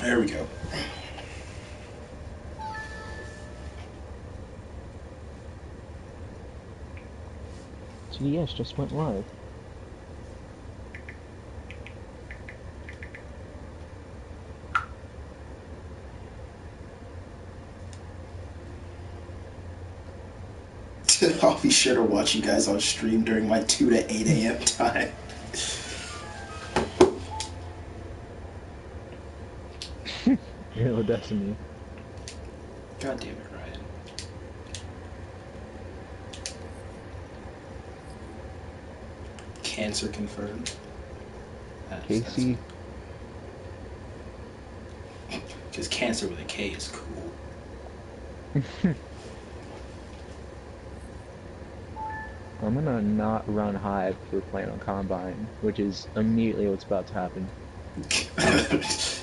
There we go. GDS just went live. I'll be sure to watch you guys on stream during my 2 to 8 a.m. time. Halo Destiny. God damn it, Ryan. Cancer confirmed. Casey. Because cancer with a K is cool. I'm gonna not run Hive for playing on Combine, which is immediately what's about to happen.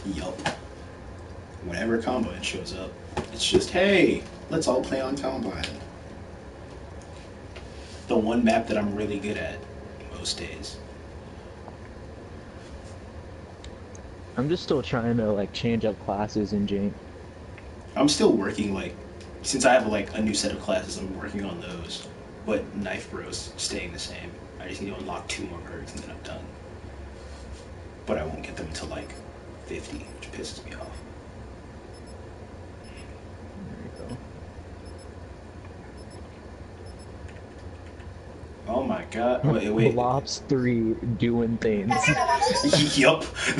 yup. Whenever Combine shows up, it's just, hey, let's all play on Combine. The one map that I'm really good at most days. I'm just still trying to like change up classes in Jane. I'm still working, like, since I have like a new set of classes, I'm working on those. But Knife Bros staying the same. I just need to unlock two more perks and then I'm done. But I won't get them until like 50, which pisses me off. There you Oh my god. go. Wait, wait. Blops 3 doing things. yup.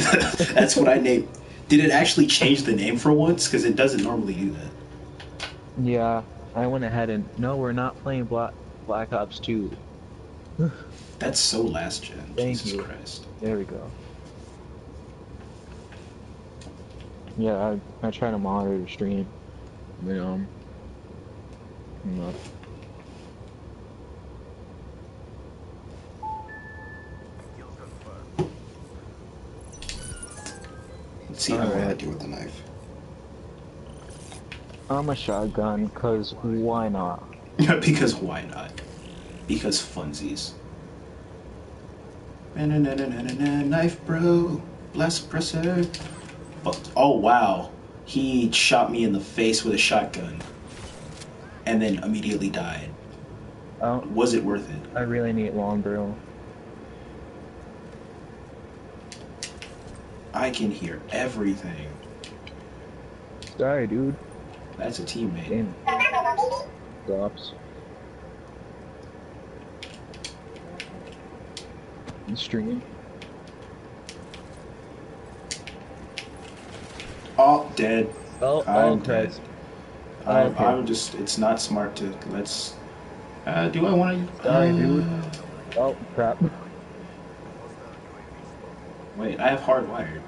That's what I named. Did it actually change the name for once? Because it doesn't normally do that. yeah, I went ahead and no, we're not playing Black Black Ops 2. That's so last gen. Thank Jesus you. Christ. There we go. Yeah, I, I try to monitor the stream. But, um, you Let's see how well I Alright. do with the knife. I'm a shotgun, cause why not? because why not? Because funsies. Na-na-na-na-na-na, Knife bro, blast presser. But, oh wow, he shot me in the face with a shotgun, and then immediately died. I, Was it worth it? I really need long I can hear everything. Sorry, dude. That's a teammate. Damn. Drops. Stream. Oh, dead. Oh, I'm oh, dead. I'm, Okay. I'm just. It's not smart to. Let's. Uh, do I want to? Sorry, dude. Oh, crap. Wait, I have hardwired.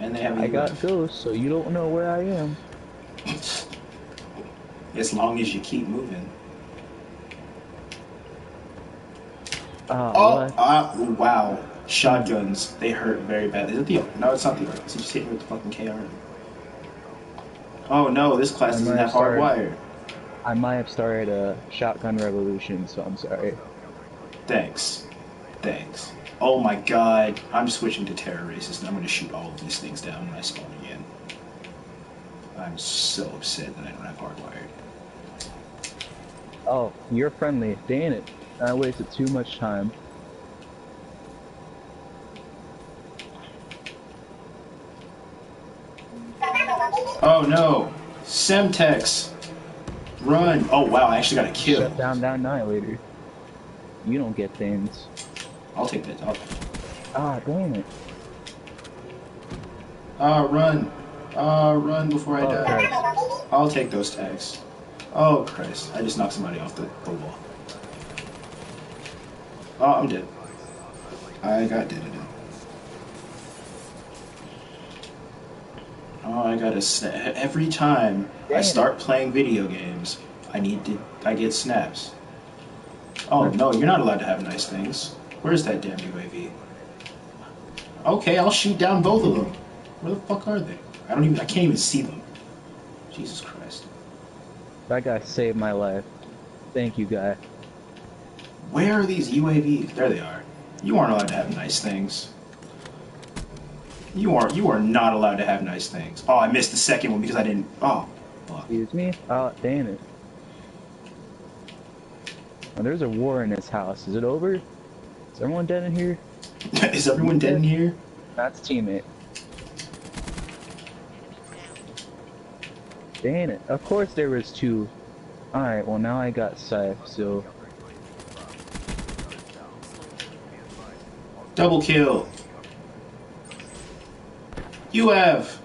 And they have. I got ghosts, so you don't know where I am. As long as you keep moving. Ah, Oh, ah, wow. Shotguns. They hurt very bad. Is it the. No, it's not the. He just hit me with the fucking KR? Oh no, this class I doesn't might have have started- hardwired. I might have started a shotgun revolution, so I'm sorry. Thanks. Thanks. Oh my god. I'm switching to terror races and I'm gonna shoot all of these things down when I spawn again. I'm so upset that I don't have hardwired. Oh, you're friendly. Dang it. I wasted too much time. Oh no! Semtex! Run! Oh wow, I actually got a kill. Shut down that annihilator. You don't get things. I'll take that. I'll... Ah, damn it. Ah, run! Ah, run before I Oh, die. Christ. I'll take those tags. Oh Christ, I just knocked somebody off the, the wall. Oh, I'm dead. I got dead. again. Oh, I gotta snap. Every time I start playing video games, I need to. I get snaps. Oh no, you're not allowed to have nice things. Where's that damn UAV? Okay, I'll shoot down both of them. Where the fuck are they? I don't even. I can't even see them. Jesus Christ. That guy saved my life. Thank you, guy. Where are these UAVs? There they are. You aren't allowed to have nice things. You are you are not allowed to have nice things. Oh, I missed the second one because I didn't. Oh, fuck. Excuse me? Oh, damn it. Oh, there's a war in this house. Is it over? Is everyone dead in here? Is everyone dead in here? That's teammate. Dang it. Of course there was two. Alright, well now I got Scythe, so... Double kill. You have.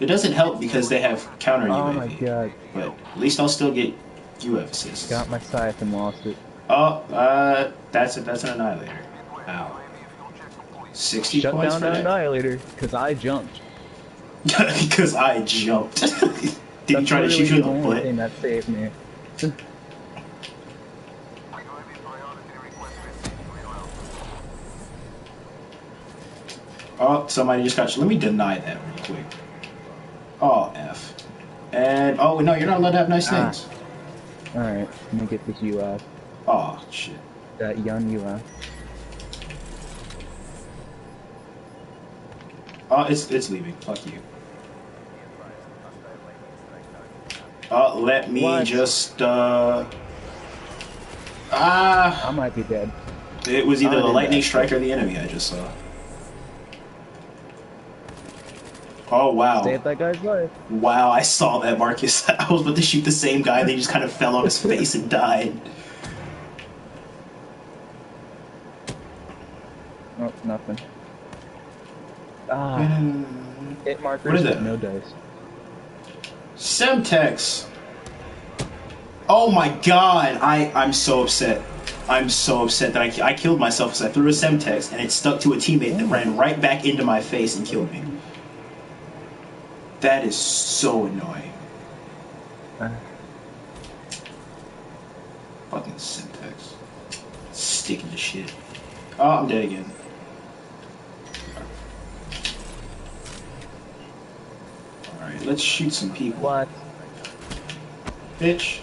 It doesn't help because they have counter Oh UAV. my god. But at least I'll still get UAV assists. Got my Scythe and lost it. Oh, uh, that's a, that's an annihilator. Ow. Sixty Shut points down for that. Annihilator, because I jumped. because I jumped. Did he try to shoot you in the only foot? that saved me. Oh, somebody just got you. Let me deny that real quick. Oh, F. And, oh, no, you're not allowed to have nice Ah. things. Alright, let me get this UF. Oh, shit. That young UF. Oh, it's, it's leaving. Fuck you. Uh, let me What? just, uh... Ah, I might be dead. it was either the lightning that. strike or the enemy I just saw. Oh, wow. Saved that guy's life. Wow, I saw that, Marcus. I was about to shoot the same guy, and he just kind of fell on his face and died. Oh, nothing. Ah, hit markers What is it? no dice. Semtex. Oh my god, I I'm so upset. I'm so upset that I, I killed myself because I threw a Semtex and it stuck to a teammate that ran right back into my face and killed me. That is so annoying. Uh, Fucking Semtex. Sticking to shit. Oh, I'm dead again. Alright, let's shoot some people. what? Bitch.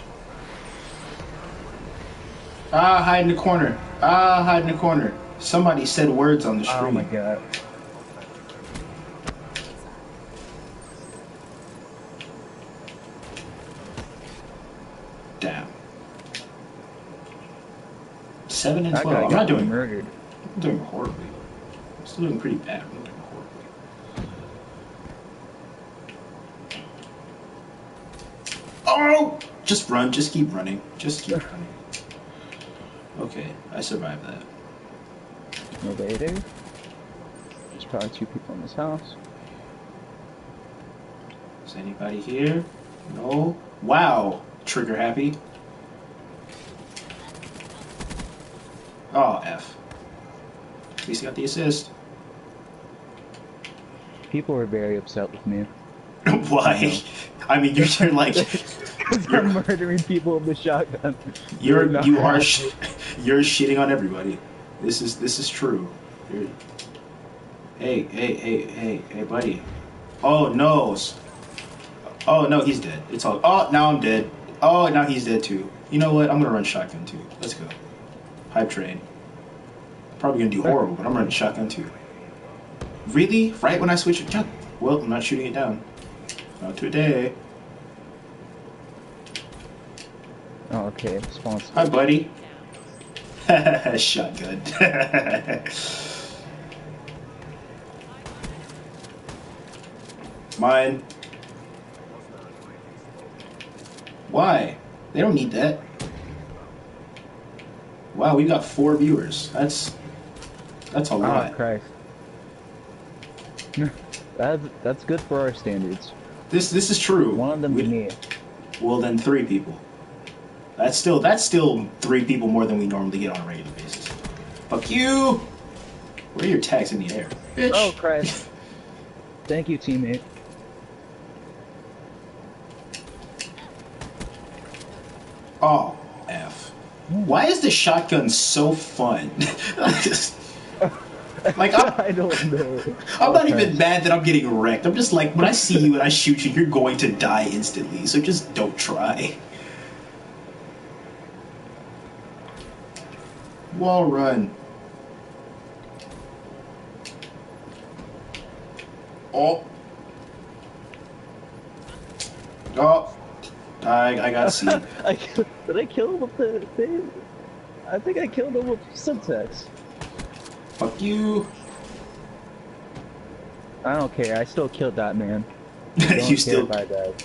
Ah, hide in the corner. Ah, hide in the corner. Somebody said words on the stream. Oh my god. Damn. Seven and twelve. I'm not doing. murdered. I'm doing horribly. I'm still doing pretty bad. I'm not doing horribly. Oh! Just run. Just keep running. Just keep running. Okay, I survived that. Nobody there. There's probably two people in this house. Is anybody here? No. Wow. Trigger happy. Oh, F. At least he got the assist. People were very upset with me. Why? I mean, you're, you're like, I'm murdering people with the shotgun. you're you are sh- you're shitting on everybody. This is this is true. You're, hey, hey, hey, hey, hey, buddy. Oh no. Oh no, he's dead. It's all. Oh, now I'm dead. Oh, now he's dead too. You know what? I'm gonna run shotgun too. Let's go. Hype train. Probably gonna do horrible, but I'm running shotgun too. Really? Right when I switch it? Well, I'm not shooting it down. Not today. Oh, okay. Spawns. Hi, buddy. Shotgun. Mine. Why? They don't need that. Wow, we got four viewers. That's that's a Oh, lot. Christ. That's, that's good for our standards. This this is true. One of them We- is me. Well, then three people. That's still that's still three people more than we normally get on a regular basis. Fuck you. Where are your tags in the air, bitch? Oh, Christ. Thank you, teammate. Oh, F. Hmm. Why is the shotgun so fun? like I'm, I don't know. I'm not even mad that I'm getting wrecked. I'm just like when I see you and I shoot you, you're going to die instantly. So just don't try. Wall run. Oh. Oh. I, I got C. I, kill- did I kill him with the thing? I think I killed him with Semtex. Fuck you. I don't care. I still killed that man. You still. if I died.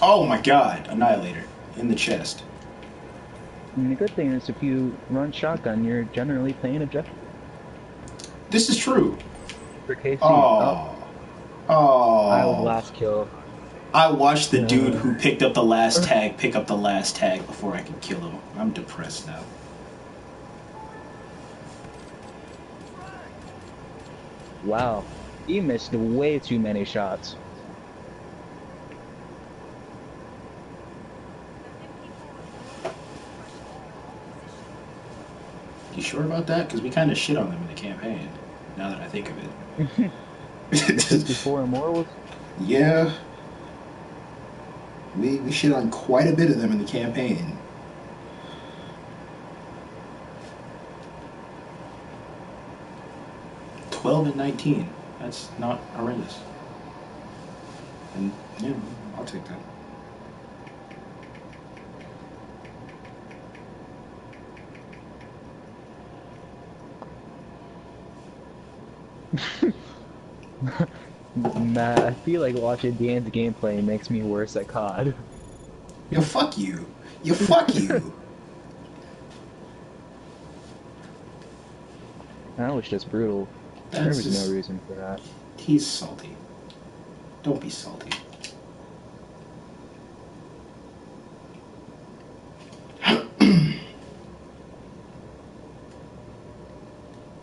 Oh my god. Annihilator. In the chest. I mean, the good thing is if you run shotgun, you're generally playing objective. This is true. For KC. Oh. Oh. I was last kill. I watched the dude who picked up the last tag pick up the last tag before I could kill him. I'm depressed now. Wow. He missed way too many shots. You sure about that? Because we kind of shit on them in the campaign. Now that I think of it. 64 and more yeah. We, we shit on quite a bit of them in the campaign. Twelve and nineteen. That's not horrendous. And yeah, I'll take that. Matt, I feel like watching Dan's gameplay makes me worse at COD. Yo, fuck you. Yo, fuck you. That was just brutal. there was just, no reason for that. he's salty. Don't be salty.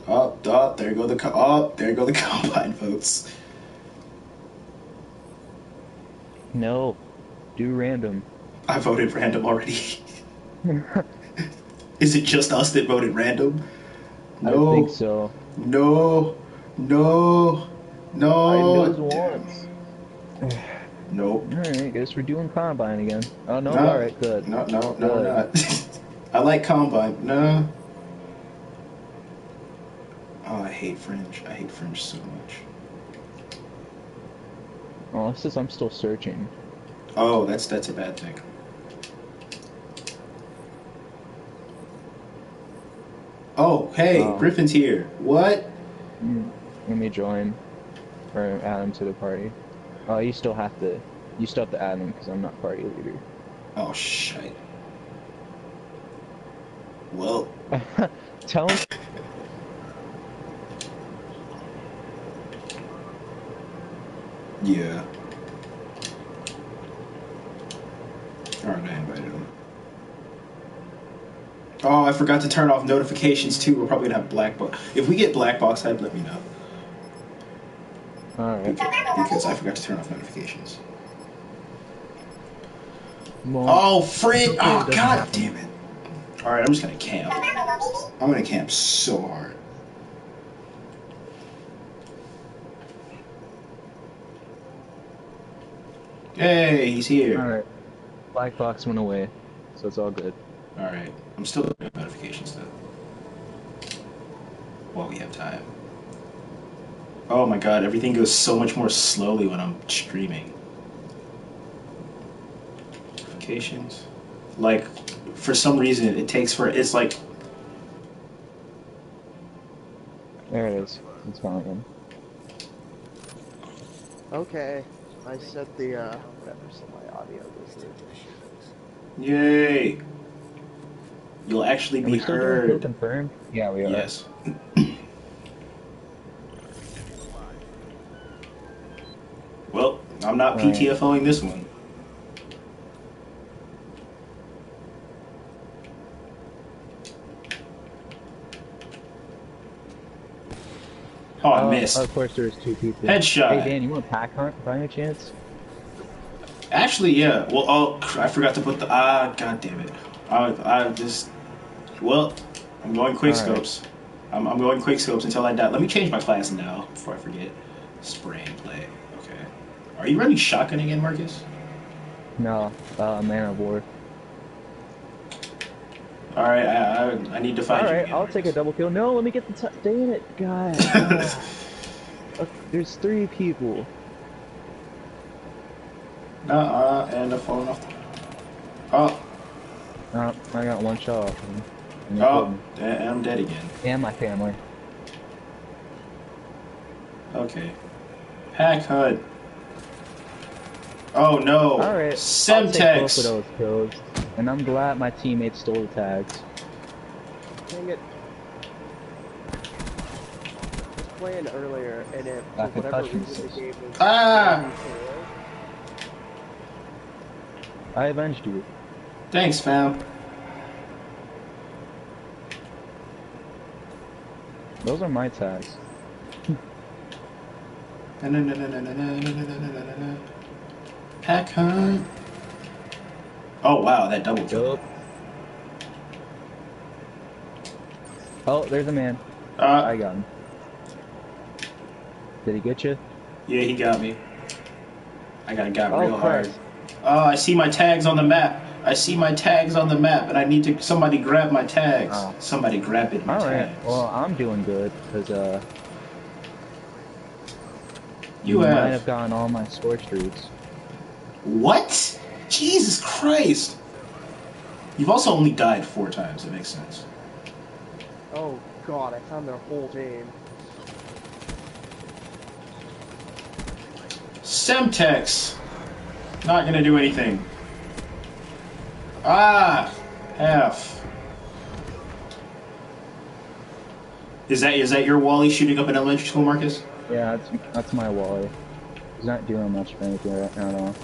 Oh, oh, there go the co- oh, there go the combine votes. No. Do random. I voted random already. Is it just us that voted random? No. I No, think so. no, no, No. I no. knows once. Nope. Alright, guess we're doing Combine again. Oh, no, No. alright, good. No, no, no, we're not. I like combine. No. Oh, I hate fringe. I hate fringe so much. Oh, it says I'm still searching. Oh, that's that's a bad thing. Oh, hey, Oh. Griffin's here. What? Mm, Let me join. Or add him to the party. Oh, you still have to. You still have to add him because I'm not party leader. Oh, shit. Well, Tell him. Yeah. Alright, I invited him. Oh, I forgot to turn off notifications too. We're probably gonna have black box. If we get black box hype, let me know. Alright. Because I forgot to turn off notifications. Oh, frick! Oh, god happen. damn it. Alright, I'm just gonna camp. I'm gonna camp so hard. Hey, he's here. Alright. Black box went away, so it's all good. Alright. I'm still doing notifications though. While we have time. Oh my god, everything goes so much more slowly when I'm streaming. Notifications. Like, for some reason, it takes for. It's like. There it is. It's gone again. Okay, I set the uh, whatever, so my audio goes through. Yay! You'll actually Are be we still heard. confirmed? Yeah, we are. Yes. well, I'm not Right. PTFOing this one. Oh, I Oh, missed. Of course, there's two people. Headshot. Hey, Dan, you want a pack hunt by any chance? Actually, yeah. Well, oh, I forgot to put the ah. God damn it. I, I just. Well, I'm going quick All right. scopes. I'm, I'm going quick scopes until I die. Let me change my class now before I forget. Spray and play. Okay. Are you running shotgun again, Marcus? No, uh, man of war. All right, I, I, I need to find All you. right, again, I'll take a double kill. No, let me get the. T- dang it, guys. Look, there's three people. Uh-uh, and a phone off. Oh, Oh, I got one shot off him. And oh, me. and I'm dead again. And my family. Okay. Pack HUD. Oh no. All right, I'll take both of Semtex. Those kills. And I'm glad my teammates stole the tags. Dang it. I was playing earlier, and it, Ah, for whatever reason, the game was. Ah! I avenged you. Thanks, fam. Those are my tags. Pack HUD. Oh wow, that double kill. Oh, there's a man. Uh, I got him. Did he get you? yeah, he got me. I got got Oh, real hard. Oh, I see my tags on the map. I see my tags on the map, and I need to somebody grab my tags. Oh. Somebody grab it. My All right. tags. Well, I'm doing good because uh, you might have have gotten all my score streaks. what? Jesus Christ! You've also only died four times. That makes sense. Oh god, I found their whole team. Semtex. Not gonna do anything. Ah, F. Is that is that your Wally shooting up in elementary school, Marcus? Yeah, that's that's my Wally. He's not doing much for anything right now. at all.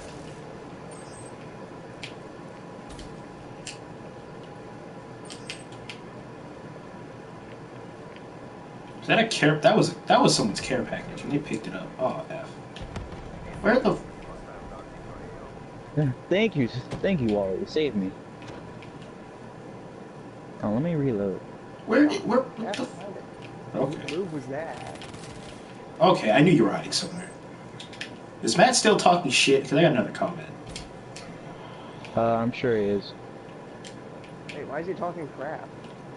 Is that a care? That was that was someone's care package, and they picked it up. Oh F. Where the? Thank you, thank you, Wally. You saved me. Oh, let me reload. Where? Where? Yeah, What the? I. Okay. What move was that? Okay, I knew you were hiding somewhere. Is Matt still talking shit? Because I got another comment. Uh, I'm sure he is. Hey, why is he talking crap?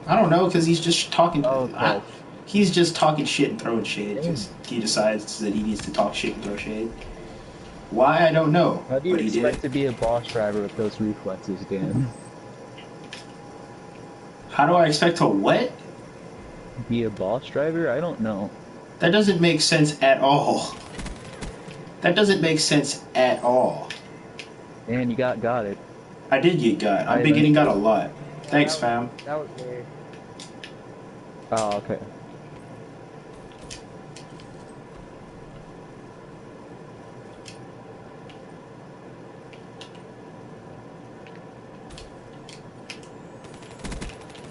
I don't know, because he's just talking. Oh, I- Christ. He's just talking shit and throwing shade. Because he decides that he needs to talk shit and throw shade. Why I don't know, How do you but he did. expect to be a boss driver with those reflexes, Dan? How do I expect to what? be a boss driver? I don't know. That doesn't make sense at all. That doesn't make sense at all. And you got got it. I did get got. I've I been getting got a lot. Thanks, fam. That was me. Oh, okay.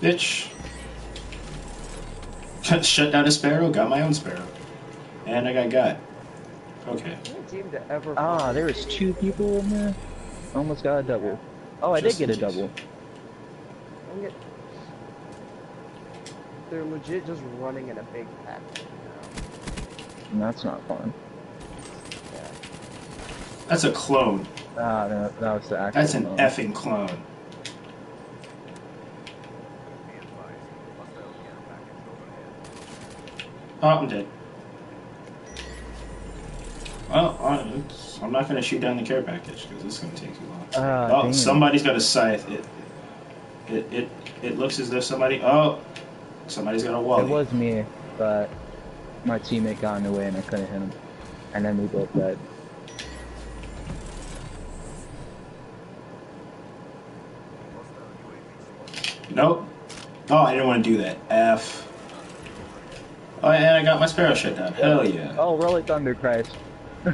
Bitch. Shut down a sparrow, got my own sparrow. And I got got. Okay. Any team to ever. Ah, there was two people in there. Almost got a double. Oh, I Just did get a case. double. Dang it. They're legit just running in a big pack. And that's not fun. Yeah. That's a clone. Ah, no, that was the actual. That's an one. effing clone. Oh, I'm dead. Well, I'm not going to shoot down the care package because it's going to take too long. Ah, oh, somebody's got a scythe. It, it, it, it looks as though somebody. Oh, somebody's got a wall. It was me, but my teammate got in the way and I couldn't hit him. And then we both died. Nope. Oh, I didn't want to do that. F. Oh, and I got my sparrow shut down. Hell yeah. Oh, Rolling Thunder Christ.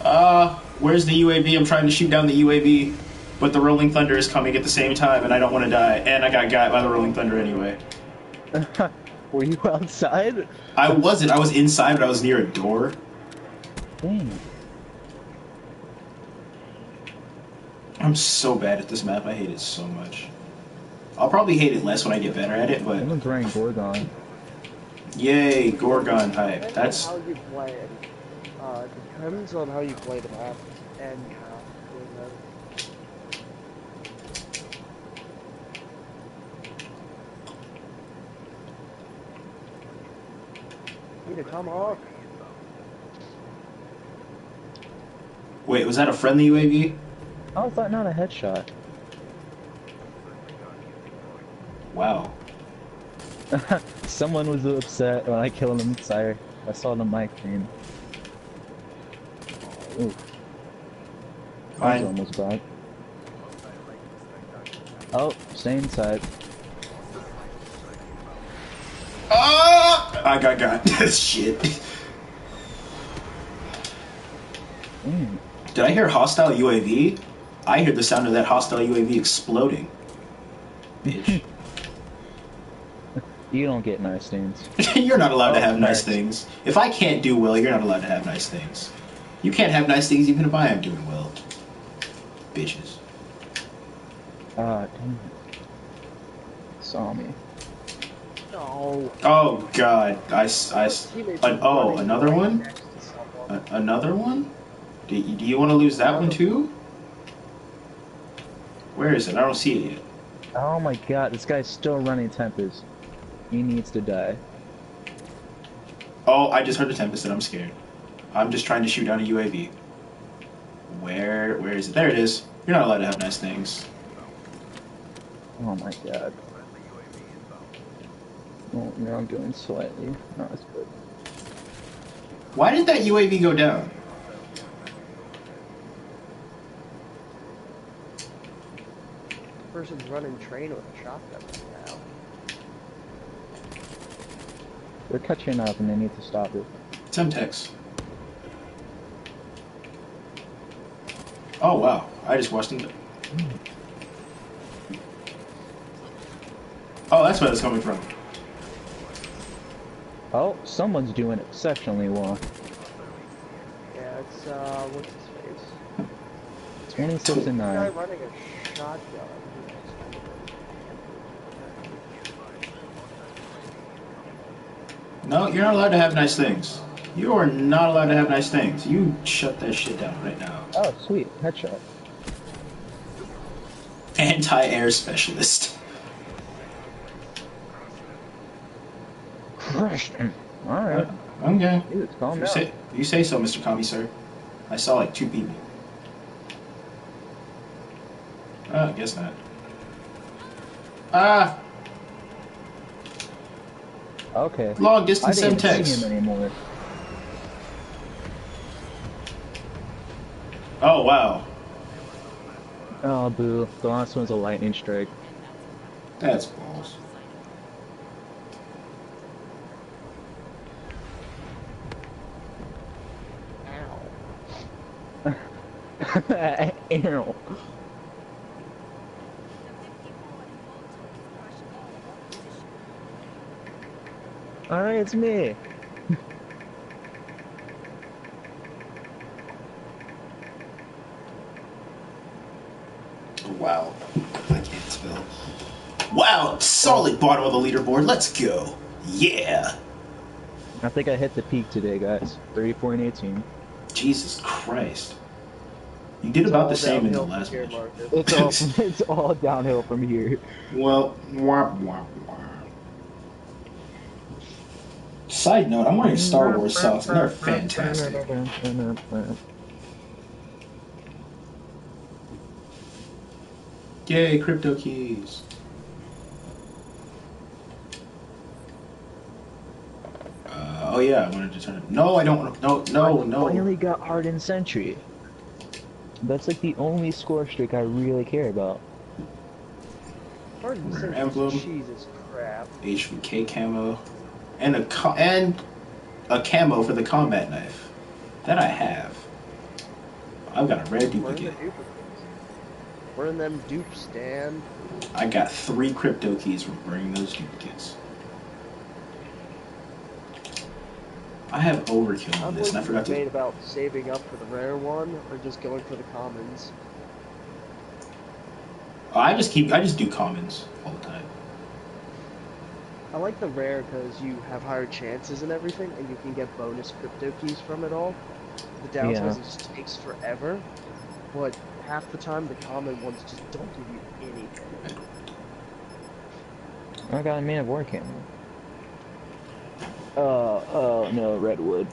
Uh, where's the UAV? I'm trying to shoot down the UAV, but the Rolling Thunder is coming at the same time, and I don't want to die. And I got got by the Rolling Thunder anyway. Were you outside? I wasn't. I was inside, but I was near a door. Dang. I'm so bad at this map. I hate it so much. I'll probably hate it less when I get better at it, but Someone's wearing Gorgon. Yay, Gorgon hype. That's how you play it. Uh, depends on how you play the map and how. Need a tomahawk. Wait, was that a friendly UAV? Oh, I thought not a headshot. Wow. Someone was upset when I killed him. Sorry, I saw the mic thing. Ooh, I was almost back. Oh, stay inside. Ah! I got got. Shit. Mm. Did I hear hostile UAV? I hear the sound of that hostile UAV exploding. Bitch. You don't get nice things. you're not allowed to Oh, have nice nice. things. If I can't do well, you're not allowed to have nice things. You can't have nice things even if I am doing well. Bitches. Ah, damn it. Saw me. No. Oh god. I, Teammates an- oh, another one? next to someone. a- another one? Do you, do you want to lose that one too? Where is it? I don't see it yet. Oh my god, this guy's still running Tempest. He needs to die. Oh, I just heard a tempest and I'm scared. I'm just trying to shoot down a UAV. Where where is it? There it is. You're not allowed to have nice things. Oh my god. Oh, no, I'm doing slightly. No, it's good. Why did that UAV go down? Person's running train with a shotgun right now. They're catching up and they need to stop it. Semtex. Oh wow! I just watched him. Oh, that's where it's coming from. Oh, someone's doing exceptionally well. Yeah, it's uh, what's his face? 26 and Guy 9. running a shotgun. No, you're not allowed to have nice things. You are not allowed to have nice things. You shut that shit down right now. Oh, sweet. Headshot. Anti-air specialist. Christian. Alright. Okay. Dude, calm You down. say, you say so, Mr. Commie, sir. I saw like two people. Uh, I guess not. Ah, Okay. long I distance didn't see him anymore. Oh wow, Oh, boo. The last one's a lightning strike. that's balls. Ow. Arrow. Alright, it's me. Wow, I can't spell. Wow, solid bottom of the leaderboard. Let's go. Yeah. I think I hit the peak today, guys. 34 and 18. Jesus Christ. You did about the same in the last from here, match. It's all, it's all downhill from here. Well, wah, wah, wah. Side note, I'm wearing Star Wars socks, and they're fantastic. Yay, crypto keys. Uh, oh yeah, I wanted to turn it. No, I don't want to. No, no, I no. finally got Hardened Sentry. That's like the only score streak I really care about. Pardon Rare me, emblem. Jesus crap. HVK camo, and a co- and a camo for the combat knife. That I have. I've got a rare Where in the duplicate. Where in them dupes stand? I got three crypto keys from bringing those duplicates. I have overkill on this, and I forgot to. about saving up for the rare one or just going for the commons. I just keep. I just do commons all the time. I like the rare because you have higher chances and everything, and you can get bonus crypto keys from it all. The downside Yeah. is it just takes forever, but half the time the common ones just don't give you anything. I got a man of war camera. Oh, oh no, Redwood.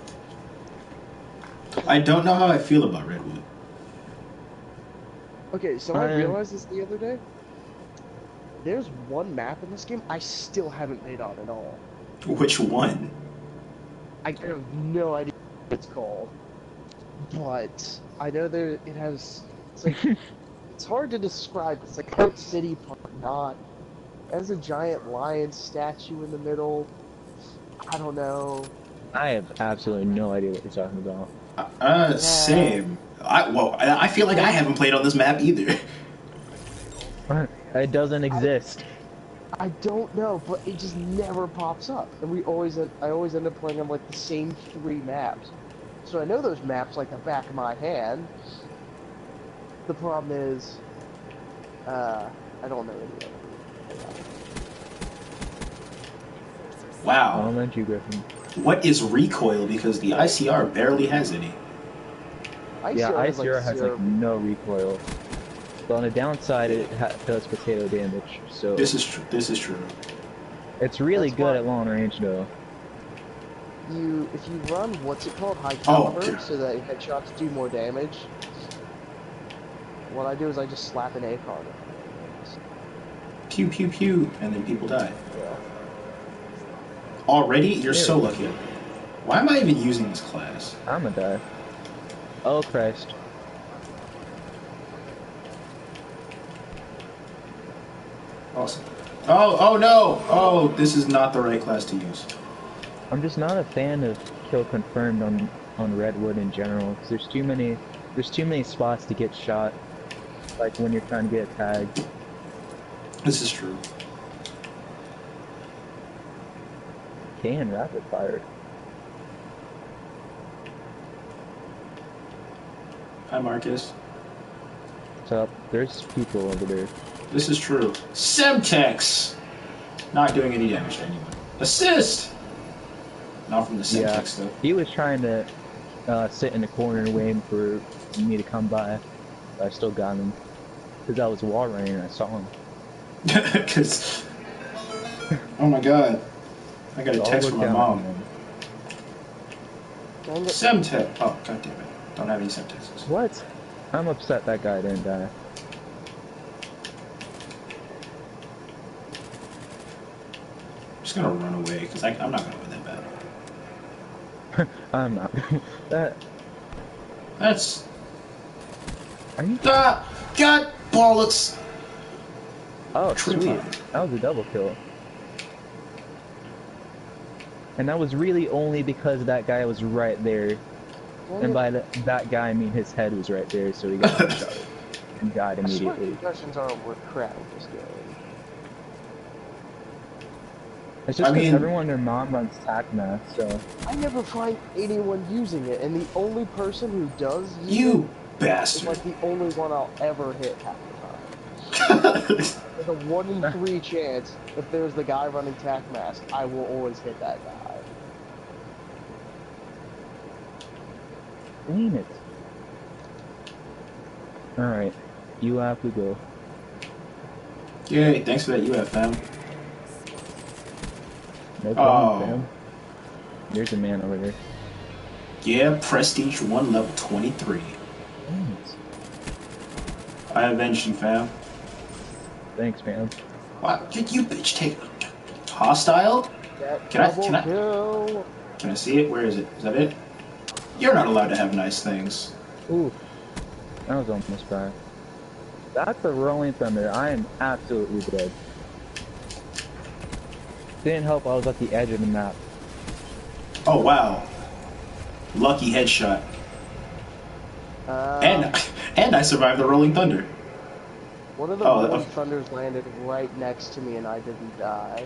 I don't know how I feel about Redwood. Okay, so I Um, realized this the other day. There's one map in this game I still haven't made on at all. Which one? I have no idea what it's called, but I know there it has. It's like it's hard to describe. It's like Hurt City Park, not. It has a giant lion statue in the middle. I don't know. I have absolutely no idea what you're talking about. Uh, same. I well, I I feel like I haven't played on this map either. It doesn't exist. I don't know, but it just never pops up, and we always I always end up playing on like the same three maps. So I know those maps like the back of my hand. The problem is, uh, I don't know any of them. I'll Wow. you, Griffin. What is recoil? Because the ICR barely has any. Yeah, ICR has, ICR has like no recoil. But on the downside, it ha- does potato damage, so This is true. this is true. it's really That's good at long range though. you if you run what's it called high Oh, caliber, God. so that headshots do more damage. What I do is I just slap an ACOG. on it. Pew pew pew, and then people die. Yeah. Already, you're so lucky. Why am I even using this class? I'm gonna die. Oh Christ! Awesome. Oh oh no! Oh, this is not the right class to use. I'm just not a fan of kill confirmed on on Redwood in general. Cause there's too many there's too many spots to get shot. Like when you're trying to get a tag. This is true. Can rapid fire. Hi Marcus. What's up? There's people over there. This is true. Semtex! Not doing any damage to anyone. Assist! Not from the Semtex Yeah. though. He was trying to uh, sit in the corner waiting for me to come by. But I still got him. Because I was wall running and I saw him. Because. Oh my god. I got a text from my mom. at him. Dang it. Semtex! Oh, god damn it. Don't have any Semtexes. What? I'm upset that guy didn't die. Just gonna run away, because I'm not gonna win that battle. I'm not. that. That's. Are you? Ah! God! Bollocks! Oh, True sweet. time. That was a double kill. And that was really only because that guy was right there. Dang And by the, that guy, I mean his head was right there, so he got shot and died I swear immediately. concussions aren't what crap this game. It's just I because mean- everyone their mom runs tac mask, so I never find anyone using it, and the only person who does You it is bastard! like the only one I'll ever hit half the time. There's a one in three chance if there's the guy running tac mask, I will always hit that guy. Damn it. Alright, you have to go. Yay, thanks for that UF, fam. No problem, Oh. There's a man over there. Yeah, Prestige 1 level 23. Damn it. I avenged you, fam. Thanks, man. Wow, did you bitch take hostile? That Can I- can I- kill. Can I see it? Where is it? Is that it? You're not allowed to have nice things. Ooh. That was almost bad. That's a Rolling Thunder. I am absolutely dead. Didn't help, I was at the edge of the map. Oh wow. Lucky headshot. Uh, And and I survived the Rolling Thunder. one of the oh, Rolling okay. Thunders landed right next to me, and I didn't die.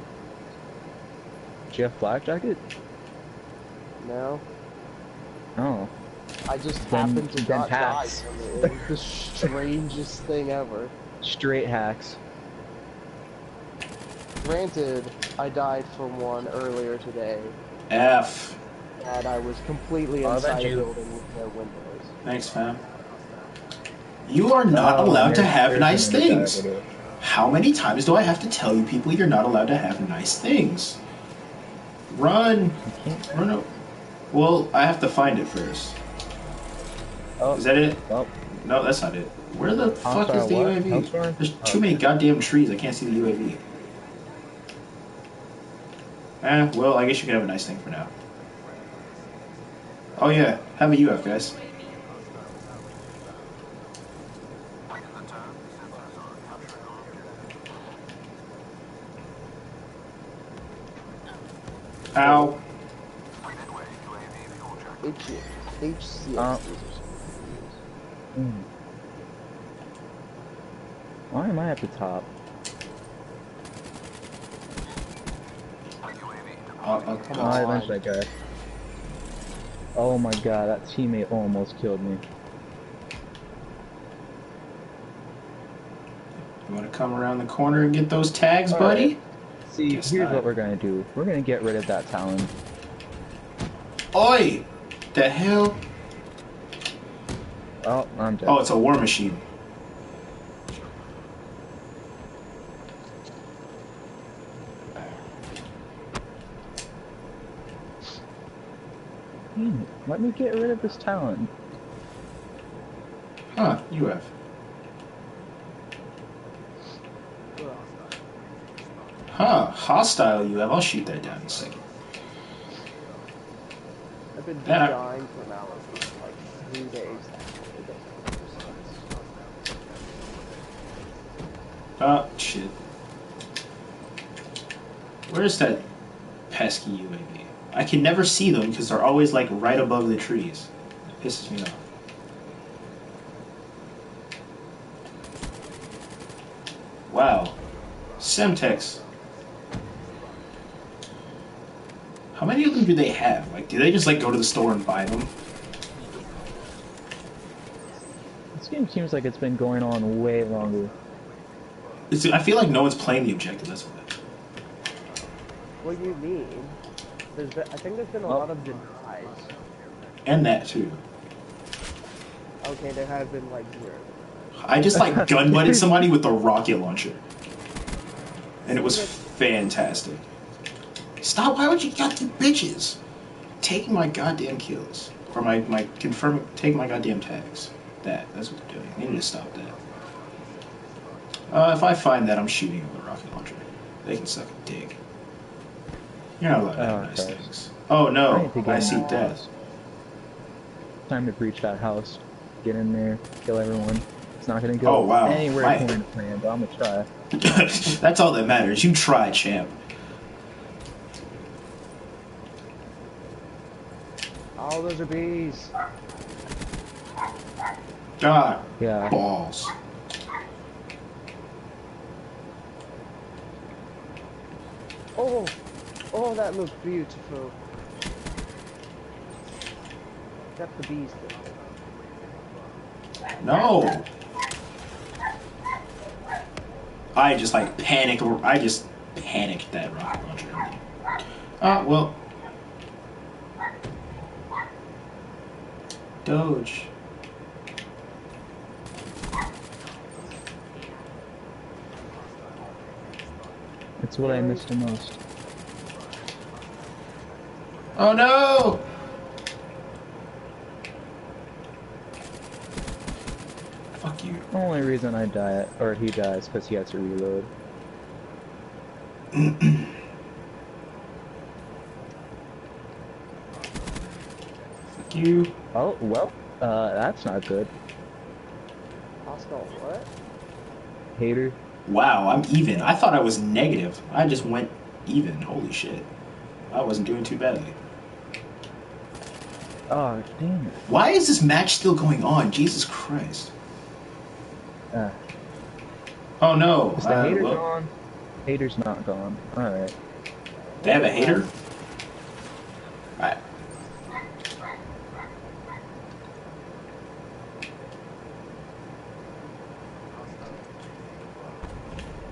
Do you have flak jacket? No, Oh. I just Then- happened to then not die. hacks. it. It was the strangest thing ever. Straight hacks. Granted, I died from one earlier today, F. and I was completely I'll inside avenge a you. building with no windows. Thanks, fam. You are not Oh, allowed to have nice things. How many times do I have to tell you people you're not allowed to have nice things? Run! Run up. Well, I have to find it first. Oh, Is that it? well, No, that's not it. Where the fuck is the what? UAV? There's Oh, too many goddamn trees. I can't see the UAV. Eh, well, I guess you can have a nice thing for now. Oh yeah, have a UF, guys. Ow. H HCX. Uh, Mm. Why am I at the top? Uh, uh, Come Oh, I on. eventually got it. Oh my god, that teammate almost killed me. You want to come around the corner and get those tags, All buddy? See, Guess here's not. what we're gonna do. We're gonna get rid of that Talon. Oi! The hell? Oh, I'm dead. Oh, it's a war machine. Damn it. Let me get rid of this Talon. Huh, UF. Huh, hostile UF. I'll shoot that down in a second. I've been Yeah. dying for now for like three days. Oh, shit. Where's that pesky UAV? I can never see them because they're always like right above the trees. It pisses me off. Wow. Semtex. How many of them do they have? Like, do they just like go to the store and buy them? This game seems like it's been going on way longer. It's, I feel like no one's playing the objective. That's what. What do you mean? There's been, I think there's been a Oh. lot of denies. And that too. Okay, there have been like zero. I just like gun butted somebody with a rocket launcher. And it was fantastic. Stop, why would you got the bitches? Taking my goddamn kills. Or my, my confirming taking my goddamn tags. That, that's what they're doing. They need to stop that. Uh, if I find that, I'm shooting with a rocket launcher. They can suck a dick. You're not allowed to oh, have Oh, nice okay. things. Oh I no, need to get I in see death. house. Time to breach that house. Get in there, kill everyone. It's not gonna go Oh, wow. anywhere My- according to plan, but I'm gonna try. That's all that matters. You try, champ. Oh, those are bees. God, Yeah. balls. Oh, oh, that looks beautiful. Got the bees though. No. I just like panic. I just panicked that rocket launcher. Ah, well. Doge. It's what I miss the most. Oh no! Fuck you. The only reason I die, or he dies, because he has to reload. Fuck you. Oh, well, uh, that's not good. Hostile what? Hater. Wow, I'm even. I thought I was negative. I just went even. Holy shit. I wasn't doing too badly. Oh, damn it. Why is this match still going on? Jesus Christ. Uh, Oh no. is the Uh, H.A.T.R. gone? H.A.T.R.'s not gone. Alright. They have a H.A.T.R.? Alright.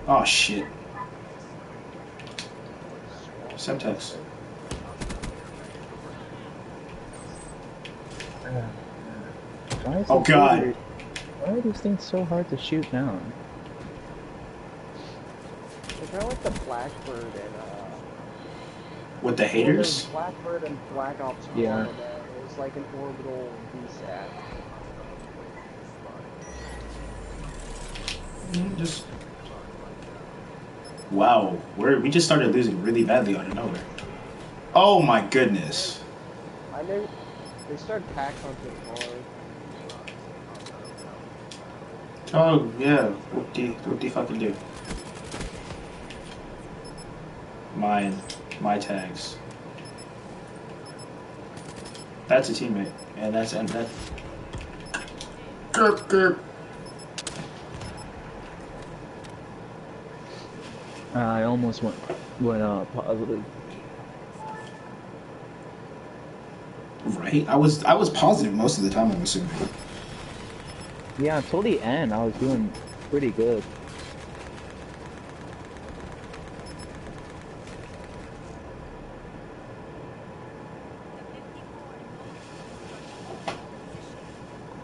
Oh shit. Semtex. Why is Oh, this God. H.A.T.R.- Why are these things so hard to shoot down? They're kind of like the blackbird and uh, With the H.A.T.R.s? there's Blackbird and Black Ops Yeah. and it was like an orbital VSAT. Mm, Just. Wow, we're, we just started losing really badly out of nowhere. Oh my goodness. I know they started pack hunting hard. Oh yeah, whoop de whoop de fucking do. Mine, my tags. That's a teammate, and that's and that. Gerp gerp. I almost went went uh positive. Right, I was I was positive most of the time. I'm assuming. Yeah, until the end, I was doing pretty good.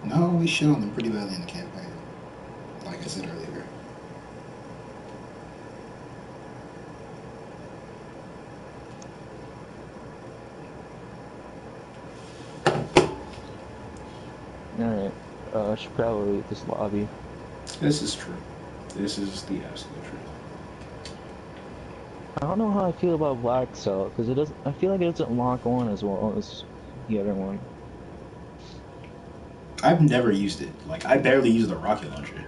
No, we on them pretty badly in the campaign. Like I said earlier. Alright, should probably leave this lobby. This is true. This is the absolute truth. I don't know how I feel about Black Cell, because it doesn't, I feel like it doesn't lock on as well as the other one. I've never used it. Like I barely use the rocket launcher.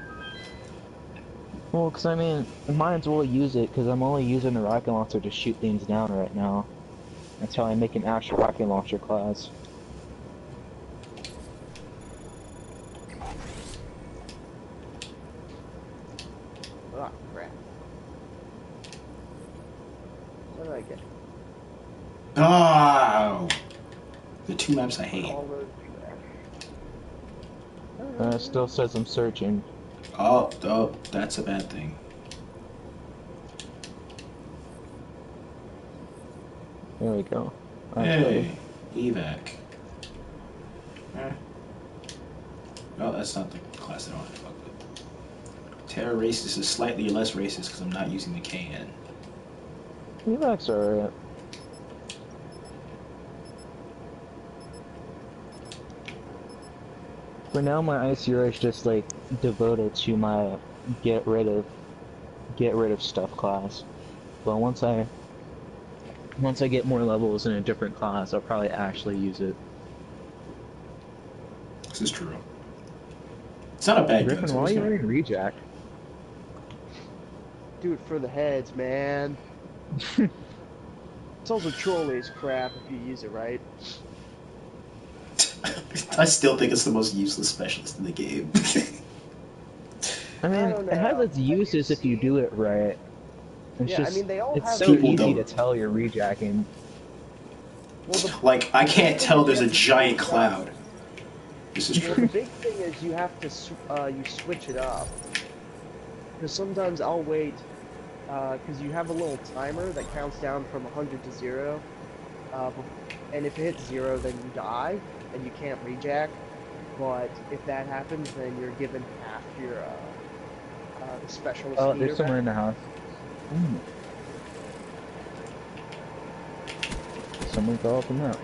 Well, because I mean, I might as well use it, because I'm only using the rocket launcher to shoot things down right now. Until I make an actual rocket launcher class. Ah, crap. What did I get? Oh, the two maps I hate. Uh, it still says I'm searching. Oh, oh, that's a bad thing. There we go. Hey, evac. Eh. Oh, that's not the class I want to fuck with. Terror racist is slightly less racist because I'm not using the KN. Evacs are alright. For now, my ICR is just like devoted to my get rid of get rid of stuff class. But once I once I get more levels in a different class, I'll probably actually use it. This is true. It's not a bad gun. Griffin, so why are you not- running rejack? Do it for the heads, man. it's also trolley's crap if you use it right. I still think it's the most useless specialist in the game. I mean, don't it has its uses if you do it right. It's Yeah, I just, mean, they all it's have so easy don't. to tell you're rejacking. Well, the, like, I can't tell there's a giant cloud. This is well, the big thing is you have to uh, you switch it up. Because sometimes I'll wait because you have a little timer that counts down from 100 to zero, uh, and if it hits zero, then you die and you can't rejack. But if that happens, then you're given half your uh, uh, the specialist. Oh, there's someone in the house. Hmm. Someone fell off the map.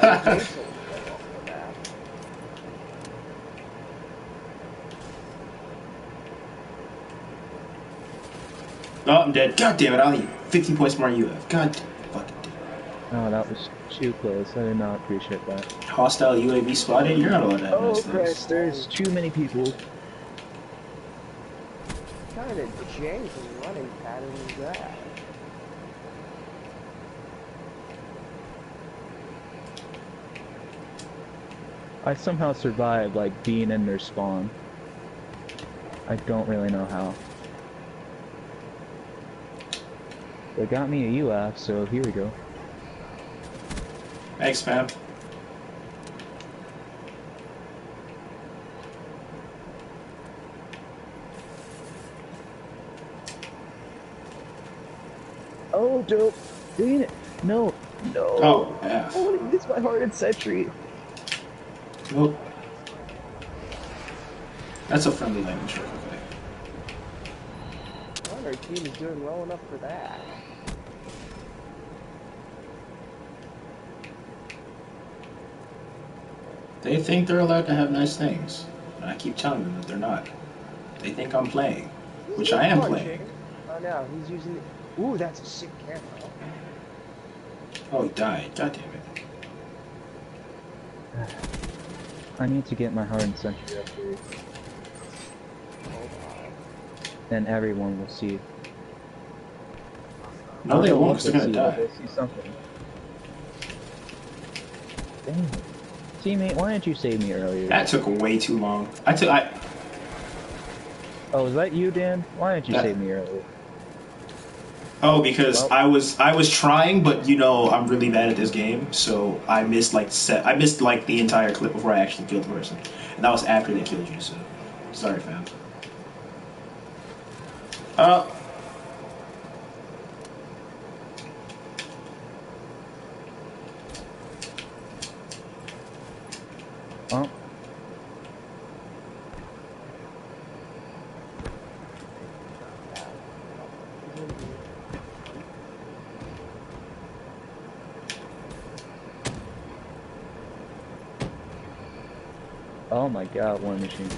I think so. off the map. Oh, I'm dead. God damn it, I need 50 points more than you have. God fucking damn. Oh, that was too close. I did not appreciate that. Hostile UAV spotted? You're not allowed to have Oh, those things. Chris, there's too many people. What kind of janky running pattern is that? I somehow survived, like, being in their spawn. I don't really know how. They got me a UF, so here we go. Thanks, man. Oh, dope. Dang it. No. No. Oh, oh F. Oh, it's my hearted sentry. Well, that's a friendly language, right? Okay. our team is doing well enough for that. They think they're allowed to have nice things. And I keep telling them that they're not. They think I'm playing. Which I am playing. Oh no, he's using. The... Ooh, that's a sick camera. Oh, he died. God damn it. I need to get my hardened sentry upgrade, then everyone will see. No, they I don't know won't, because they're gonna see, but die. They'll see something. Dang it. Teammate, why didn't you save me earlier? That took way too long. I took. I. Oh, was that you, Dan? Why didn't you That- save me earlier? Oh, because Well- I was I was trying, but you know I'm really bad at this game, so I missed like set. I missed like the entire clip before I actually killed the person, and that was after they killed you. So, sorry, fam. Uh. My god, War Machine.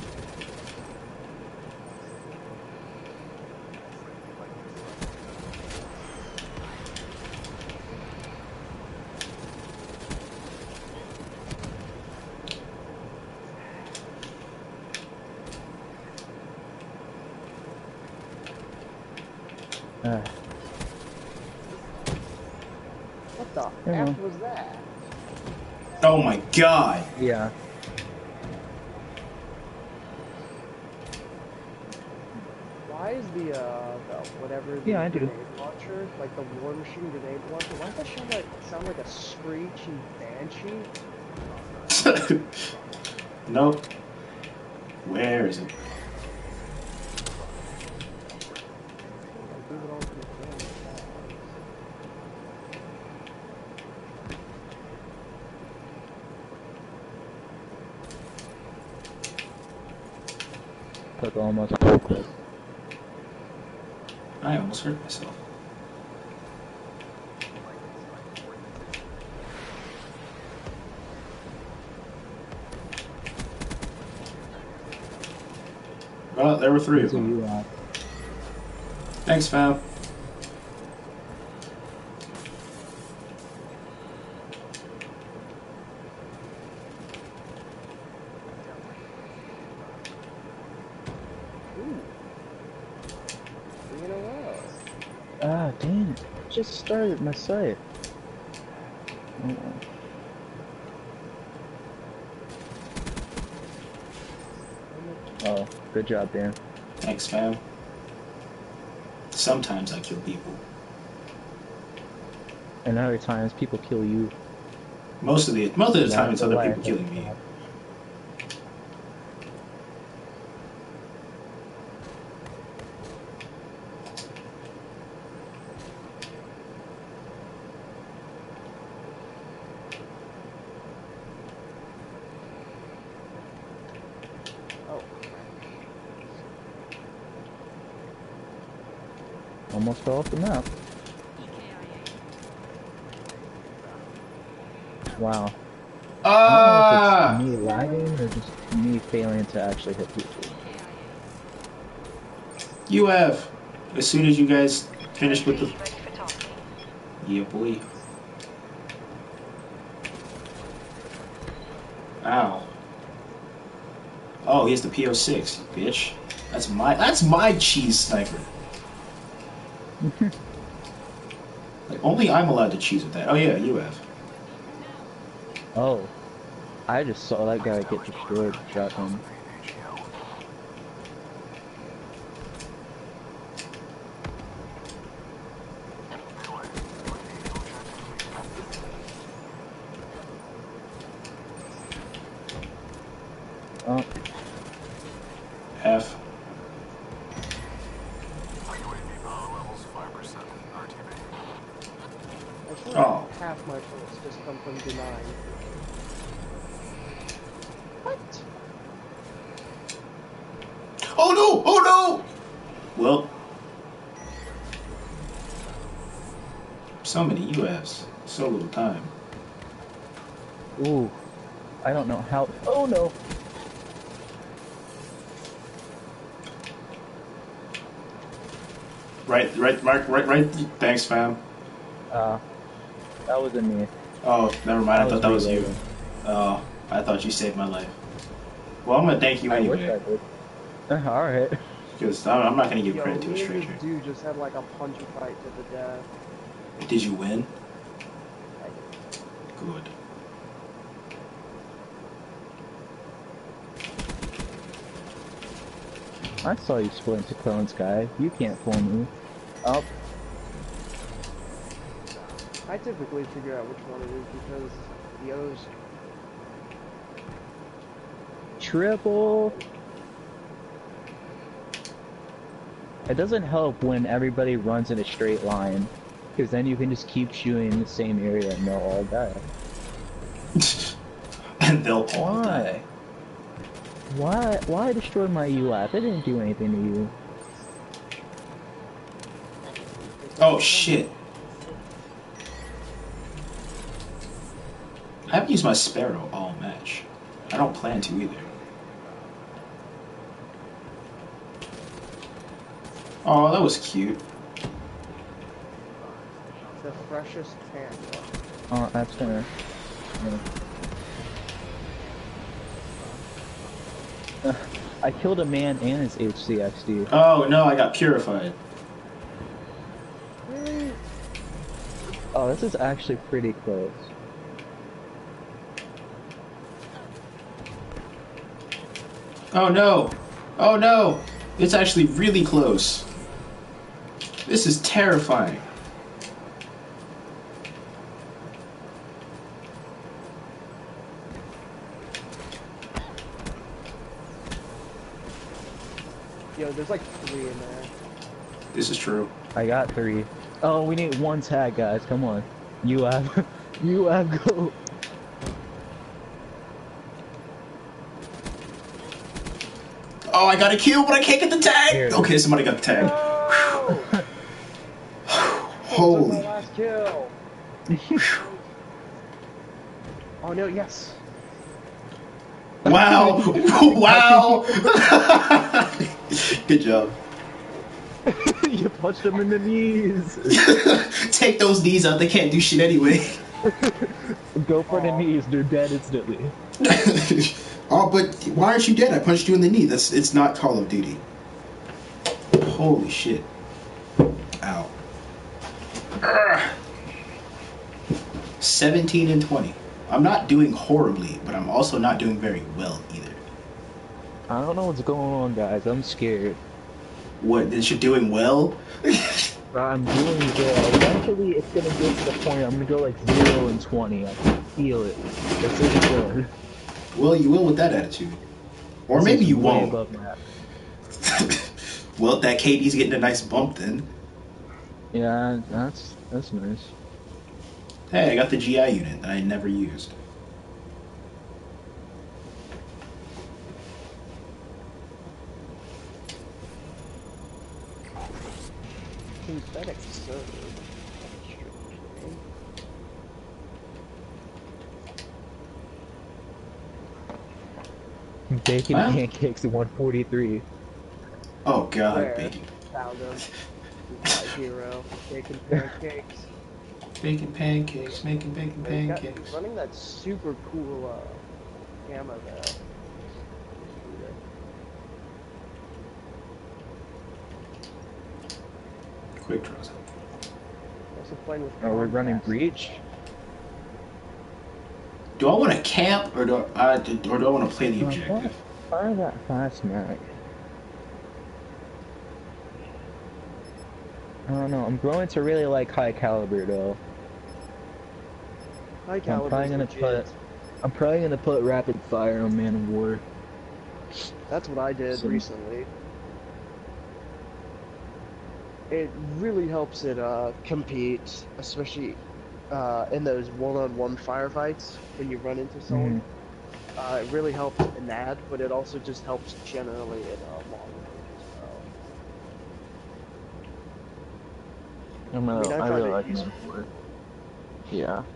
Ah, What the Yeah. F was that? Oh my god. yeah. Why is the uh the whatever the Yeah, I do. launcher, like the war machine grenade launcher, why does that sound like sound like a screechy banshee? nope. Where is it? Like, leave it on for the camera. Took almost perfect. I almost hurt myself. Well, there were three of them. Thanks, fam. Ooh. Three in a row. Ah, dang it. Just started my site. Oh, Oh, good job, Dan. Thanks, fam. Sometimes I kill people. And other times people kill you. Most of the most of the time, it's other people killing me. Off the map. Wow. I Ah! don't know if it's me lagging or just me failing to actually hit people. You have. As soon as you guys finish with the. Yeah, boy. Ow. Oh, he has the PO6, bitch. That's my that's my cheese sniper. like only I'm allowed to cheese with that. Oh yeah, you have. Oh. I just saw that guy get destroyed shotgun. Oh, F. I swear Oh. half my bullets just come from denying. What? Oh no! Oh no! Well, So many UFs. So little time. Ooh. I don't know how. Oh no. Right, right, Mark, right, right. Thanks, fam. Uh, that wasn't me. Oh, never mind. I That thought that was you. reloading. Oh, I thought you saved my life. Well, I'm gonna thank you I wish I anyway, did. Uh, Alright. because I'm not gonna give Yo, credit to a stranger. dude just had like a punch fight to the death. Did you win? Good. I saw you split into clones, guy. You can't fool me. Oh, I typically figure out which one it is because the others. triple. It doesn't help when everybody runs in a straight line, because then you can just keep shooting the same area and they'll all die. and they'll all Why? die. Why? Why destroy my UF? It didn't do anything to you. Oh shit! I haven't used my sparrow all match. I don't plan to either. Oh, that was cute. The freshest panda. Oh, that's gonna. yeah. Uh, I killed a man and his HCXD. Oh no, I got purified. Oh, this is actually pretty close. Oh no! Oh no! It's actually really close. This is terrifying. Yo, there's like three in there. This is true. I got three. Oh, we need one tag, guys. Come on. You have. you have go. Oh, I got a kill, but I can't get the tag! Here. Okay, somebody got the tag. No! Holy. oh no! Yes. Wow! wow! Good job. you punched him in the knees. Take those knees out, they can't do shit anyway. Go for the knees. They're dead instantly. oh, but why aren't you dead? I punched you in the knee. That's it's not Call of Duty. Holy shit. Ow. Urgh. 17 and 20. I'm not doing horribly, but I'm also not doing very well either. I don't know what's going on, guys. I'm scared. What, that you're doing well? I'm doing good. Eventually, it's gonna get to the point I'm gonna go like zero and twenty. I can feel it. This is good. well, you will with that attitude. Or This maybe you won't. well, that KD's getting a nice bump then. Yeah, that's that's nice. Hey, I got the GI unit that I never used. Synthetic server. Bacon Wow. pancakes at 143. Oh god, Where? bacon. Found him. My. Bacon pancakes. Bacon pancakes, making bacon He's got- pancakes. he's running that super cool uh, ammo there. Quick draws. Also playing with. Are we running Comcast. breach? Do I want to camp or do I, or do I want to play the Uh, objective? Fire that fast mag. I don't know. I'm growing to really like high caliber though. High caliber. I'm probably gonna put- I'm probably gonna put rapid fire on Man-O-War. That's what I did So- recently. It really helps it uh, compete, especially uh, in those one-on-one firefights when you run into someone. Uh, it really helps in that, but it also just helps generally in uh, long range as well. I'm I really, mean, I I really like. Man. Yeah.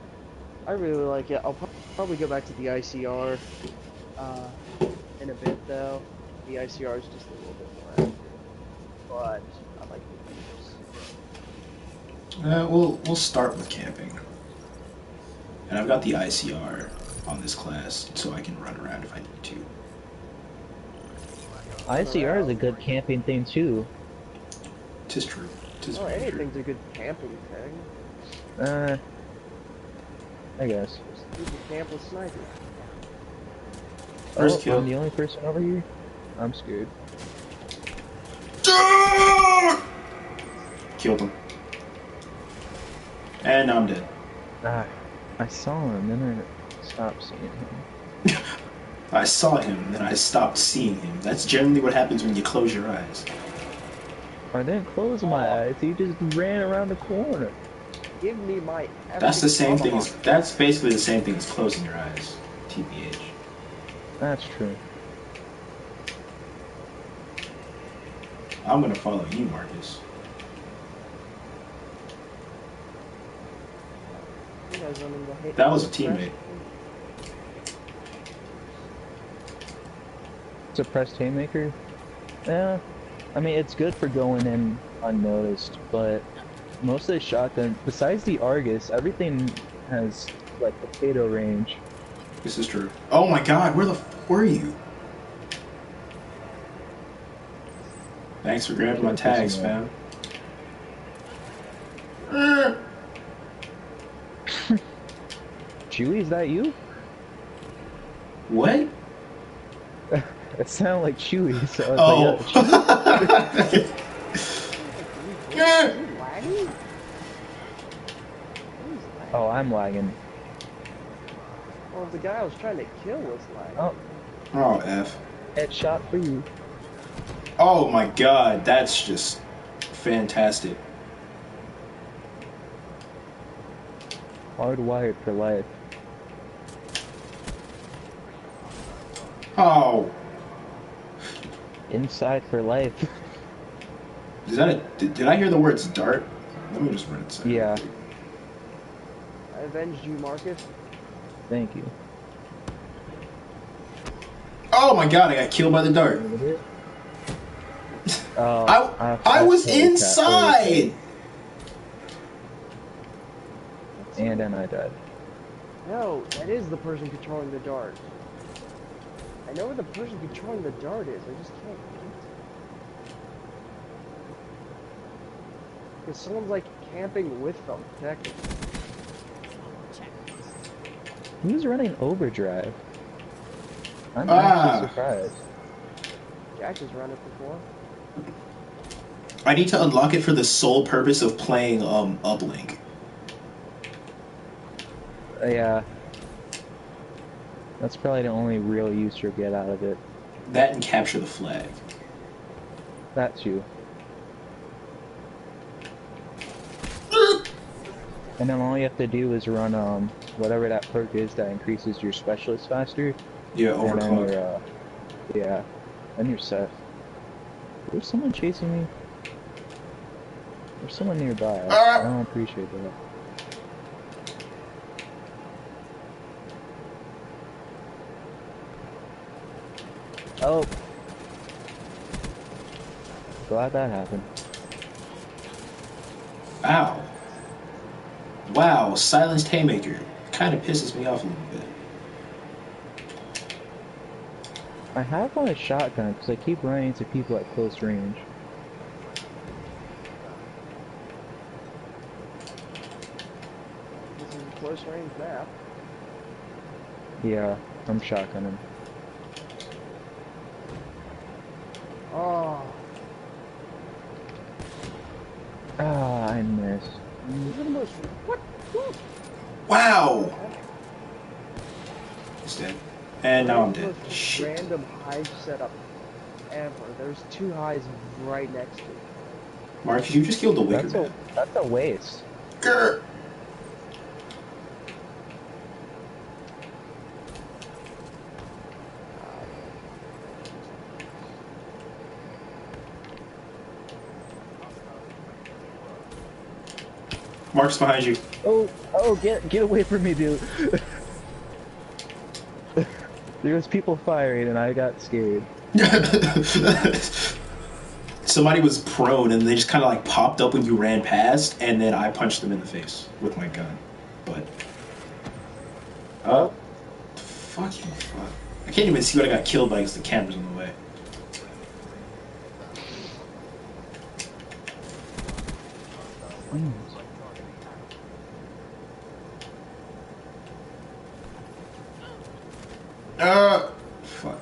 I really like it. I'll probably go back to the ICR uh, in a bit, though. The ICR is just a little bit more accurate. But I like the Beavers. Uh, we'll we'll start with camping. And I've got the ICR on this class, so I can run around if I need to. ICR is a good camping thing too. Tis true. Tis Oh, very true. anything's a good camping thing. Uh, I guess. Just keep the camp with sniper. First oh, kill. I'm the only person over here. I'm scared. Killed him. And now I'm dead. Ah, I saw him, then I stopped seeing him. I saw him, then I stopped seeing him. That's generally what happens when you close your eyes. I didn't close my eyes. He just ran around the corner. Give me my. That's the same thing as that's basically the same thing as closing your eyes. TBH. That's true. I'm gonna follow you, Marcus. You guys running the hate- That was a teammate. Suppressed haymaker. Yeah, I mean it's good for going in unnoticed, but most of the shotgun, besides the Argus, everything has like potato range. This is true. Oh my god, where the f were you? Thanks for grabbing my tags, fam. Uh, Chewie, is that you? What? It sounded like Chewie, so I Oh. was like, oh. yeah, Chewie. Yeah. You lagging? Who's lagging? Oh, I'm lagging. Well, the guy I was trying to kill was lagging. Oh, Oh, F. headshot for you. Oh my god, that's just fantastic. Hardwired for life. Oh, Inside for life. is that a. Did, did I hear the words dart? Let me just run it. Yeah. I avenged you, Marcus. Thank you. Oh my god, I got killed by the dart. Oh, I, I was inside! And then I died. No, that is the person controlling the dart. I know where the person controlling the dart is. I just can't get it. Because someone's like camping with them, technically. Who's running overdrive? I'm Ah. actually surprised. Jack has run it before. I need to unlock it for the sole purpose of playing um Uplink. Uh, yeah. That's probably the only real use you'll get out of it. That and capture the flag. That's you. And then all you have to do is run um whatever that perk is that increases your specialist faster. Yeah, And then overclock. you're, uh, yeah, then you're set. There's someone chasing me. There's someone nearby. I, Ah! I don't appreciate that. Oh. Glad that happened. Ow. Wow, silenced haymaker. Kind of pisses me off a little bit. I have on a shotgun because I keep running into people at close range. This is a close range map. Yeah, I'm shotgunning. Oh, Ah, I missed. these are the most. What? What? Wow! He's dead. And now I'm dead. Shit. Random hive setup ever. There's two hives right next to it. Marcus, you just killed the wicker That's a that's a waste. Grr. Marcus behind you. Oh, oh, get get away from me, dude. there was people firing, and I got scared. Somebody was prone and they just kind of like popped up when you ran past, and then I punched them in the face with my gun. But. Oh. fucking fuck. I can't even see what I got killed by because the camera's in the way. Hmm. Uh. Fuck.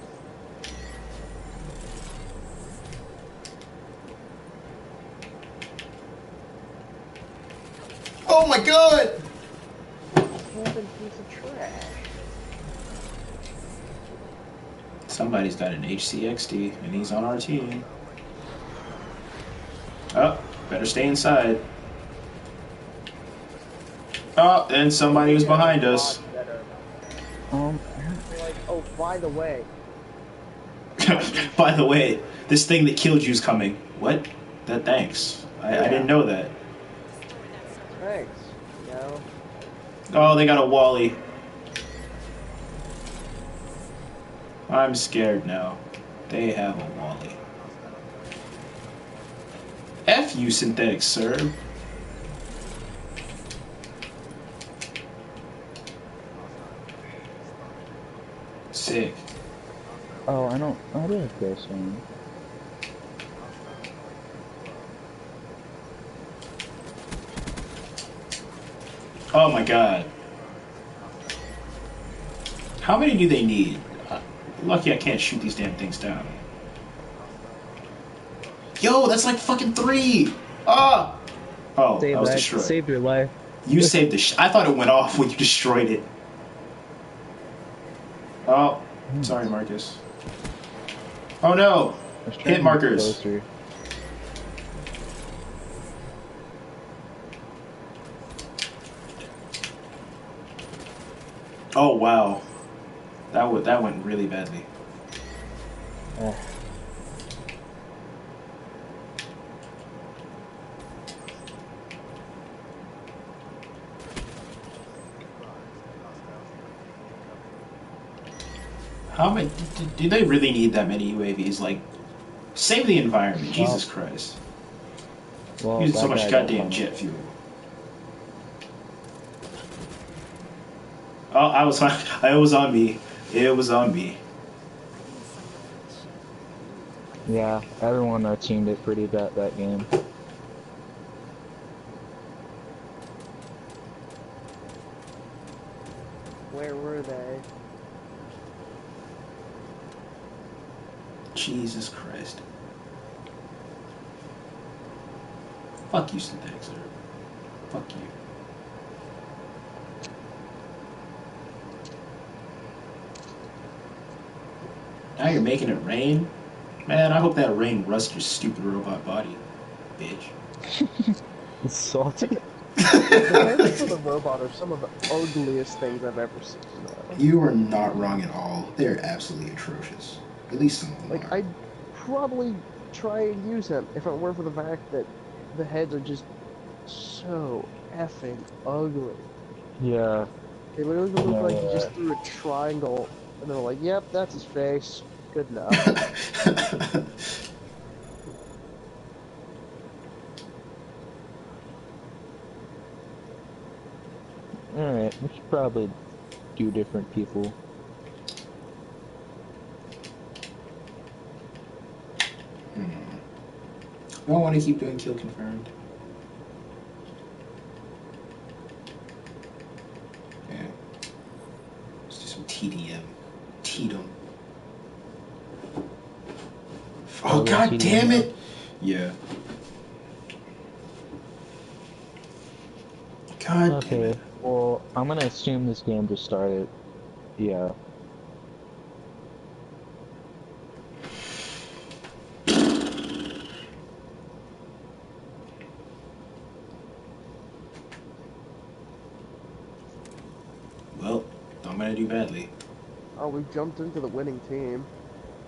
Oh my god! Cabin piece of trash. Somebody's got an HCXD and he's on our team. Oh, better stay inside. Oh, and somebody was behind us. Um, Like, oh, by the way, By the way, this thing that killed you's coming. What? That thanks. I, I didn't know that. thanks. Know, Oh, they got a Wally. I'm scared now. They have a Wally. F you, synthetic sir. Sick. Oh, I don't. I do have one. Oh my god. How many do they need? Uh, Lucky I can't shoot these damn things down. Yo, that's like fucking three! Ah! Oh, Saved I was that- destroyed. saved your life. You saved the sh- I thought it went off when you destroyed it. Oh, sorry, Marcus. Oh no! I was trying Hit markers. closer. Oh wow, that w- that went really badly. Eh. How many? Do, do they really need that many UAVs? Like, save the environment, Jesus Christ! Well, Using so much goddamn jet fuel. Oh, I was on. It was on me. It was on me. Yeah, everyone uh, teamed it pretty bad that game. where were they? Jesus Christ. Fuck you, synthetic. Fuck you. Now you're making it rain? Man, I hope that rain rusts your stupid robot body, bitch. It's salty. The hands of the robot are some of the ugliest things I've ever seen. You are not wrong at all. They're absolutely atrocious. At least some Like. I'd probably try and use him if it weren't for the fact that the heads are just so effing ugly. Yeah. It literally look Yeah, like yeah, he just threw a triangle, and they're like, "Yep, that's his face. Good enough." Alright, we should probably do different people. Hmm. I don't want to keep doing kill confirmed. Yeah. Let's do some TDM. TDM. Oh, Oh, god TDM. damn it! Yeah. God damn Okay, it. well, I'm gonna assume this game just started. Yeah. we jumped into the winning team.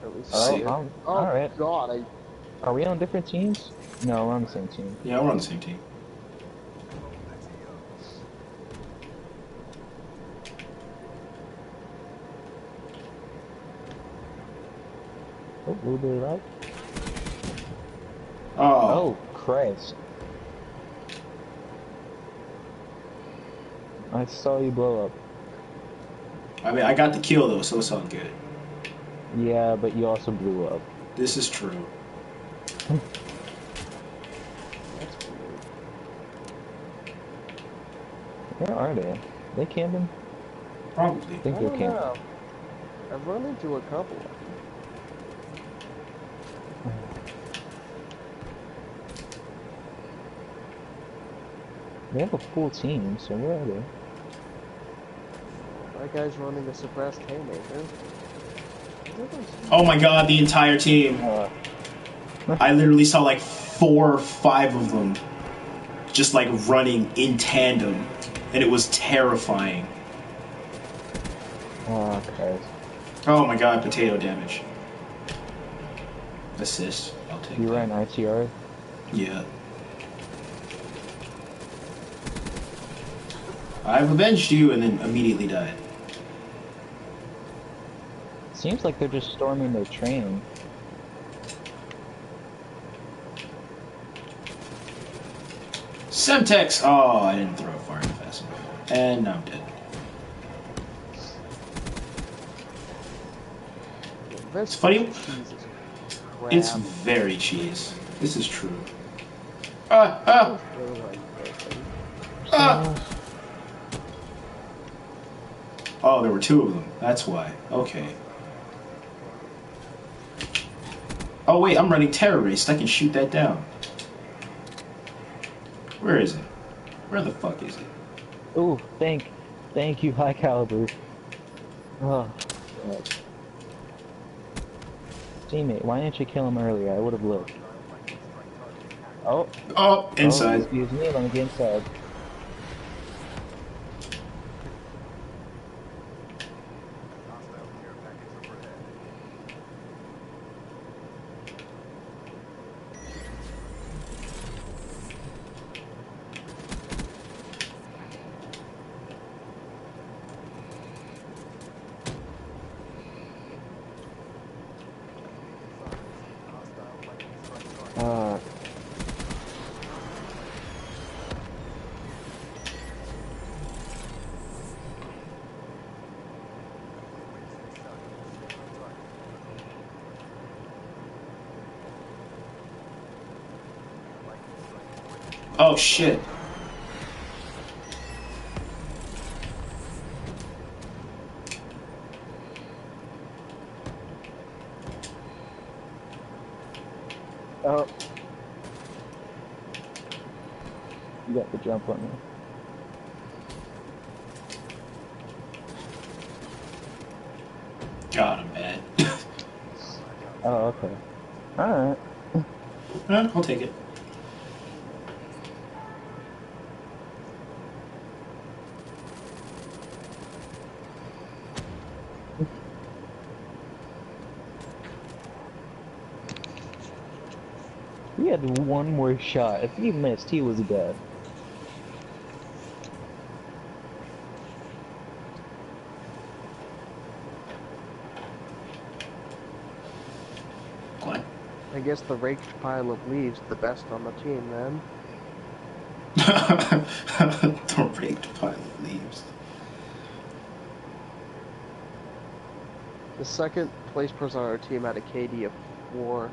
At least. Oh, um, oh all right. God, I... Are we on different teams? No, we're on the same team. Yeah, we're on the same team. Oh, blueberry right. Oh. Oh, Christ. I saw you blow up. I mean, I got the kill though, so it's all good. Yeah, but you also blew up. This is true. That's weird. Where are they? They camping? Probably. I think I they're camping. Know. I've run into a couple of them. They have a full team, so where are they? Guy's running a suppressed haymaker. Oh my god, the entire team. Uh, I literally saw like four or five of them just like running in tandem, and it was terrifying. oh, Christ. Oh my god, potato damage. Assist. I'll take You that. ran ITR? Yeah. I've avenged you and then immediately died. Seems like they're just storming their train. Semtex! Oh, I didn't throw it far enough fast enough. And now I'm dead. That's funny. It's very cheese. This is true. Ah, ah, Really like this. ah! Oh, there were two of them. That's why. Okay. Oh wait, I'm running terrorist. I can shoot that down. Where is it? Where the fuck is it? Oh, thank, thank you, high caliber. Oh, God. Teammate, why didn't you kill him earlier? I would have looked. Oh, Oh, oh, inside. excuse me, let me get inside. Oh shit. oh. You got the jump on me. God, I'm mad. Oh, okay. Alright. Eh, I'll take it. He had one more shot. If he missed, he was dead. What? I guess the raked pile of leaves the best on the team then. the raked pile of leaves. The second place person on our team had a KD of 4.2.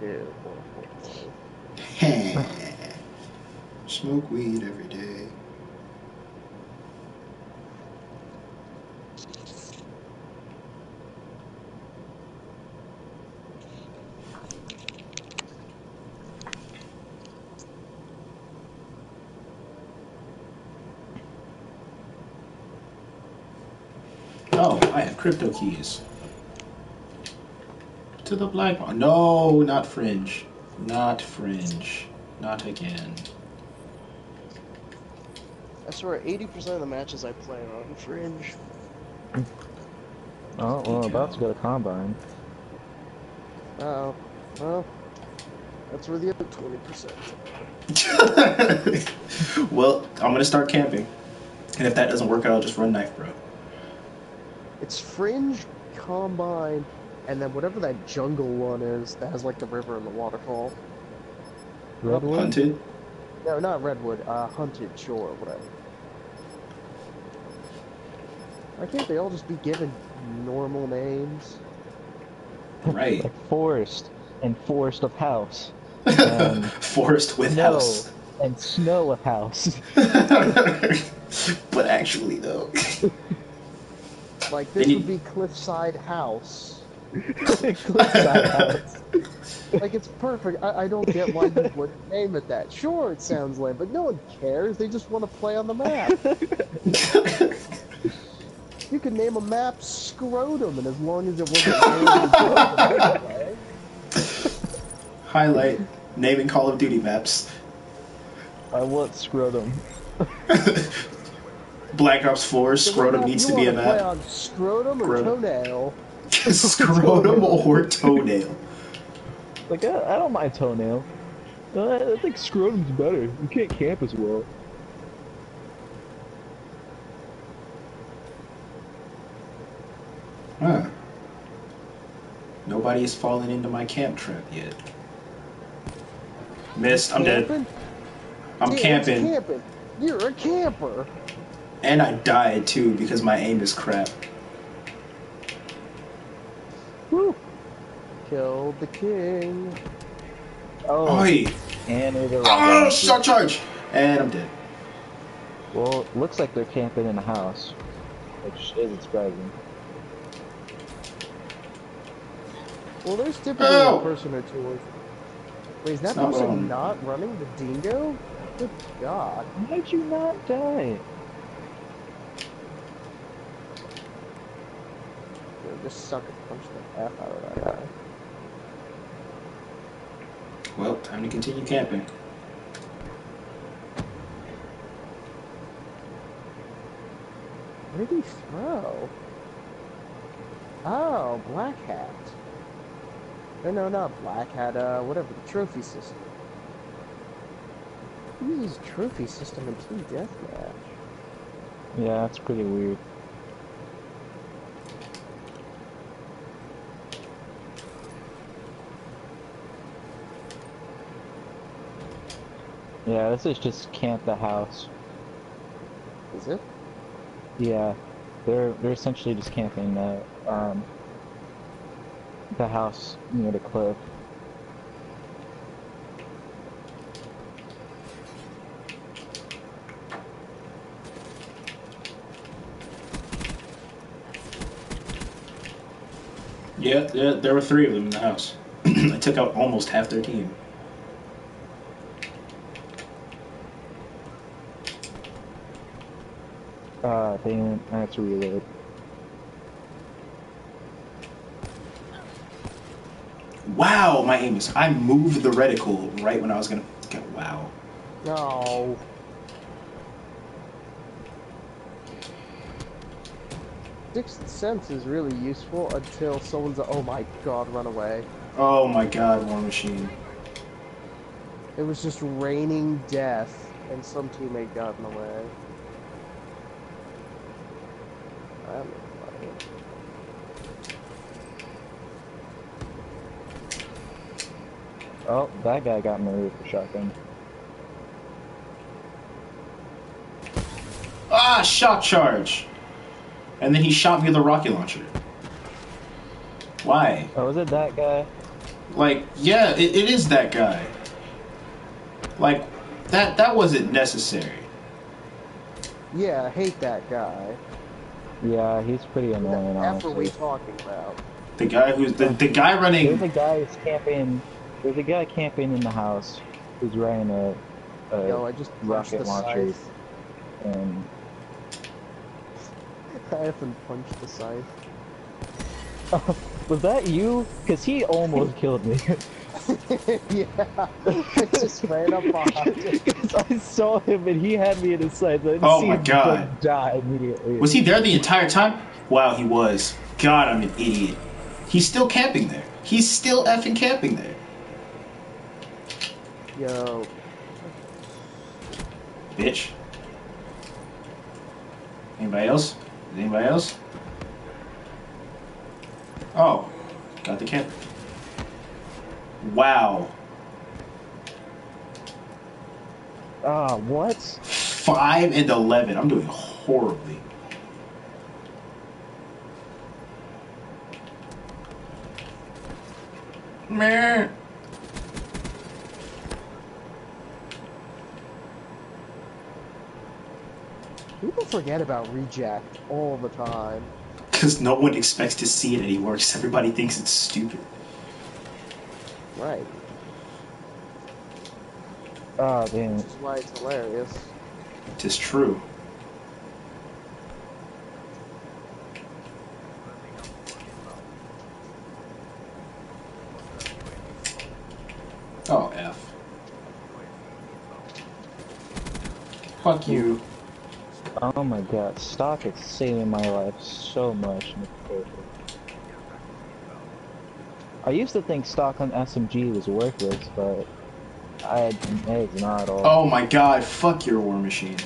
4.2. Smoke weed every day. Oh, I have crypto keys. To the black. No, not fringe. Not fringe. Not again. I swear, 80% of the matches I play are on Fringe. Oh, well, Okay. about to go to Combine. Uh oh. Well, that's where the other 20% well, I'm gonna start camping. And if that doesn't work out, I'll just run knife bro. It's Fringe, Combine, and then whatever that jungle one is that has like the river and the waterfall. Redwood? Hunted. No, not redwood. Uh, hunted shore, whatever. Why can't they all just be given normal names? Right. Like forest and forest of house. Um, Forest with snow house. and snow of house. but actually, though. Like this you- would be Cliffside House. Cliffside house. Like it's perfect. I, I don't get why you would name it that. Sure, it sounds lame, but no one cares. They just want to play on the map. You can name a map Scrotum, and as long as it wasn't named Scrotum. Highlight naming Call of Duty maps. I want scrotum. Black Ops 4, So Scrotum needs to be a map. on Scrotum or Scrotum. Toenail? Scrotum or Toenail. Like I, I don't mind toenail. Uh, I think scrotum's better. You can't camp as well. Huh. Nobody has fallen into my camp trap yet. Missed. I'm dead. I'm Yeah, camping. camping. You're a camper. And I died too because my aim is crap. Woo! Killed the king. Oh, Oi! and a ah, Oh, shock charge! And I'm dead. Well, it looks like they're camping in a house, which isn't surprising. Well, there's typically Oh! a person or two. With... Wait, is that It's person wrong. not running the dingo? Good God. Why did you not die? Dude, just sucker punch the F out of that guy. Well, time to continue camping. What did he throw? Oh, Black Hat. No, no, not Black Hat, uh, whatever, the trophy system. Who uses trophy system in Team Deathmatch? Yeah, that's pretty weird. Yeah, this is just camp the house. Is it? Yeah, they're they're essentially just camping the um the house near the cliff. Yeah, yeah, there were three of them in the house. I took out almost half their team. Uh, damn, I have to reload. Wow, my aim is. I moved the reticle right when I was gonna. Get, wow. No. Sixth Sense is really useful until someone's oh my god, run away. Oh my god, War Machine. It was just raining death, and some teammate got in the way. I'm funny. Oh, that guy got murdered with a shotgun. Ah, shock charge! And then he shot me with a rocket launcher. Why? Oh, was it that guy? Like, yeah, it, it is that guy. Like, that that wasn't necessary. Yeah, I hate that guy. Yeah, he's pretty Who the annoying, F are we honestly. talking about? The guy who's the, the guy There's a running. guy who's camping. There's a guy camping in the house who's riding a, a Yo, I just punched rocket the launcher, scythe. and I haven't punched the scythe. was that you? Cause he almost killed me. yeah, I just ran up behind him. 'Cause I saw him and he had me in his sights. I didn't Oh see my him God. die immediately. Was he there the entire time? Wow, he was. God, I'm an idiot. He's still camping there. He's still effing camping there. Yo, Bitch. Anybody else? Anybody else? Oh. Got the camp. Wow. Ah, what? Five and eleven. I'm doing horribly. Meh. People forget about Rejack all the time. Because no one expects to see it anymore, because everybody thinks it's stupid. Right. Oh, damn. Which is why it's hilarious. It is true. Oh, F. Fuck you. Oh my god, stock is saving my life so much. I used to think stock on SMG was worthless, but I it's not at all. Oh my god, fuck your war machine.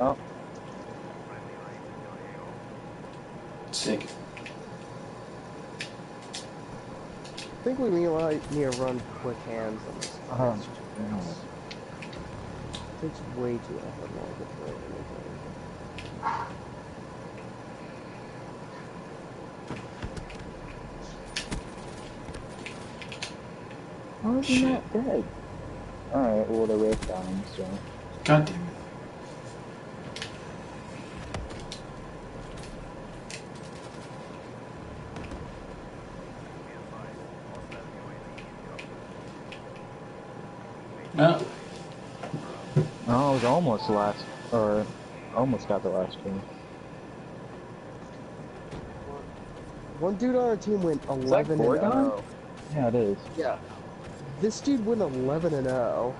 Oh. Sick. I think we need, like, need to run quick hands on this. Uh-huh. takes way too effort long to throw anything. How is he not dead? Alright, well the rift down, so. God damn it. Well, Oh, it was almost the last, or almost got the last game. One dude on our team went 11 and 0. Yeah, it is. Yeah. This dude went 11 and 0.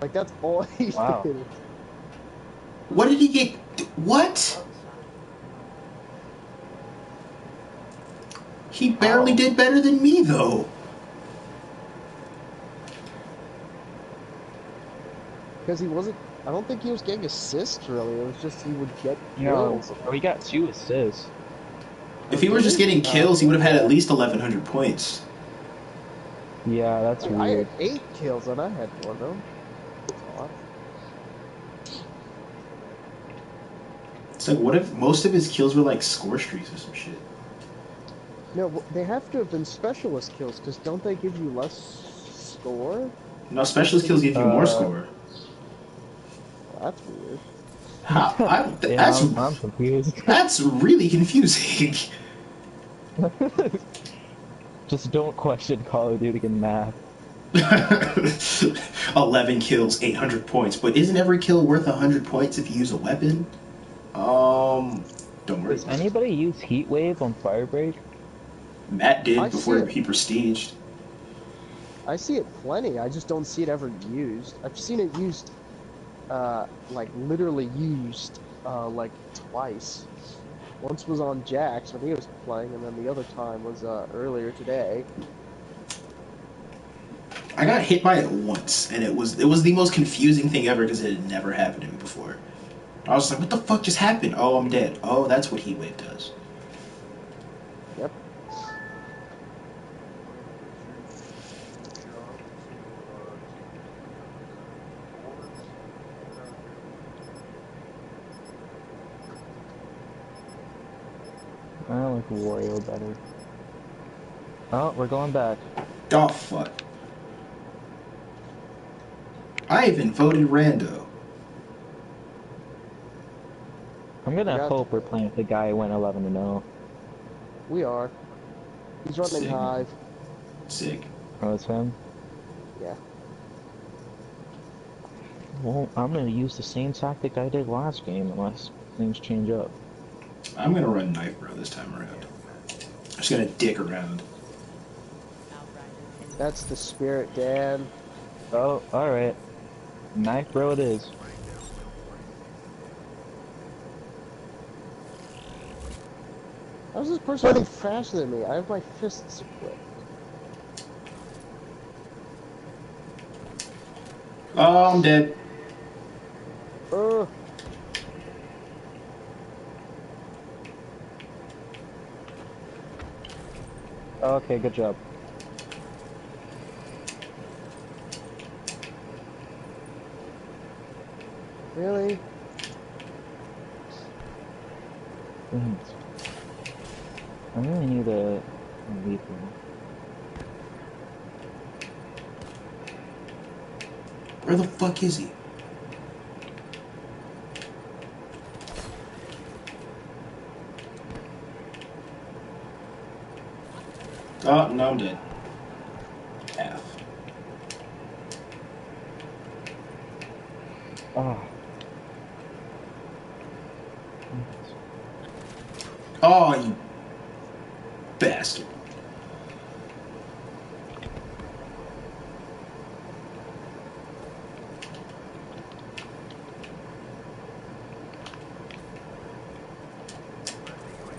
Like, that's all he Wow. did. what did he get? What? He barely Oh. did better than me, though. Because he wasn't. I don't think he was getting assists, really. It was just he would get No, kills. we got two assists. If he were just getting kills, he would have had at least 1,100 points. Yeah, that's weird. I had eight kills and I had one of them. It's like, what if most of his kills were like score streaks or some shit? No, they have to have been specialist kills, because don't they give you less score? No, specialist kills give you more Uh, score. That's weird. How? I, Yeah, that's I'm, I'm confused. that's really confusing. Just don't question Call of Duty in math. 11 kills, 800 points. But isn't every kill worth 100 points if you use a weapon? Um, don't worry. Does anybody use Heat Wave on Firebreak? Matt did I before he prestiged. I see it plenty. I just don't see it ever used. I've seen it used, uh, like literally used, uh, like twice. Once was on Jax when he was playing, and then the other time was uh, earlier today. I got hit by it once, and it was it was the most confusing thing ever because it had never happened to me before. I was like, "What the fuck just happened? Oh, I'm dead. Oh, that's what Heat Wave does." Yep. I like Wario better. Oh, we're going back. Oh fuck! I even voted rando. I'm gonna Yeah. hope we're playing with the guy who went 11 to 0. We are. He's running Sick. hive. Sick. Oh, it's him? Yeah. Well, I'm gonna use the same tactic I did last game unless things change up. I'm gonna run knife bro this time around. I'm just gonna dick around. That's the spirit, Dan. Oh, alright. Knife bro it is. How's this person running faster than me? I have my fists equipped. Oh, I'm dead. Uh, Okay, good job. Really? Dang. I really need a, a lethal. Where the fuck is he? Oh, no, I'm dead. F. Ah. Oh, you bastard.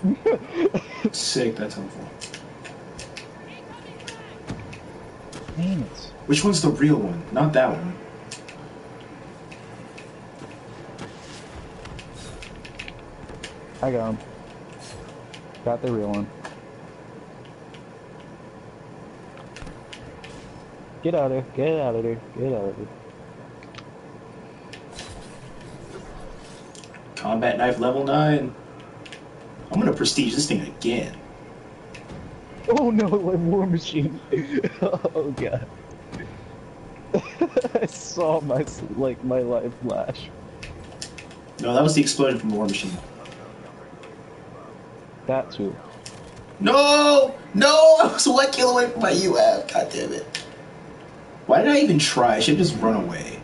Sick, that's helpful. Dang it. Which one's the real one? Not that one. I got him. Got the real one. Get out of there. Get out of there. Get out of there. Combat knife level 9. I'm gonna prestige this thing again. Oh no, like War Machine. oh god. Saw my like my life flash. No, that was the explosion from the War Machine. That too. No! No! I was one kill away from my UF. God damn it. Why did I even try? I should just run away.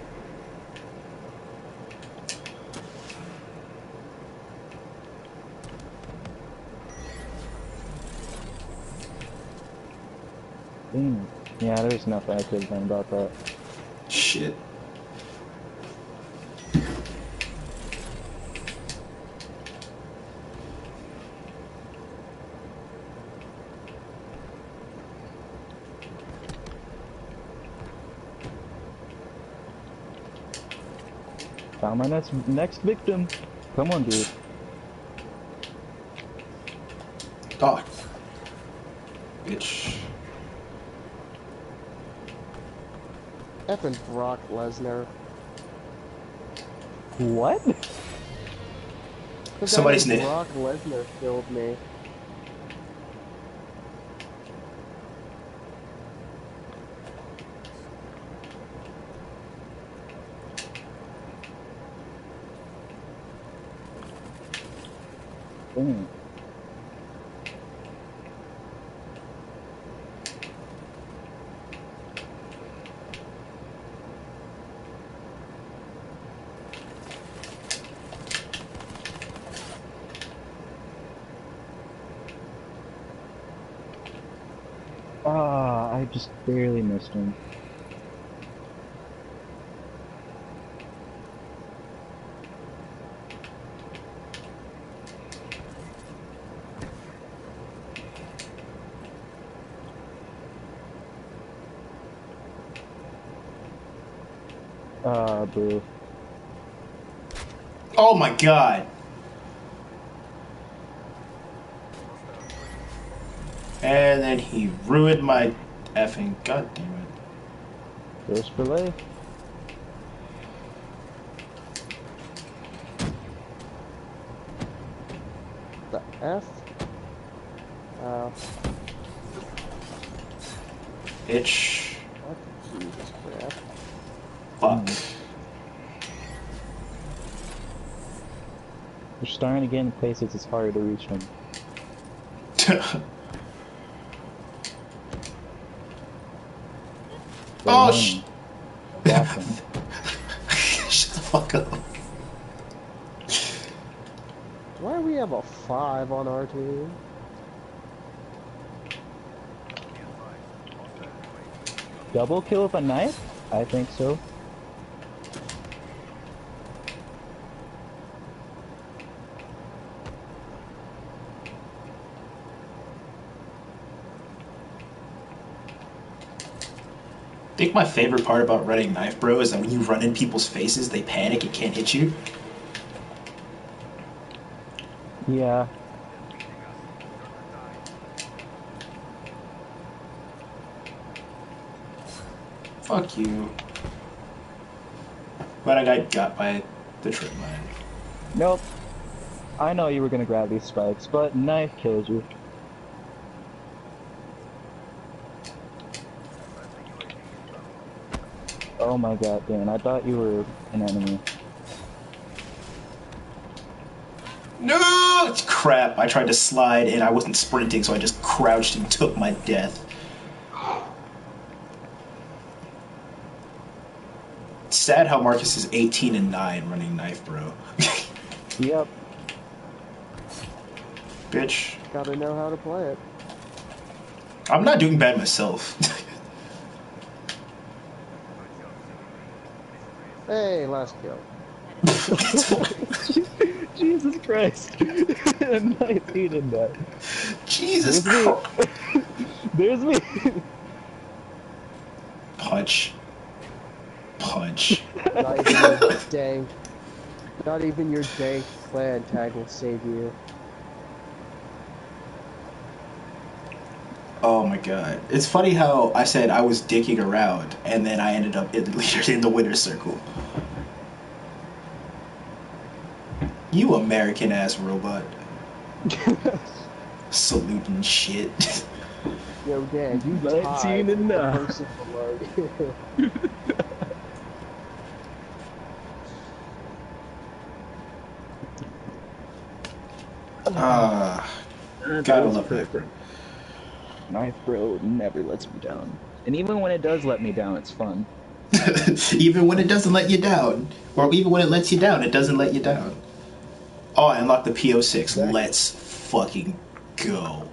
Damn. Yeah, there's nothing I could have done about that. Shit. Found my next next victim. Come on, dude. God. Bitch. Effing Brock Lesnar. What? Somebody's name. na- Brock Lesnar killed me. Damn. Ah, I just barely missed him. Ah, boo. Oh my god. And then he ruined my effing. God damn it. First for life. The F? Oh, Bitch. what Jesus crap. Fuck. You're to get in places it's harder to reach them. oh, sh- Shut the fuck up. Why do we have a 5 on our team? Double kill with a knife? I think so. I think my favorite part about running Knife Bro is that when you run in people's faces, they panic and can't hit you. Yeah. Fuck you. But I got got by the trip. Nope. I know you were gonna grab these spikes, but knife kills you. Oh my god, Dan, I thought you were an enemy. No! It's crap. I tried to slide and I wasn't sprinting, so I just crouched and took my death. It's sad how Marcus is 18 and 9 running knife, bro. Yep. Bitch. Gotta know how to play it. I'm not doing bad myself. Hey, last kill. Jesus Christ. nice, he did that. Jesus There's me. Christ. There's me. Punch. Punch. Not even your dank. Not even your dank clan tag will save you. Oh my god. It's funny how I said I was dicking around and then I ended up in the, in the winner's circle. You American ass robot. Saluting shit. Yo, Dan, you 19 tied with and the nine. person below you. Ah, gotta love that. Knife bro never lets me down. And even when it does let me down, it's fun. even when it doesn't let you down, or even when it lets you down, it doesn't let you down. Oh, I unlocked the PO6. Exactly. Let's fucking go.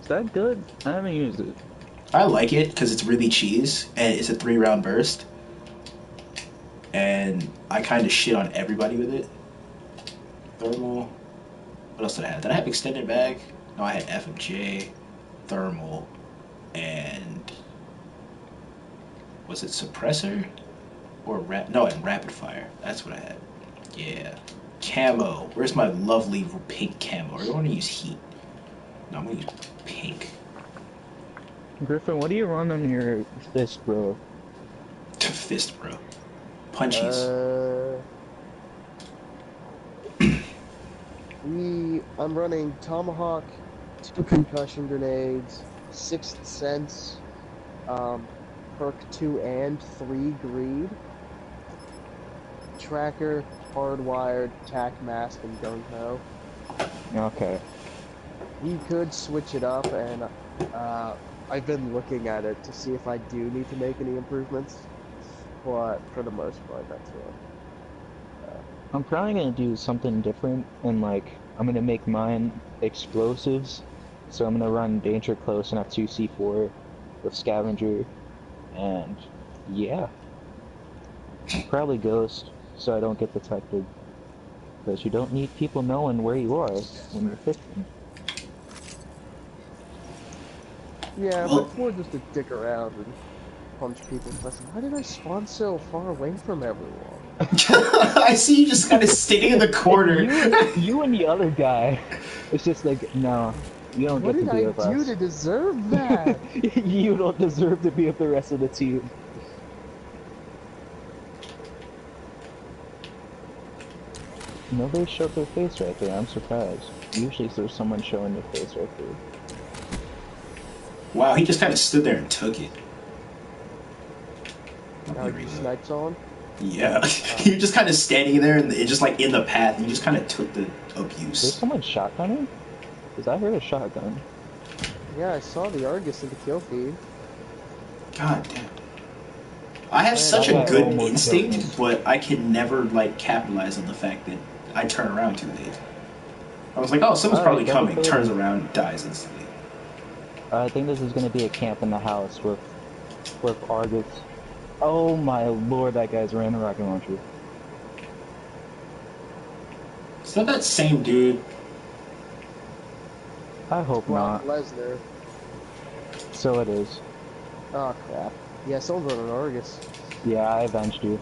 Is that good? I haven't used it. I like it because it's really cheese and it's a three round burst. And I kind of shit on everybody with it. Thermal. What else did I have? Did I have extended bag? No, I had FMJ, thermal, and was it suppressor or rap? No, and rapid fire. That's what I had. Yeah, camo. Where's my lovely pink camo? I don't want to use heat. No, I'm gonna use pink. Griffin, what do you run on your fist, bro? Fist, bro. Punchies. Uh, we, I'm running Tomahawk, two concussion grenades, Sixth Sense, um, perk two and three greed, tracker, hardwired, tac mask, and gung ho. Okay. We could switch it up, and uh, I've been looking at it to see if I do need to make any improvements. But for the most part, that's it. I'm probably gonna do something different and like I'm gonna make mine explosives. So I'm gonna run danger close and have two C4 with scavenger and yeah. Probably ghost so I don't get detected. Because you don't need people knowing where you are when you're fishing. Yeah, but it's more just to dick around and punch people. Plus, why did I spawn so far away from everyone? I see you just kind of standing in the corner. You, you and the other guy. It's just like, no, you don't What get to be I with do to deserve that? you don't deserve to be with the rest of the team. Nobody showed their face right there. I'm surprised. Usually there's someone showing their face right there. Wow, he just kind of stood there and took it. Let now me snipes on. Yeah, you're just kind of standing there and it just like in the path. and You just kind of took the abuse. Is there abuse. someone shotgunning? Because I heard a shotgun. Yeah, I saw the Argus in the kill feed. God damn. I have Man, such I a good instinct, but I can never like capitalize on the fact that I turn around too late. I was like, oh, someone's Alright, probably double coming. kill. Turns around, dies instantly. I think this is gonna be a camp in the house with with Argus. Oh my lord, that guy's ran a rocket launcher. Is that that same dude? I hope Brock not. Lesnar. So it is. Oh crap. Yeah, someone's running Argus. Yeah, I avenged you.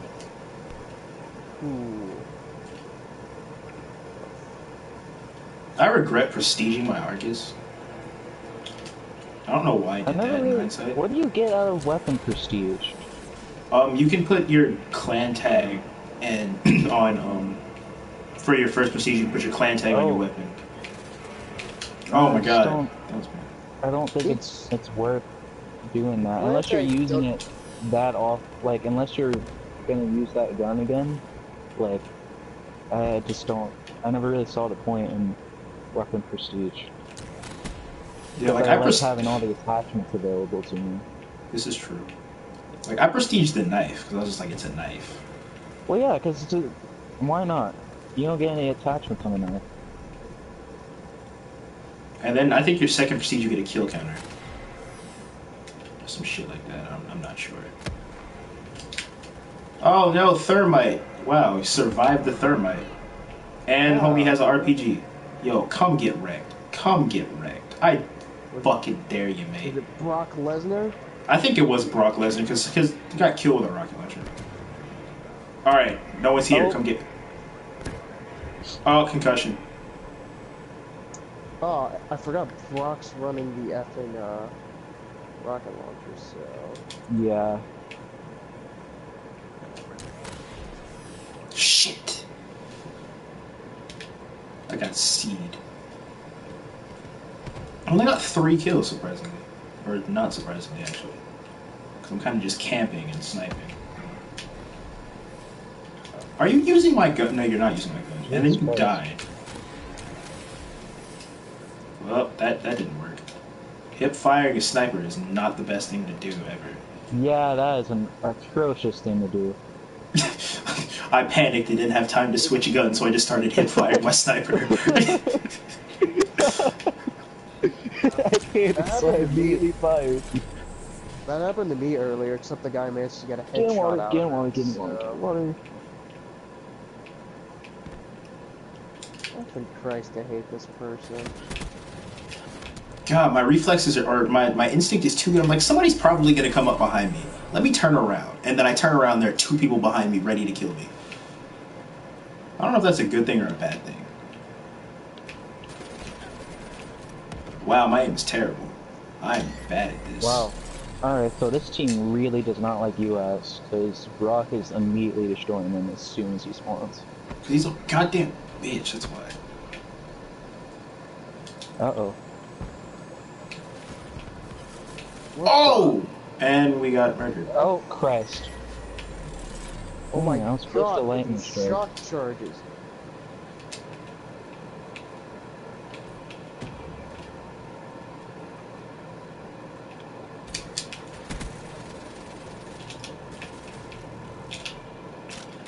Ooh. I regret prestiging my Argus. I don't know why I I did never that in really. hindsight. What do you get out of weapon prestige? Um, you can put your clan tag and on um for your first prestige. You can put your clan tag on your Oh. weapon. Oh I my just god. don't- That was bad. I don't think it's it's worth doing that unless you're using it that off. Like unless you're gonna use that gun again. Like I just don't. I never really saw the point in weapon prestige. Yeah, like I I like having all the attachments available to me. This is true. Like I prestige the knife because I was just like, it's a knife. Well, yeah, because why not? You don't get any attachments on a knife. And then I think your second prestige you get a kill counter. Some shit like that. I'm, I'm not sure. Oh no, thermite! Wow, he survived the thermite. And Wow. homie has an RPG. Yo, come get wrecked. Come get wrecked. I fucking dare you, Is mate. it Brock Lesnar? I think it was Brock Lesnar because he got killed with a rocket launcher. All right, no one's here. Oh. Come get. Oh, concussion. Oh, I forgot Brock's running the effing uh, rocket launcher, so. Yeah. Shit. I got seed. I only got three kills, surprisingly. Or not surprisingly, actually. Because I'm kind of just camping and sniping. Are you using my gun? No, you're not using my gun. And then you died. Well, that, that didn't work. Hip firing a sniper is not the best thing to do ever. Yeah, that is an atrocious thing to do. I panicked and didn't have time to switch guns, so I just started hip firing my sniper. I can't, That so I happened to me. immediately fired. That happened to me earlier, except the guy managed to get a headshot water, out get in of water, it, get in water, get so- in water. Fucking Christ, I hate this person. God, my reflexes are, or my, my instinct is too good. I'm like, somebody's probably gonna come up behind me. Let me turn around. And then I turn around, there are two people behind me ready to kill me. I don't know if that's a good thing or a bad thing. Wow, my aim is terrible. I'm bad at this. Wow. Alright, so this team really does not like US, because Brock is immediately destroying them as soon as he spawns. he's a goddamn bitch, that's why. Uh-oh. Oh! And we got murdered. Oh, Christ. Oh my I was supposed to god, lightning strike. shock charges.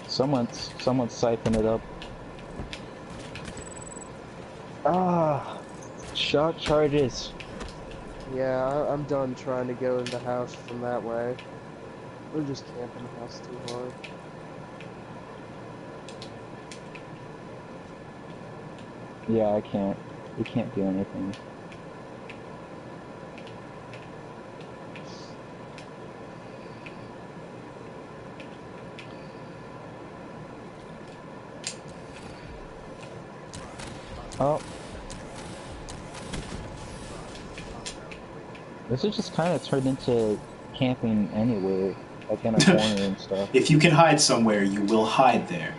Someone's, someone's siphoning it up. Ah, shock charges. Yeah, I, I'm done trying to go in the house from that way. We're just camping the house too hard. Yeah, I can't. We can't do anything. Oh. This is just kind of turned into camping anywhere, like in a corner and stuff. If you can hide somewhere, you will hide there.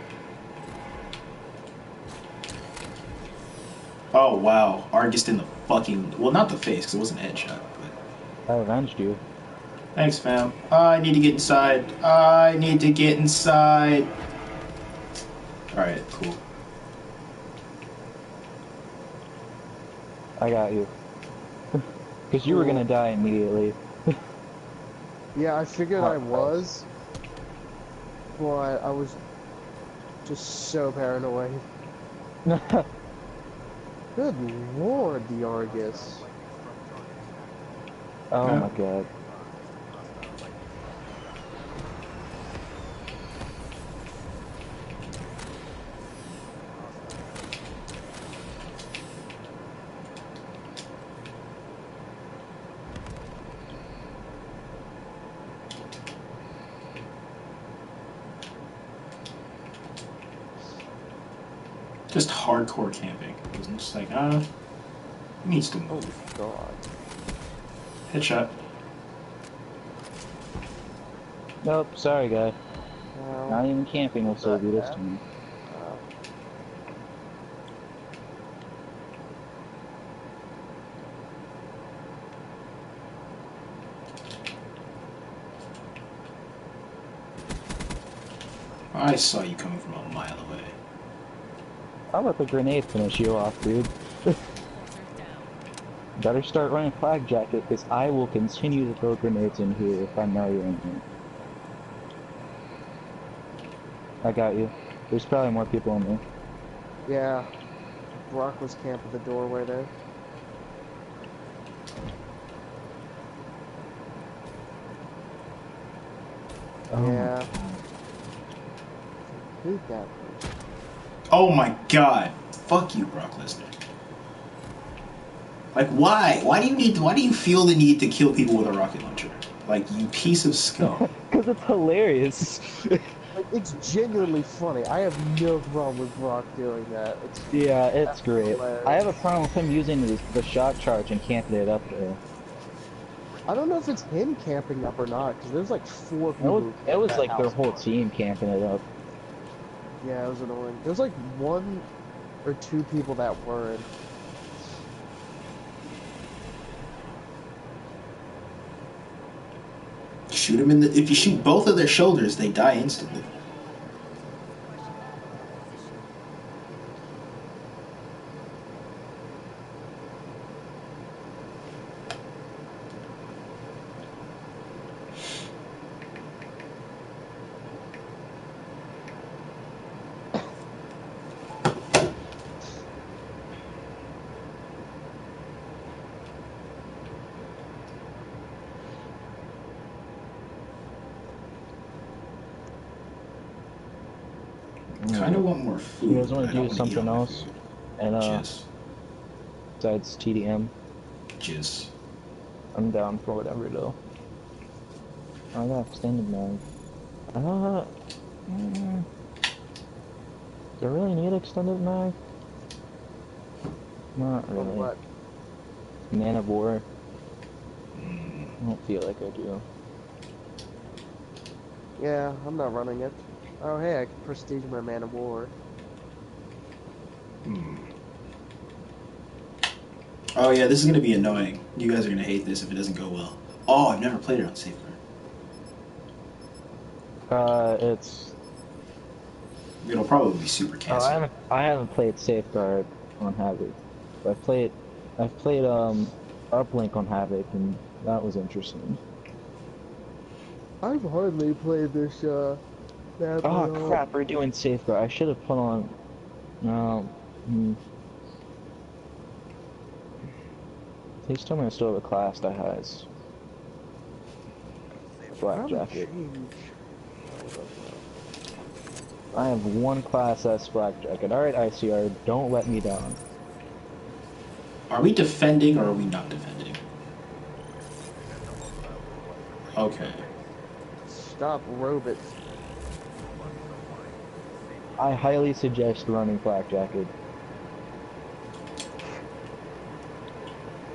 Oh wow, Argus in the fucking well, not the face because it wasn't a headshot. But I avenged you. thanks, fam. I need to get inside. I need to get inside. All right, cool. I got you. Because you were gonna die immediately. Yeah, I figured Oh, I was, but I was just so paranoid. Good lord, the Argus. oh Yeah. my god. Just hardcore camping. It was just like, uh, he needs to move. Oh move. god. Headshot. Nope, sorry guy. No. Not even camping will save you this Yeah. time. Uh, I saw you coming from a mile away. I'll let the grenade finish you off, dude. Better start running flak jacket, because I will continue to throw grenades in here if I know you're in here. I got you. There's probably more people in there. yeah. Brock was camped at the doorway there. Oh yeah. God. I that place. Oh my god. Fuck you, Brock Lesnar. Like, why? Why do you need? Why do you feel the need to kill people with a rocket launcher? Like, you piece of scum. Because it's hilarious. Like, it's genuinely funny. I have no problem with Brock doing that. It's yeah, it's great. hilarious. I have a problem with him using the, the shock charge and camping it up there. I don't know if it's him camping up or not, because there's like four It people. was, it was like their house. whole team camping it up. Yeah, it was annoying. There's like one or two people that weren't. shoot them in the. If you shoot both of their shoulders, they die instantly. Kind of want more food. You guys wanna do something else? And uh, Jizz. besides TDM, Jizz. I'm down for whatever though. I got extended mag. Uh, mm, do I really need extended mag? Not really. what? Man-O-War. Mm, I don't feel like I do. Yeah, I'm not running it. Oh hey, I can prestige my Man-O-War. Oh yeah, this is gonna be annoying. You guys are gonna hate this if it doesn't go well. Oh, I've never played it on Safeguard. Uh, it's. It'll probably be super Oh, I haven't. I haven't played Safeguard on Havoc. I've played. I've played um, Uplink on Havoc, and that was interesting. I've hardly played this uh that Oh crap! We're doing Safeguard. I should have put on. No. Hmm. Please tell me I still have a class that has. Flak jacket. I have one class that's flak jacket. Alright, ICR, don't let me down. Are we defending or are we not defending? Okay. Stop robots. I highly suggest running flak jacket.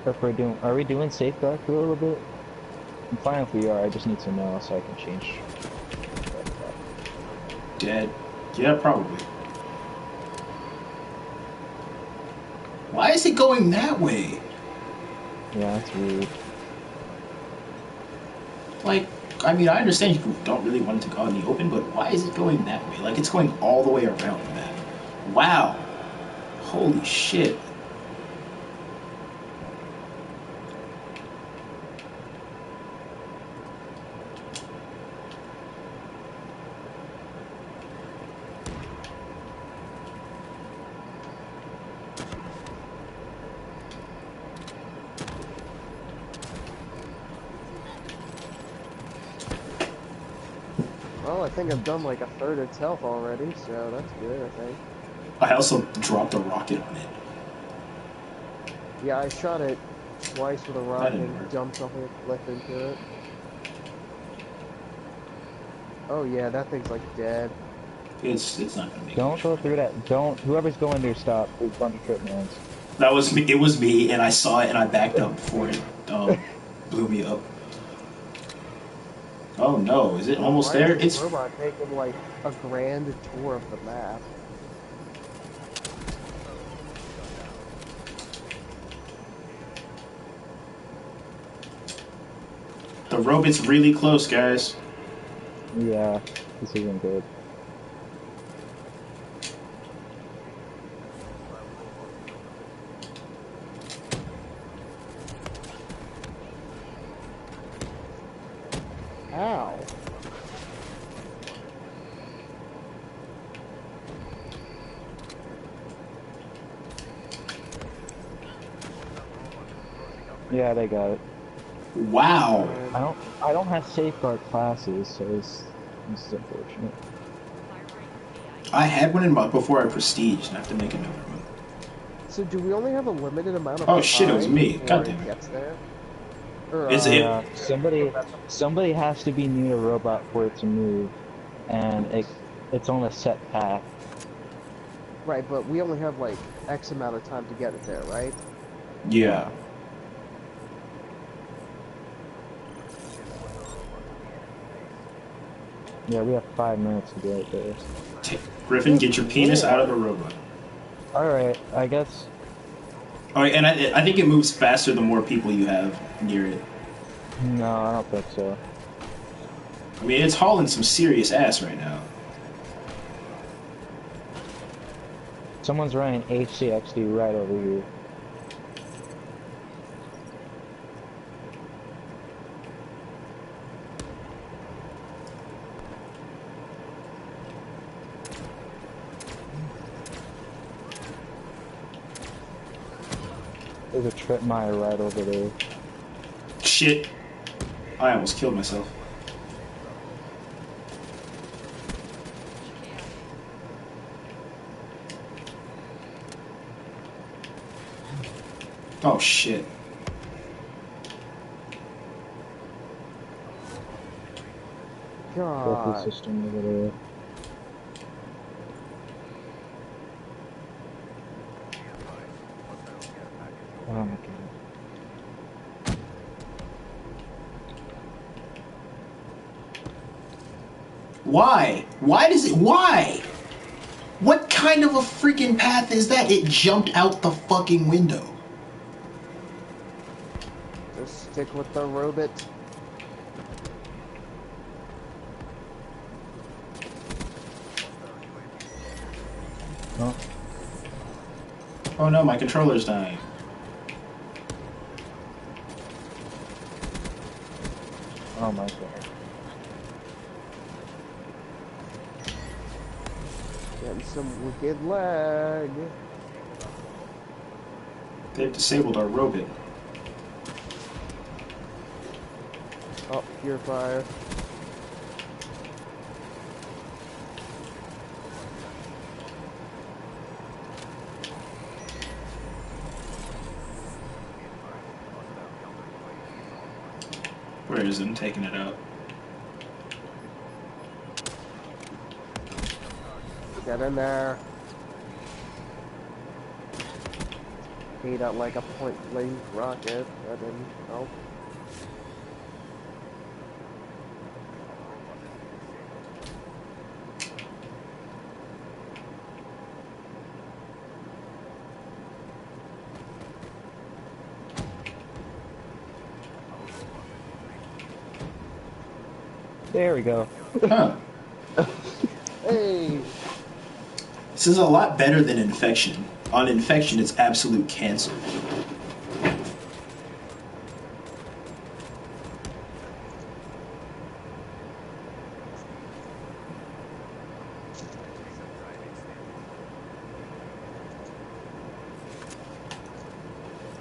If we're doing, are we doing safeguard for a little bit? I'm fine if we are. I just need to know so I can change. Dead. Yeah, probably. Why is it going that way? Yeah, that's weird. Like, I mean, I understand you don't really want it to go in the open, but why is it going that way? Like, it's going all the way around the map. Wow. Holy shit. Well, I think I've done like a third of health already, so that's good. I think. I also dropped a rocket on it. Yeah, I shot it twice with a rocket and work. jumped off it, left into it. Oh yeah, that thing's like dead. It's it's not gonna make Don't go through that. Don't. Whoever's going there, stop. There's a bunch of trip mines. That was me. It was me, and I saw it, and I backed up before it um, blew me up. Oh no, is it almost Why there? is the It's robot taking like a grand tour of the map. the robot's really close, guys. Yeah, this isn't good. Ow. Yeah, they got it. Wow. I don't. I don't have safeguard classes, so this, this is unfortunate. I had one in my before I prestige, and I have to make another one. So do we only have a limited amount of Oh, shit, it was me. God damn it. gets there? Or, Is uh, it- Uh, somebody, somebody has to be near a robot for it to move, and it, it's on a set path. Right, but we only have like X amount of time to get it there, right? Yeah. Yeah, we have five minutes to get it there. T- Griffin, get your penis out of the robot. All right, I guess. Oh, and I, I think it moves faster the more people you have near it. No, I don't think so. I mean, it's hauling some serious ass right now. Someone's running RCXD right over here. There's a trip mine right over there. Shit. I almost killed myself. Oh shit. God. system over there. Why? Why does it? Why? What kind of a freaking path is that? It jumped out the fucking window. Just stick with the robot. Oh, Oh no, my controller's dying. oh my god. Getting lag. They've disabled our robot. Oh, purifier. Where is it? I'm taking it out. Get in there. Ate out like a point blank rocket. That didn't help. There we go. Huh. Hey! This is a lot better than infection. On infection, it's absolute cancer.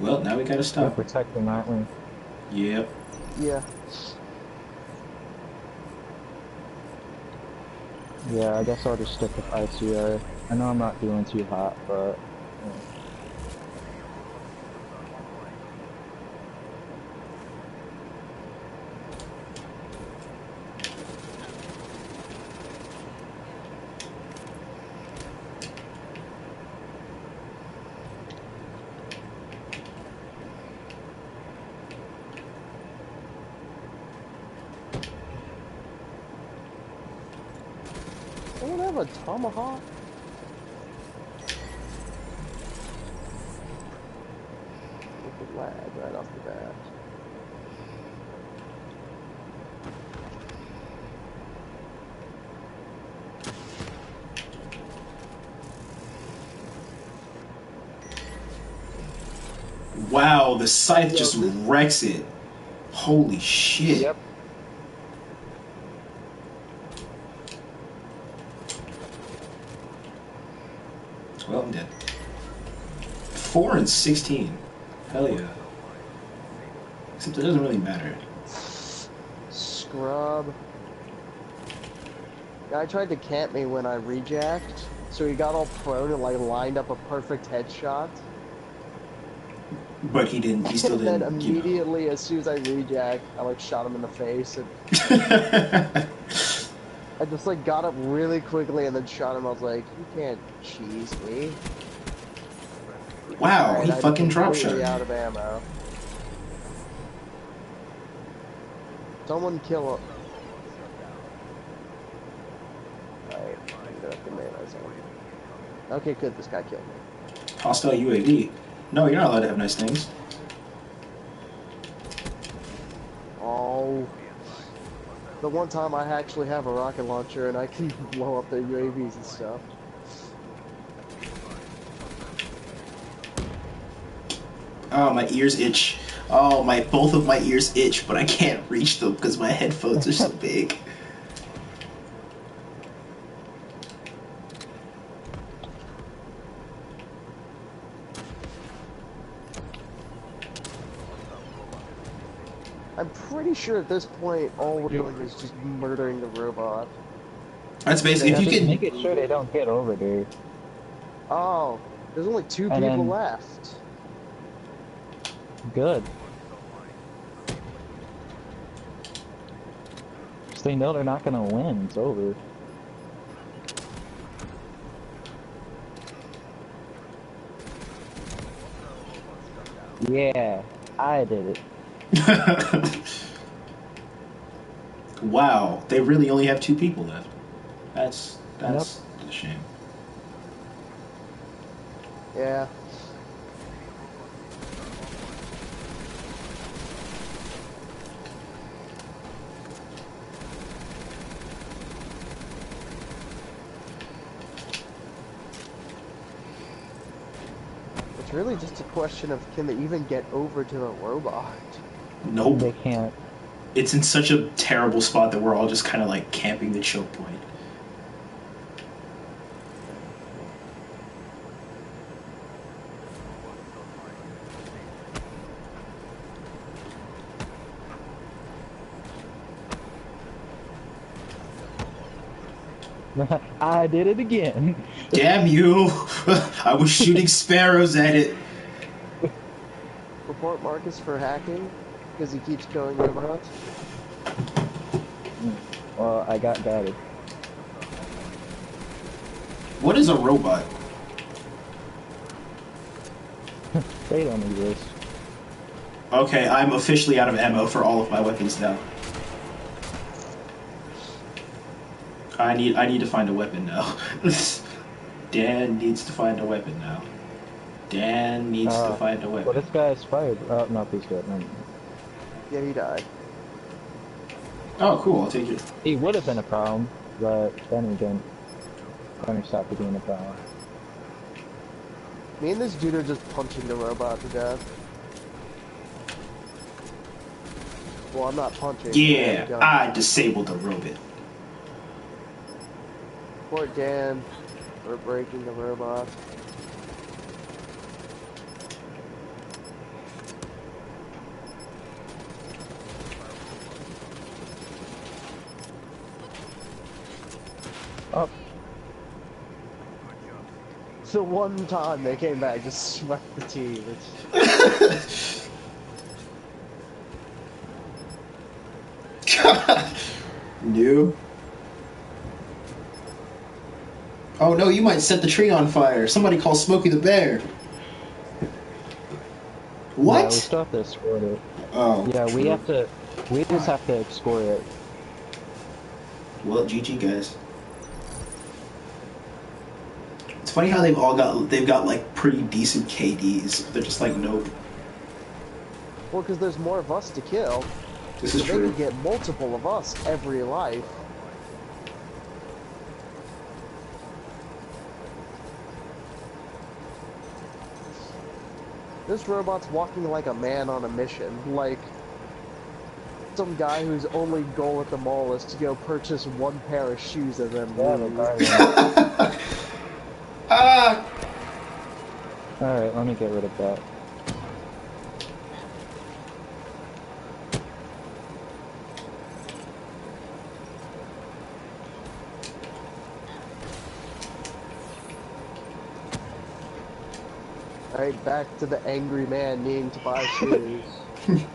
Well, now we gotta Gotta stop. protect the nightwing. Yep. Yeah. Yeah, I guess I'll just stick with ICR. I know I'm not doing too hot, but yeah. I don't have a tomahawk. The scythe just wrecks it. Holy shit. Yep. Well, I'm dead. Four and sixteen. Hell yeah. Except it doesn't really matter. Scrub. Guy tried to camp me when I rejacked, so he got all prone and like lined up a perfect headshot. But he didn't. He still and then didn't. you know. immediately, as soon as I rejacked, I like shot him in the face, and I just like got up really quickly and then shot him. I was like, "You can't cheese me." wow, Alright, he I'm fucking drop shot. out of ammo. Someone kill him. Alright, I'm gonna have to. Okay, good. This guy killed me. Hostile UAV. No, you're not allowed to have nice things. Oh. The one time I actually have a rocket launcher and I can blow up their UAVs and stuff. Oh, my ears itch. Oh, my both of my ears itch, but I can't reach them because my headphones are so big. I'm pretty sure at this point all we're doing is just murdering the robot. That's basically if you can. make it sure they don't get over there. Oh, there's only two And people then- left. Good. 'Cause they know they're not gonna win. It's over. Yeah, I did it. wow, they really only have two people left. That's that's a shame. Yeah. It's really just a question of can they even get over to the robot? Nope. They can't. It's in such a terrible spot that we're all just kind of like camping the choke point. I did it again. Damn you! I was shooting sparrows at it. Report Marcus for hacking because he keeps killing robots. Well, I got batted. What is a robot? They don't exist. Okay, I'm officially out of ammo for all of my weapons now. I need I need to find a weapon now. Dan needs to find a weapon now. Dan needs to Uh, find a Well, weapon. this is fired. Oh, no, he's good. No. Yeah, he died. Oh, cool. I'll take it. He would have been a problem, but then again, then he stopped being a problem. Me and this dude are just punching the robot to death. Well, I'm not punching. Yeah, I'm I disabled the robot. Poor Dan We're breaking the robot. So one time they came back, just swept the team. It's, New. Oh no, you might set the tree on fire. Somebody call Smokey the Bear. What? Yeah, we still have to escort it. Oh. Yeah, we have to. We just have to escort it. Well, GG, guys. It's funny how they've all got they've got like pretty decent KDs. They're just like nope. Well, because there's more of us to kill. This so is they true. can get multiple of us every life. This robot's walking like a man on a mission, like some guy whose only goal at the mall is to go purchase one pair of shoes and then leave. guy. Ah! Alright, let me get rid of that. Alright, back to the angry man needing to buy shoes. oh,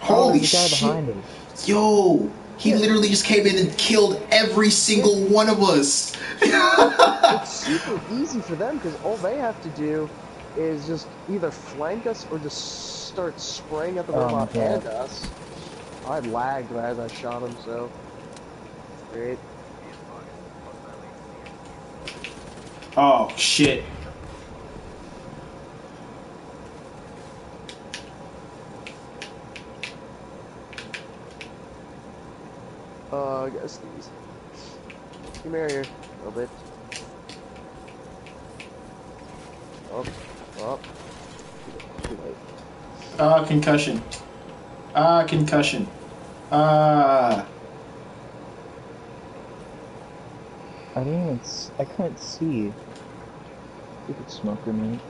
Holy there's a guy shit! behind us. Yo, he Yeah. literally just came in and killed every single one of us. it's super easy for them because all they have to do is just either flank us or just start spraying at the Oh robot God. and us. I lagged as I shot him, so great. Oh shit! Uh, I guess these. Come here, here, little bit. Oh, oh. Too late. Ah, concussion. Ah, concussion. Ah. I didn't even. S- I couldn't see. You Stupid smoker me.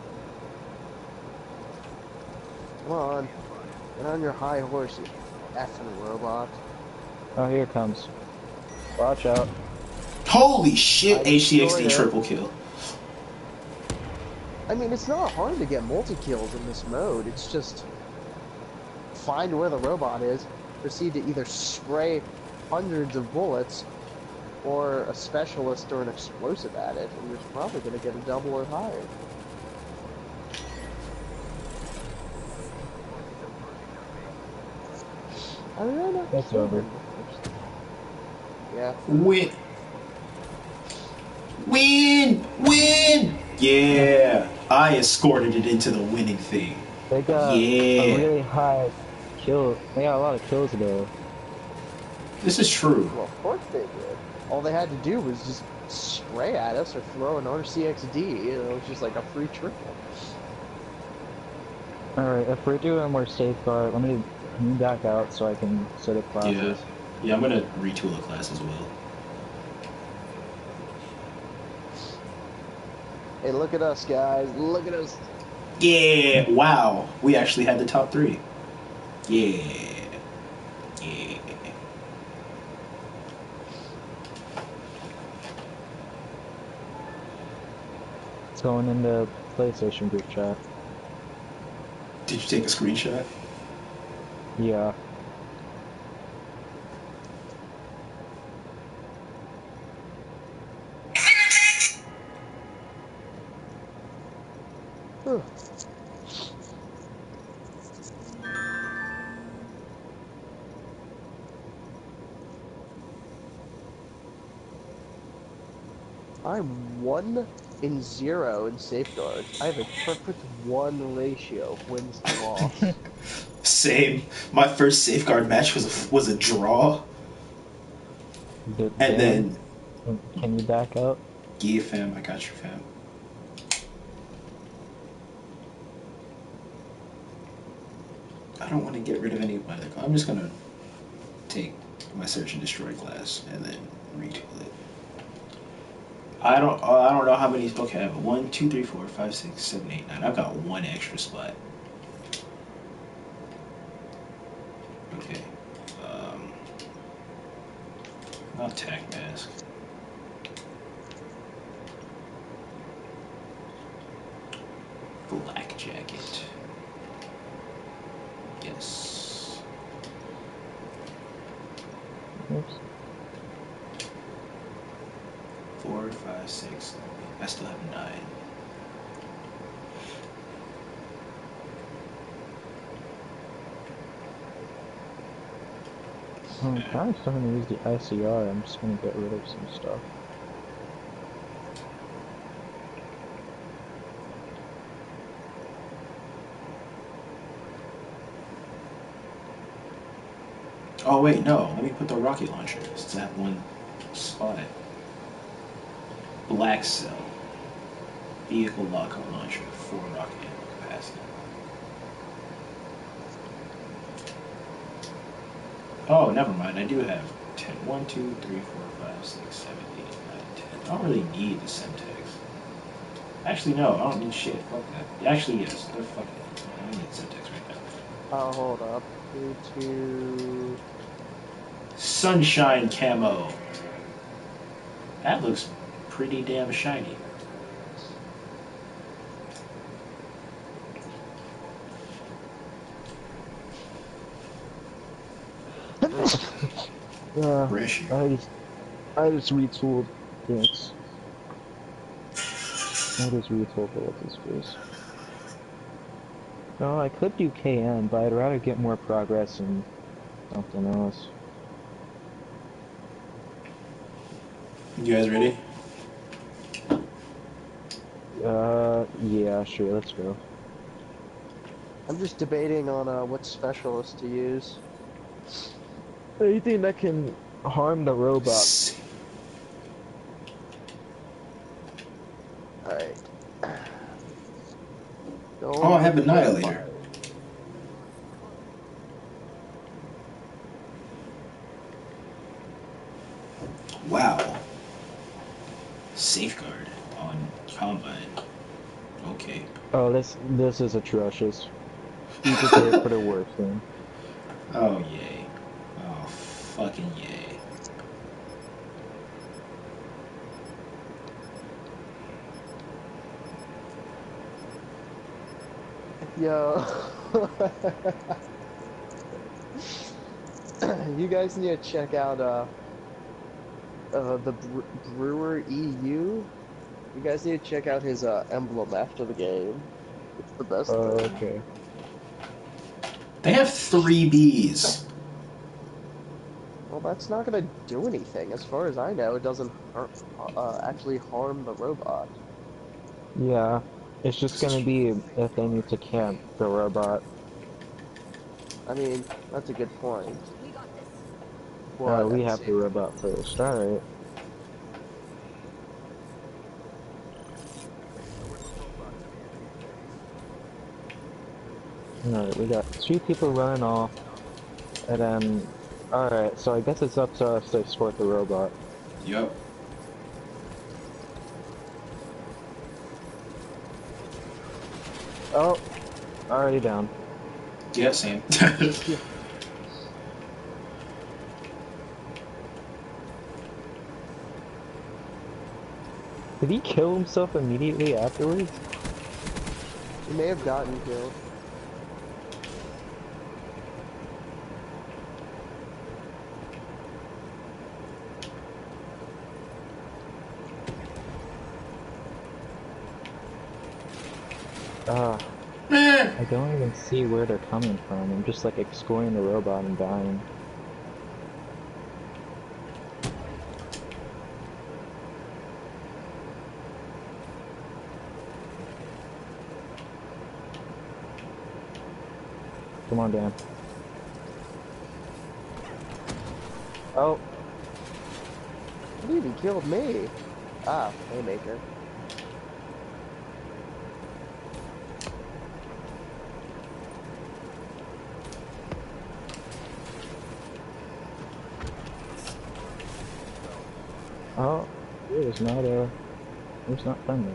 Come on, get on your high horse, you effing robot. Oh, here it comes. Watch out. Holy shit! I RCXD triple kill. I mean, it's not hard to get multi kills in this mode. It's just find where the robot is, proceed to either spray hundreds of bullets or a specialist or an explosive at it, and you're probably going to get a double or higher. I don't know. It's over. Yeah. Win. Win! Win! Yeah! I escorted it into the winning thing. They got Yeah. a really high kill. They got a lot of kills though. This is true. Well, of course they did. All they had to do was just spray at us or throw an RCXD. You know, it was just like a free triple. Alright, if we're doing more safeguard, let me, let me back out so I can set up classes. Yeah, I'm gonna retool a class as well. Hey, look at us, guys. Look at us. Yeah! Wow! We actually had the top three. Yeah. Yeah. It's going into PlayStation group chat. Did you take a screenshot? Yeah. I'm one in zero in safeguards. I have a perfect one ratio of wins to loss. Same. My first safeguard match was a, was a draw, But and Dan, then can- Can you back up? yeah, fam, I got your fam. I don't want to get rid of any of my. I'm just gonna take my search and destroy class and then retool it. I don't. Uh, I don't know how many. Okay, I have one, two, three, four, five, six, seven, eight, nine. I've got one extra spot. if I'm gonna use the ICR, I'm just gonna get rid of some stuff. Oh wait, no. Let me put the rocket launcher. It's that one spot. Black cell. Vehicle lock launcher for rocket. 9. I do have 10. 1, 2, 3, 4, 5, 6, 7, 8, 9, 10. I don't really need the Semtex. Actually, no, I don't need shit. Fuck that. Actually, yes. They're fucking. I need Semtex right now. Oh, hold up. 3, 2. Sunshine camo. That looks pretty damn shiny. Yeah, Fresh. I just, I just retooled this. I just retooled the what's his face. No, I could do KN, but I'd rather get more progress in something else. You guys ready? Uh, yeah, sure, let's go. I'm just debating on uh, what specialist to use. Anything that can harm the robot. Alright. Oh, I have Annihilator. Wow. Safeguard on Combine. Okay. Oh, this this is atrocious. You prepare for the worst thing. Oh, yay. Fucking yay. Yo. you guys need to check out uh, uh the Bre- Brewer EU. You guys need to check out his uh, emblem after the game. It's the best. Oh, thing. okay. They have three Bs. Well, that's not gonna do anything, as far as I know. It doesn't har- uh, actually harm the robot. Yeah, it's just gonna be if they need to camp the robot. I mean, that's a good point. Uh, Well, we let's have see. the robot first. Alright. Alright, we got two people running off. And then. Alright, so I guess it's up to us to escort the robot. Yep. Oh! Already down. Yeah, same. Did he kill himself immediately afterwards? He may have gotten killed. Ah, Man. I don't even see where they're coming from. I'm just like exploring the robot and dying. Come on, Dan. Oh, Dude, he killed me. Ah, Haymaker. oh, it was not uh, it was not friendly.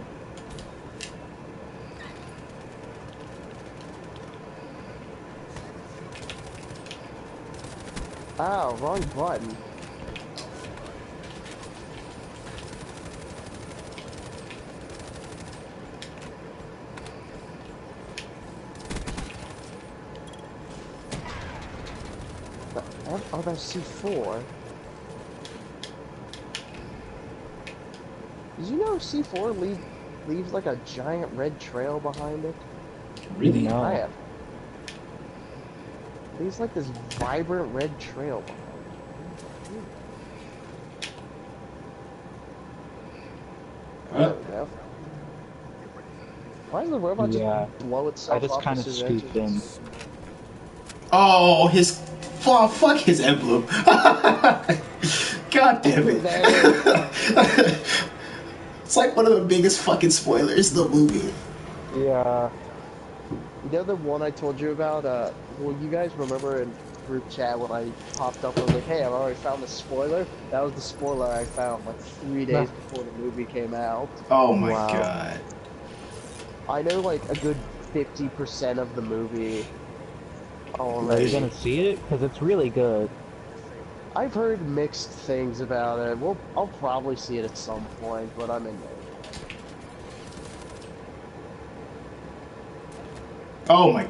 Ow, wrong button. Oh, that's C4. Did C4 leave, leaves like a giant red trail behind it? Really? No. I have. Leaves like this vibrant red trail behind it. There What? we. Why does the robot Yeah. just blow itself I just kind of soon as it scooped in. Oh, his Oh, fuck his emblem. God damn it. it's like one of the biggest fucking spoilers the movie. Yeah. You know the one I told you about? Uh, well, you guys remember in group chat when I popped up and was like, "Hey, I've already found the spoiler." That was the spoiler I found like three days before the movie came out. Oh my Wow. god. I know like a good fifty percent of the movie Are you already. gonna see it? Because it's really good. I've heard mixed things about it. Well, I'll probably see it at some point, but I'm in there. Oh my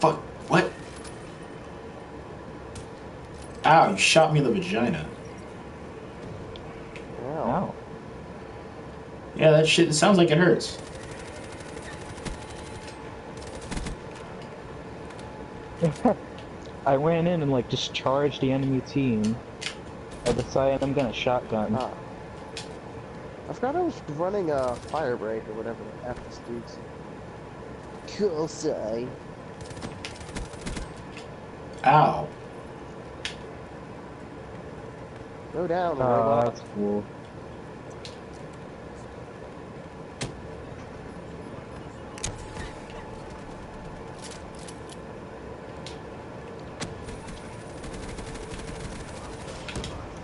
fuck. What? Ow, you shot me in the vagina. Wow. Wow. Yeah, that shit, it sounds like it hurts. I ran in and like just charged the enemy team. I decided I'm gonna shotgun. Ah. I forgot I was running a Firebreak or whatever the F this dude's. Cool say. Ow. Go down, Ah, robot. that's cool.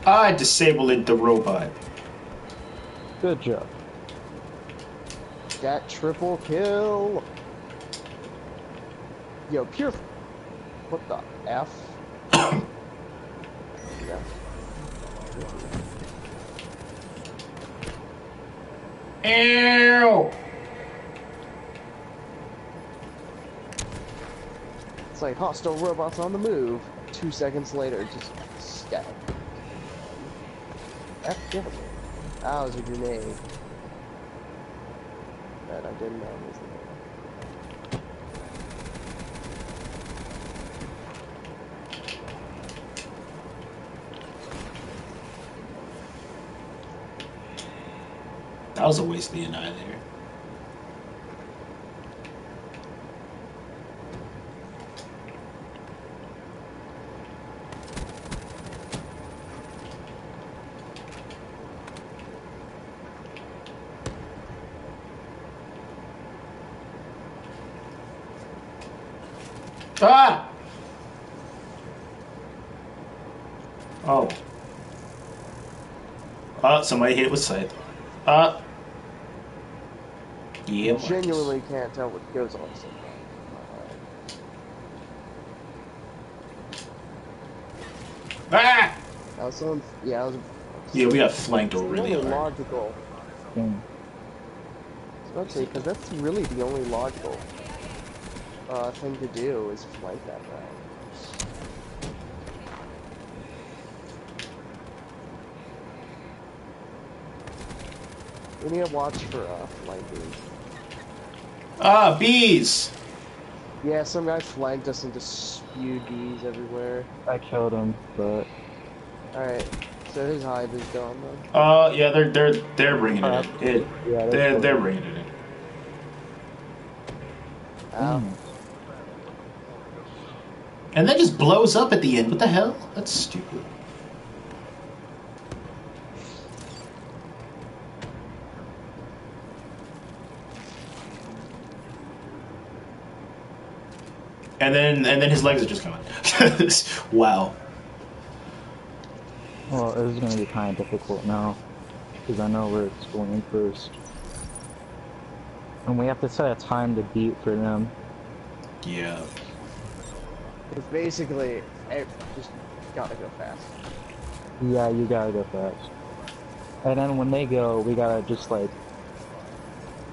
I disabled the robot. Good job. That triple kill. Yo, pure. What the F? yeah. Ew. It's like hostile robots on the move. Two seconds later, just stab. F yeah. That was a grenade. That I didn't know was there. That was a waste of the annihilator. Ah! Oh. Uh, somebody hit it with scythe. Uh. Yeah. Marcus. Genuinely can't tell what goes on sometimes. Ah! That was someone, yeah, that was Yeah, we got flanked it's really really hard. logical. Dang. Let's because that's really the only logical uh, thing to do is flank that guy. We need to watch for uh, flanking. Ah, bees! Yeah, some guy flanked us and just spewed bees everywhere. I killed him, but Alright, so his hive is gone though. Uh, yeah, they're they're they're bringing Uh, it in. It, yeah, that's they're cool. they're bringing it in. Ow. Mm. And that just blows up at the end. What the hell? That's stupid. And then and then his legs are just gone. wow. Well, it is gonna be kind of difficult now, because I know where it's going first. And we have to set a time to beat for them. Yeah. It's basically, eh, just gotta go fast. Yeah, you gotta go fast. And then when they go, we gotta just like,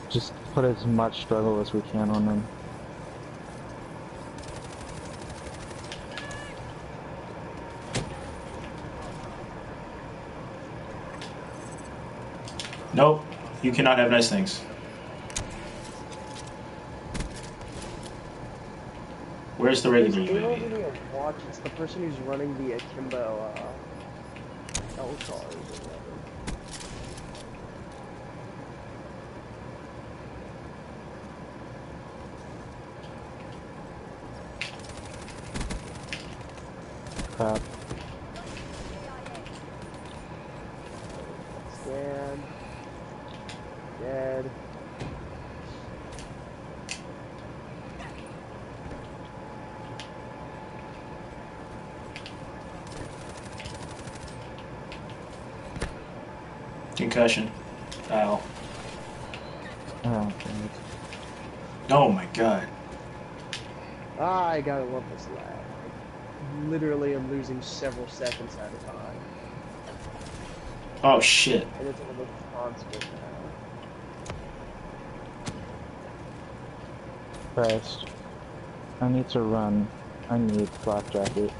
just put as much struggle as we can on them. Nope. You cannot have nice things. Where's the regular UAV? who we need to watch? It's the person who's running the Akimbo, uh, L-CARs or whatever. crap. Scan. Dead. Concussion. Ow. Oh, damn it. Oh my god. I gotta love this lag. Literally, I literally am losing several seconds at a time. Oh shit. And it's almost constant now. Christ. I need to run. I need flak jacket.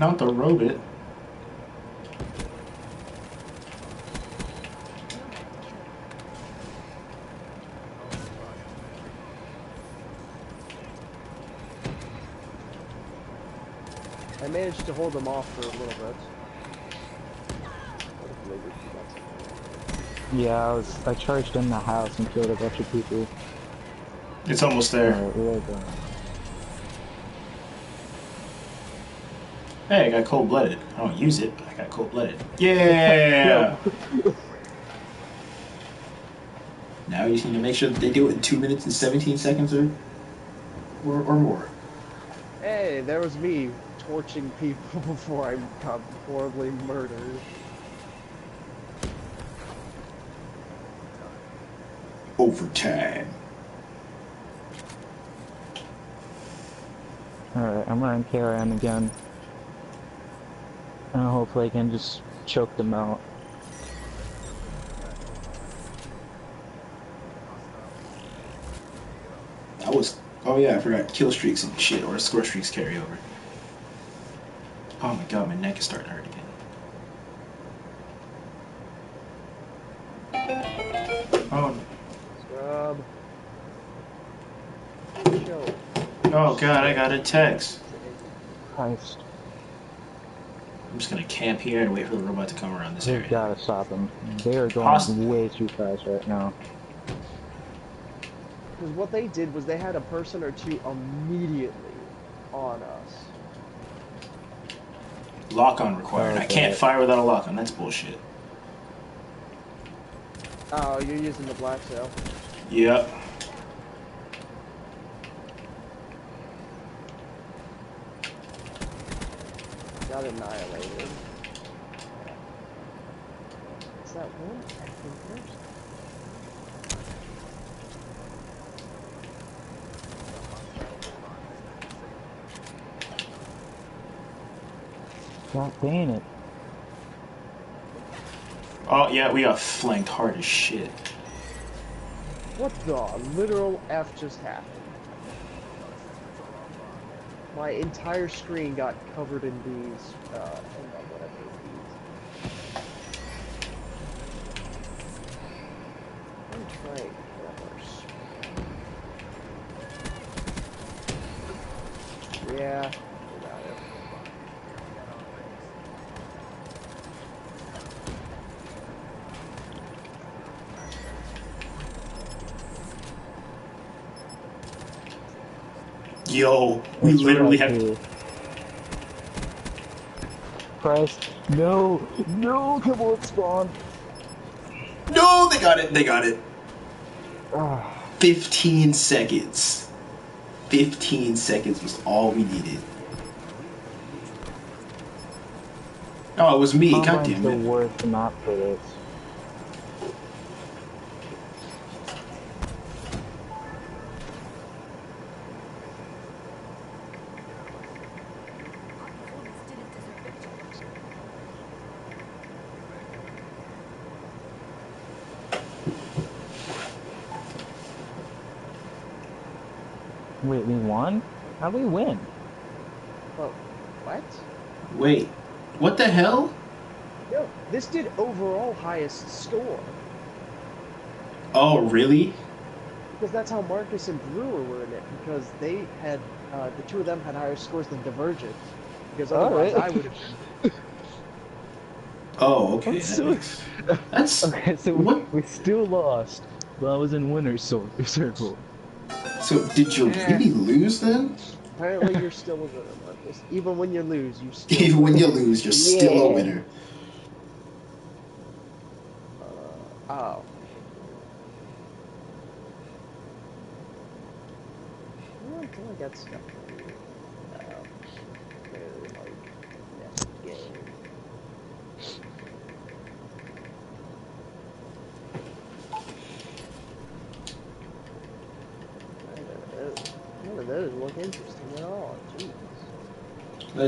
Not the robot. I managed to hold them off for a little bit. What if Liberty got some- Yeah, I was. I charged in the house and killed a bunch of people. It's almost there. Alright, where are going? Hey, I got cold blooded. I don't use it, but I got cold blooded. Yeah! now you just need to make sure that they do it in 2 minutes and 17 seconds or, or, or more. Hey, there was me torching people before I got horribly murdered. Overtime. Alright, I'm running KRM again. And hopefully I can just choke them out. That was. Oh yeah, I forgot. Kill streaks and shit, or score streaks carry over. Oh my god, my neck is starting to hurt again. Oh, Scrub. Show. oh god, I got a text. Christ. I'm just gonna camp here and wait for the robot to come around this We've area. gotta stop them. They are going Host- way too fast right now. Because what they did was they had a person or two immediately on us. Lock on required. I can't fire without a lock on. That's bullshit. Oh, you're using the BlackCell. Yep. Got annihilated. Is that one? I think there's- God dang it. Oh yeah, we got flanked hard as shit. What the literal F just happened? My entire screen got covered in these, uh, hang on, whatever these. I'm trying cameras. Yeah, we got it. Yo, we That's literally right, have. too. Christ. No! No! Come on, spawn! No, they got it. They got it. Ah, 15 seconds. 15 seconds was all we needed. Oh, it was me. God Combine's damn the worst map for this. Wait, we won? How'd we win? Oh, what? Wait, what the hell? No, this did overall highest score. Oh, really? Because that's how Marcus and Brewer were in it. Because they had, uh, the two of them had higher scores than Divergent. Because otherwise really? I would have. been. Oh, okay. that So- makes- That's Okay, so What? we, we still lost, but I was in winner's cir- circle. so. Did you really lose then? Apparently, you're still a winner, Marcus. Even when you lose, you still. Even when you lose, you're still a winner. Uh, oh. Well, I feel like that's stuff. Um, very, like, next game. None of those- None of those look interesting at all. Jeez.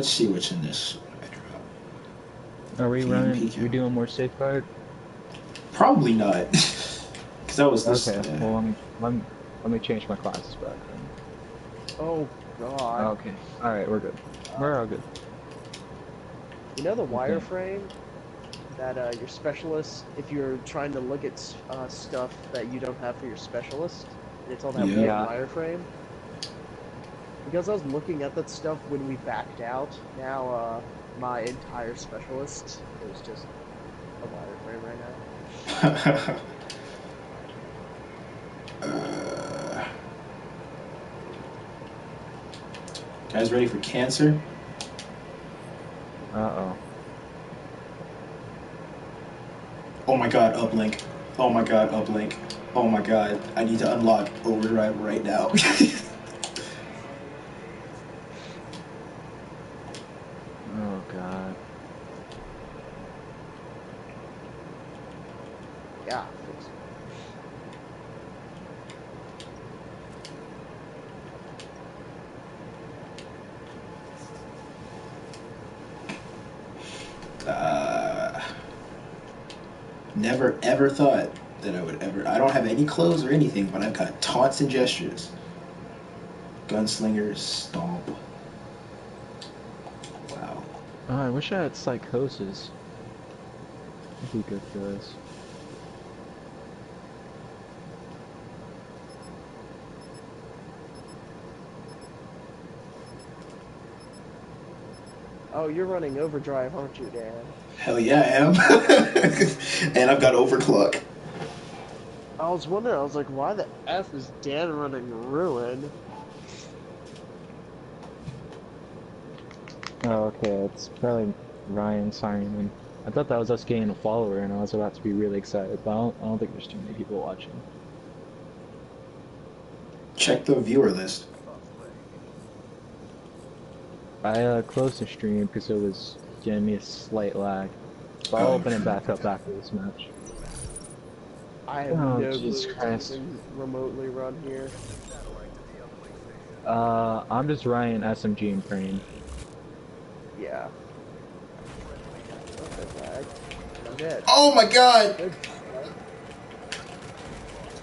Let's see what's in this. Are we Team running? PK. We doing more safeguard? Probably not, because that was this. Okay. uh, Well, let me let me let me change my classes back. Then. Oh God. Okay. All right, we're good. We're all good. You know the Okay. wireframe that uh, your specialist, if you're trying to look at uh, stuff that you don't have for your specialist, and it's on that weird Yeah. wireframe. Because I was looking at that stuff when we backed out, now uh, my entire specialist is just a wireframe right now. uh, guys, ready for cancer? Uh oh. Oh my god, uplink. Oh my god, uplink. Oh my god, I need to unlock overdrive right now. Oh god. Yeah. fix it. uh, never ever thought that I would ever. I don't have any clothes or anything, but I've got taunts and gestures. Gunslinger stomp. Wow. Oh, I wish I had psychosis. That'd be good for us. Oh, you're running overdrive, aren't you, Dan? Hell yeah, I am. and I've got overclock. I was wondering. I was like, why the f is Dan running ruin? Oh, okay. It's probably Ryan Simon. I thought that was us getting a follower, and I was about to be really excited, but I don't, I don't think there's too many people watching. Check the viewer list. I uh, closed the stream because it was giving me a slight lag. But I'll Oh. open it back up after this match. I have Oh, no Jesus clue Christ. remotely run here. Uh, I'm just Ryan SMG and Crane. Yeah. Okay, lag. I'm dead. Oh my god!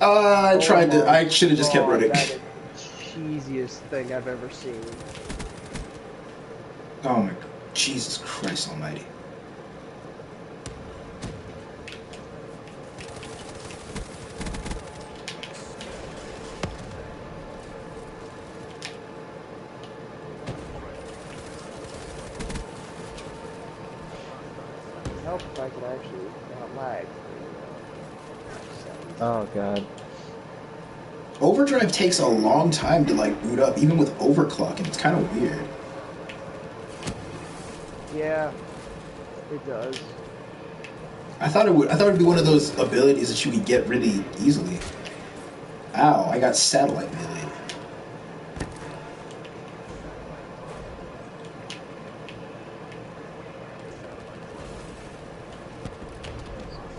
Uh, I Oh tried to. I should have just kept running. That is the cheesiest thing I've ever seen. Oh my. god. Jesus Christ Almighty. It'd help if I could actually not lag. for, you know, seconds. Oh god. Overdrive takes a long time to like boot up, even with overclock, and it's kind of weird. Yeah, it does. I thought it would. I thought it'd be one of those abilities that you could get really easily. Ow! I got satellite melee.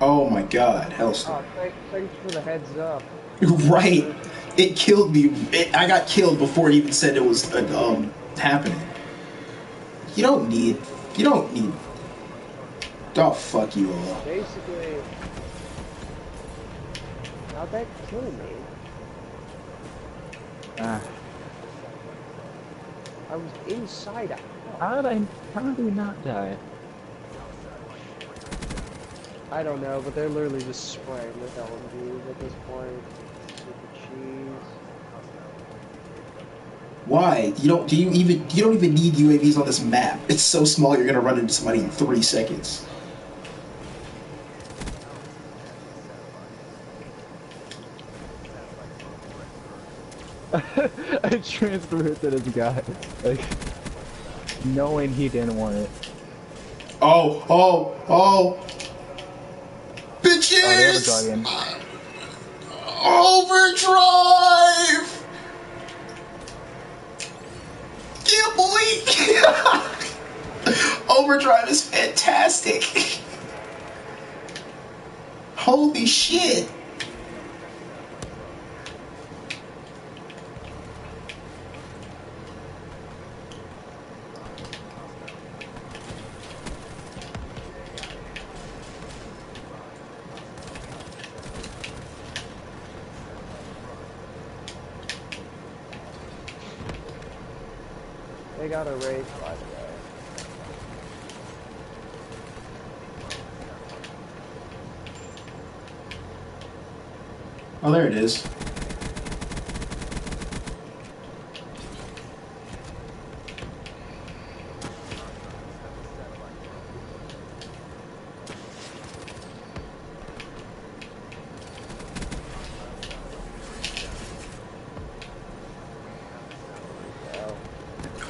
Oh my God, Hellstorm! Oh, thank, thanks for the heads up. Right, it killed me. It, I got killed before it even said it was uh, um happening. You don't need. You don't need. Oh fuck you all. Basically, how'd that kill me? Ah, I was inside how did I? How did we not die? I don't know, but they're literally just spraying with LMGs at this point. Why? You don't. Do you even? You don't even need UAVs on this map. It's so small. You're gonna run into somebody in three seconds. I transferred it to this guy, like knowing he didn't want it. Oh! Oh! Oh! oh Bitches! Oh, Overdrive! Yeah, boy! Overdrive is fantastic! Holy shit! They got a by the way. Oh, there it is.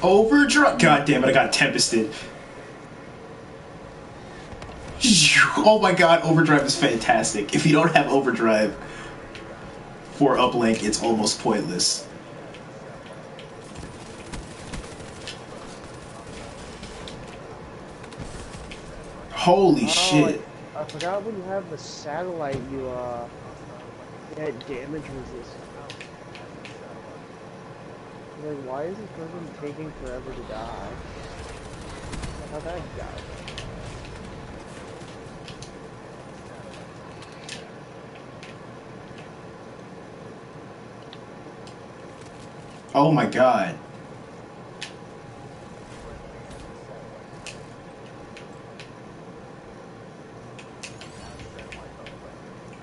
Well, Overdrive. God damn it, I got tempested. Oh my god, Overdrive is fantastic. If you don't have Overdrive for uplink, it's almost pointless. Holy Oh, shit. I, I forgot when you have the satellite, you uh, get damage Like, why is this person taking forever to die? How that guy? Oh my god.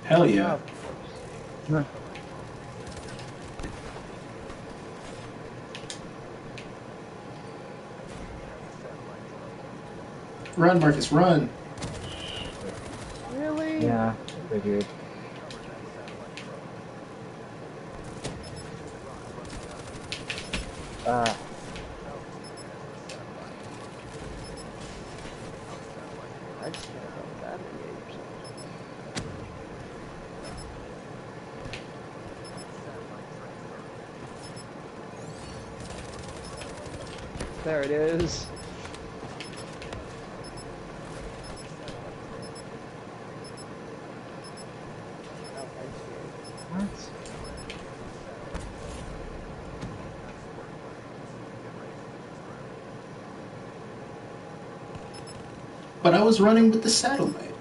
Hell yeah. of Run, Marcus, run. Really? Yeah, I figured. Ah, I just can't go that. There it is. I was running with the satellite.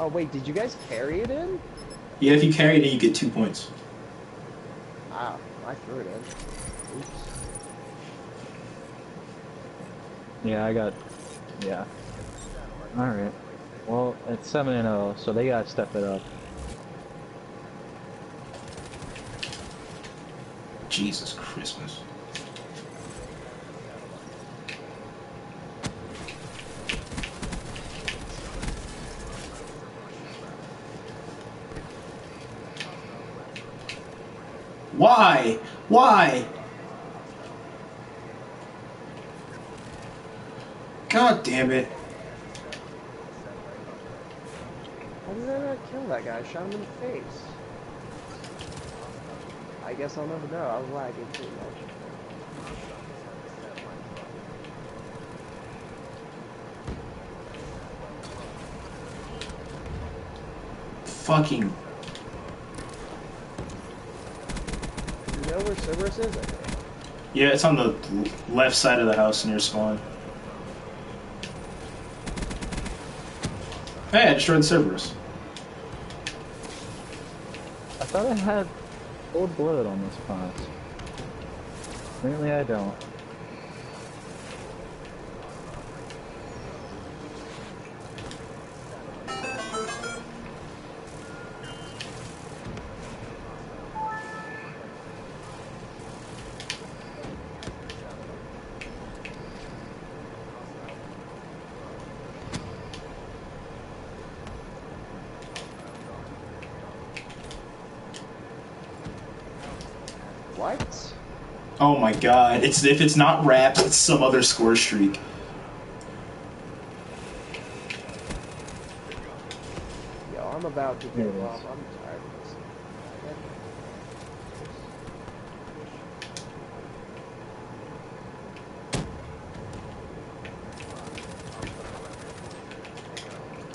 Oh wait, did you guys carry it in? Yeah, if you carry it in, you get two points. Wow, I threw it in. Oops. Yeah, I got. Yeah. All right. Well, it's seven and zero, so they gotta step it up. Jesus Christmas. Why? Why? God damn it. How did I not kill that guy? I shot him in the face. I guess I'll never know. I was lagging too much. Fucking. You know where Cerberus is? Yeah, it's on the left side of the house near spawn. Hey, I destroyed Cerberus. I thought I had old blood on this pot. Apparently I don't. God! It's if it's not rap, it's some other score streak. Yo, I'm about to There give up. I'm tired of this.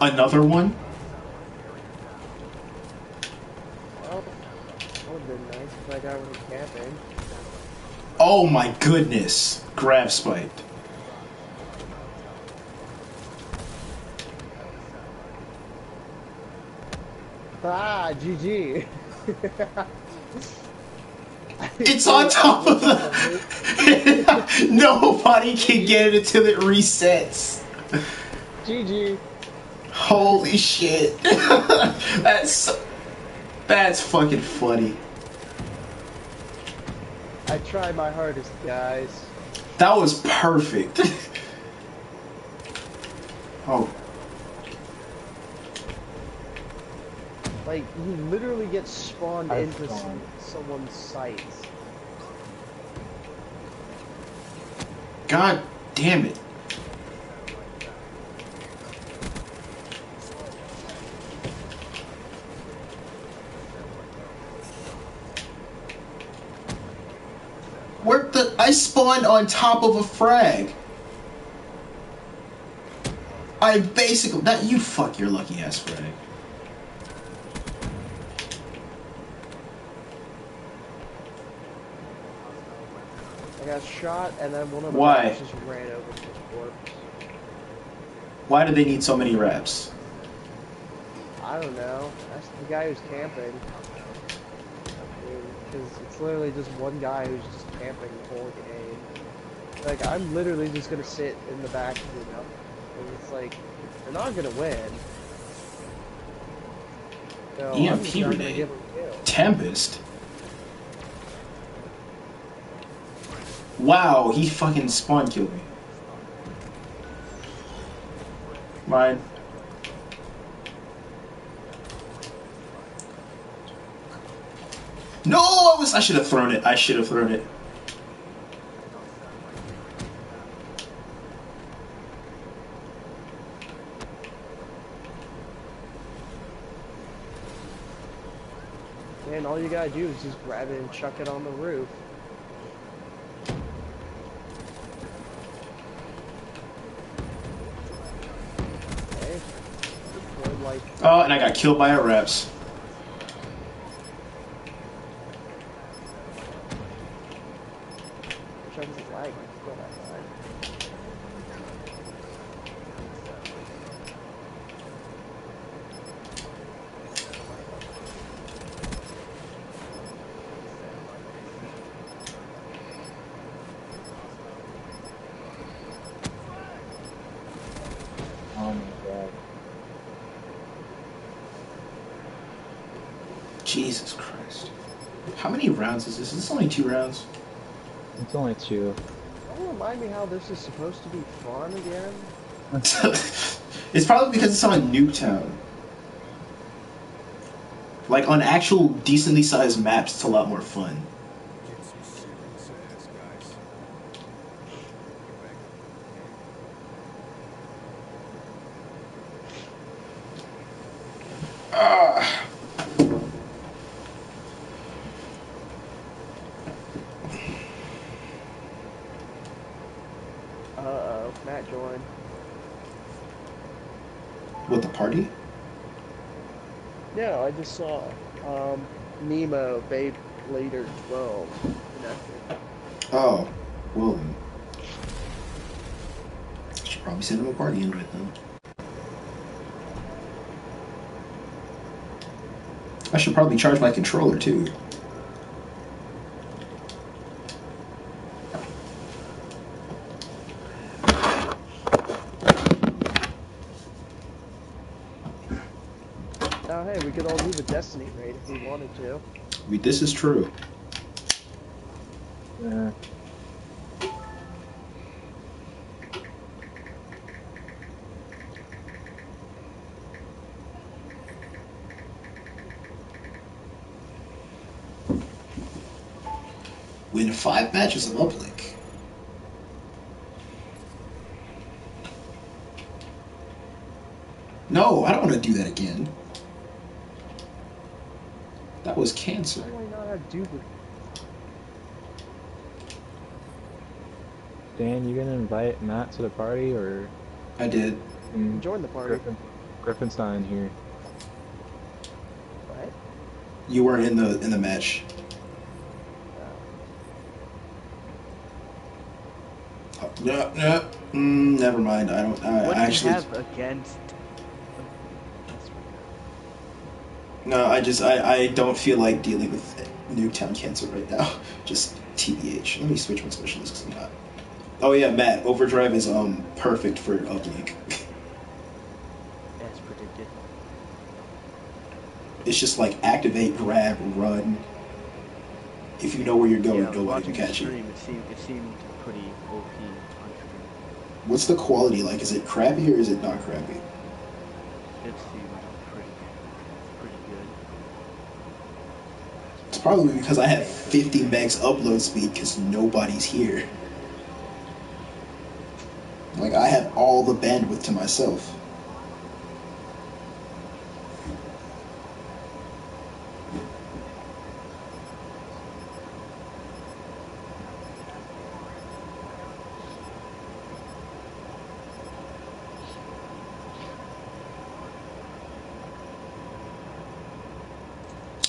Another one? Well, that would have been nice if that guy was camping. Oh my goodness! Grav spiked. Ah, GG. It's on top of the. Nobody can get it until it resets. GG. Holy shit! that's that's fucking funny. Tried my hardest, guys. That was perfect. oh, Like, he literally gets spawned I've into s- gone. someone's sights. god damn it! Where the I spawned on top of a frag. I basically that you fuck your lucky ass frag. I got shot, and then one of the Why? just ran over to his corpse. Why do they need so many RAPS? I don't know. That's the guy who's camping. Because it's literally just one guy who's just camping the whole game. Like, I'm literally just gonna sit in the back, you know? And it's like, they're not gonna win. So EMP grenade. give 'em kills. Tempest. Wow, he fucking spawn killed me. Mine. No, I should have thrown it. I should have thrown it. Man, all you gotta do is just grab it and chuck it on the roof. Okay. Like, Oh, and I got killed by a RAPS. which I was lagging. Still that lag. Oh my god. Jesus Christ. How many rounds is this? Is this only two rounds? It's only two. Don't remind me how this is supposed to be fun again. it's probably because it's on Nuketown. Like on actual decently sized maps, it's a lot more fun. Ah. Uh oh, Matt joined. What the party? Yeah, saw um, Nemo Babe Later 12. Oh, well then. Should probably send him a party invite then. I should probably charge my controller too. Oh, hey, we could all do the Destiny raid if we wanted to. We, this is true. Yeah. Win five matches of uplink. No, I don't want to do that again. That was cancer. Why do I not have duplicate? Dan, you gonna invite Matt to the party or I did. mm, Join the party. Griffin? Griffin's not in here. What? You weren't in the in the match. Uh, No, no. Mm, never mind. I don't. I, What do I you actually. have against? No, I just I, I don't feel like dealing with Nuketown cancer right now. Just TBH. Let me switch my specialist because I'm not. Oh yeah, Matt. Overdrive is um perfect for uplink. As predicted. It's just like activate, grab, run. If you know where you're going, yeah, nobody can catch you. stream, it seemed it seemed pretty OP on stream. What's the quality like? Is it crappy or is it not crappy? It seemed pretty pretty good. It's probably because I have 50 megs upload speed because nobody's here. Like I have all the bandwidth to myself.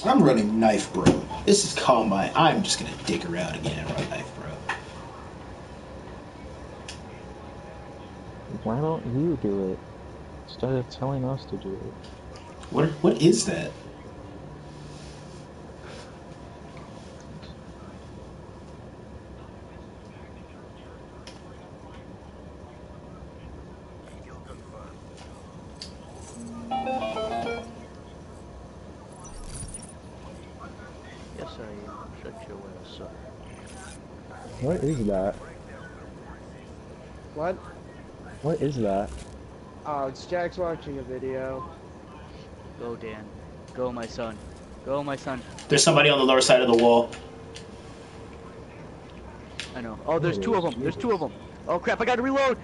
I'm running knife, bro. This is combine. I'm just gonna dig around again and run knife, bro. Why don't you do it instead of telling us to do it? What what is that? Yes, I am. Shut your ass up. What is that? What? What is that? Oh, it's Jack's watching a video. Go, Dan. Go, my son. Go, my son. There's somebody on the lower side of the wall. I know. Oh, there's two of them. There's two of them. Oh crap! I got to reload.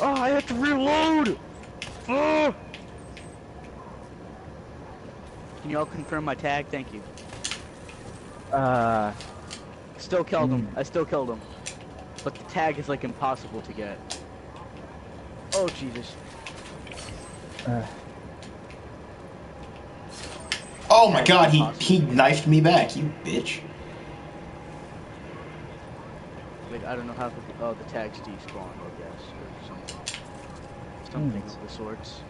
Oh, I have to reload. Oh. Can you all confirm my tag? Thank you. Uh, Still killed him. I still killed him. But the tag is like impossible to get. Oh Jesus. uh Oh my god, he he knifed me back, you bitch. Wait, I don't know how. To, oh, the tags despawn, I guess, or something. Something of the sorts.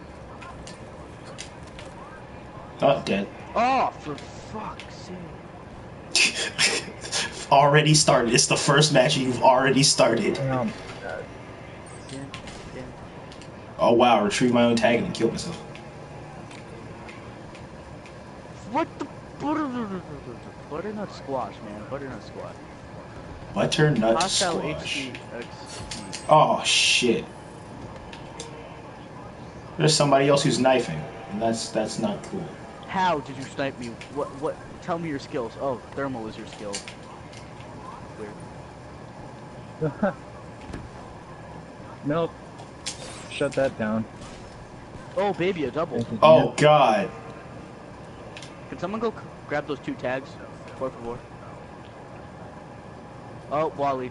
Oh, dead. Oh, for fuck's sake! already started. It's the first match you've already started. um, Dan, Dan. Oh wow, retrieve my own tag and kill myself. What the butter- butternut squash, man? Butternut squash. Butternut Hostile squash. Oh shit. There's somebody else who's knifing, and that's that's not cool. How did you snipe me? What? What? Tell me your skills. Oh, thermal is your skill. Weird. nope. Shut that down. Oh, baby, a double. Oh god. Can someone go grab those two tags? Por favor. Oh, Wally.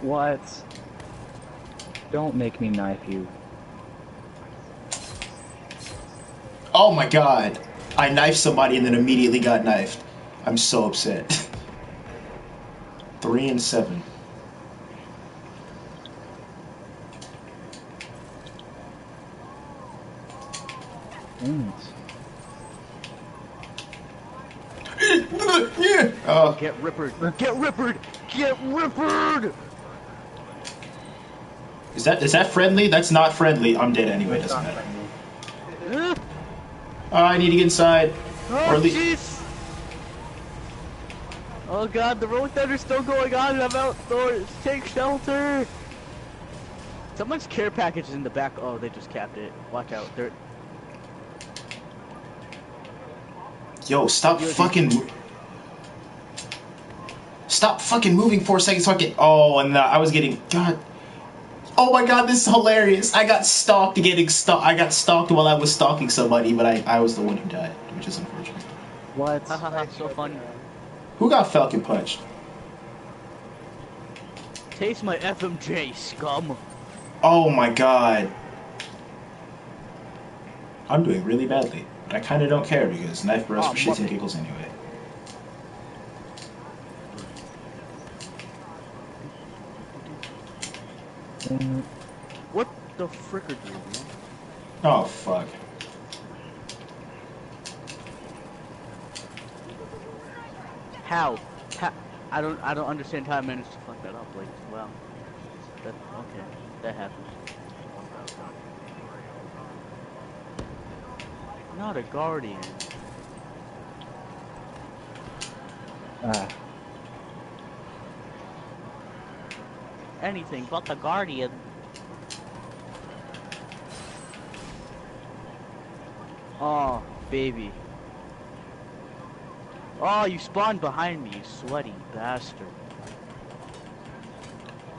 What? Don't make me knife you. Oh my god. I knifed somebody and then immediately got knifed. I'm so upset. Three and seven. Thanks. yeah. Oh, Get rippered. Get rippered. Get rippered. is that is that friendly? That's not friendly. I'm dead anyway. Doesn't matter. Uh, Oh, I need to get inside. Oh, Or jeez. Oh god, the road thunder's still going on and I'm outdoors. Take shelter. Someone's care package is in the back. Oh, they just capped it. Watch out. They're Yo, stop You're- fucking. Stop fucking moving for a second so I can. Oh, and uh, I was getting. God. Oh my god, this is hilarious. I got stalked getting stalked. I got stalked while I was stalking somebody, but I, I was the one who died, which is unfortunate. What? So funny. Who got Falcon punched? Taste my FMJ, scum. Oh my god. I'm doing really badly, but I kind of don't care because knife bros Oh, for shits and giggles anyway. What the frick are you, man? Oh fuck. How? How? I don't. I don't understand how I managed to fuck that up. Like, wow. That okay. That happens. Not a guardian. ah, Anything but the guardian. Oh, baby. Oh, you spawned behind me, you sweaty bastard.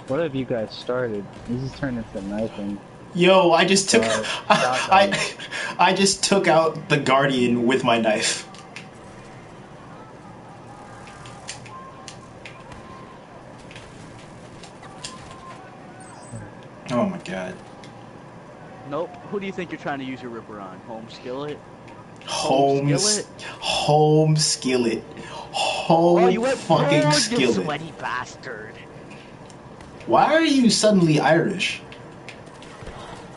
what have you guys started? This is turning into knifing. Yo, I just took Uh, I, I just took out the guardian with my knife. Oh my god. Nope. Who do you think you're trying to use your ripper on? Home skillet? Home Home skillet. Home skillet. Home oh, you went fucking forward, you skillet. sweaty bastard. Why are you suddenly Irish?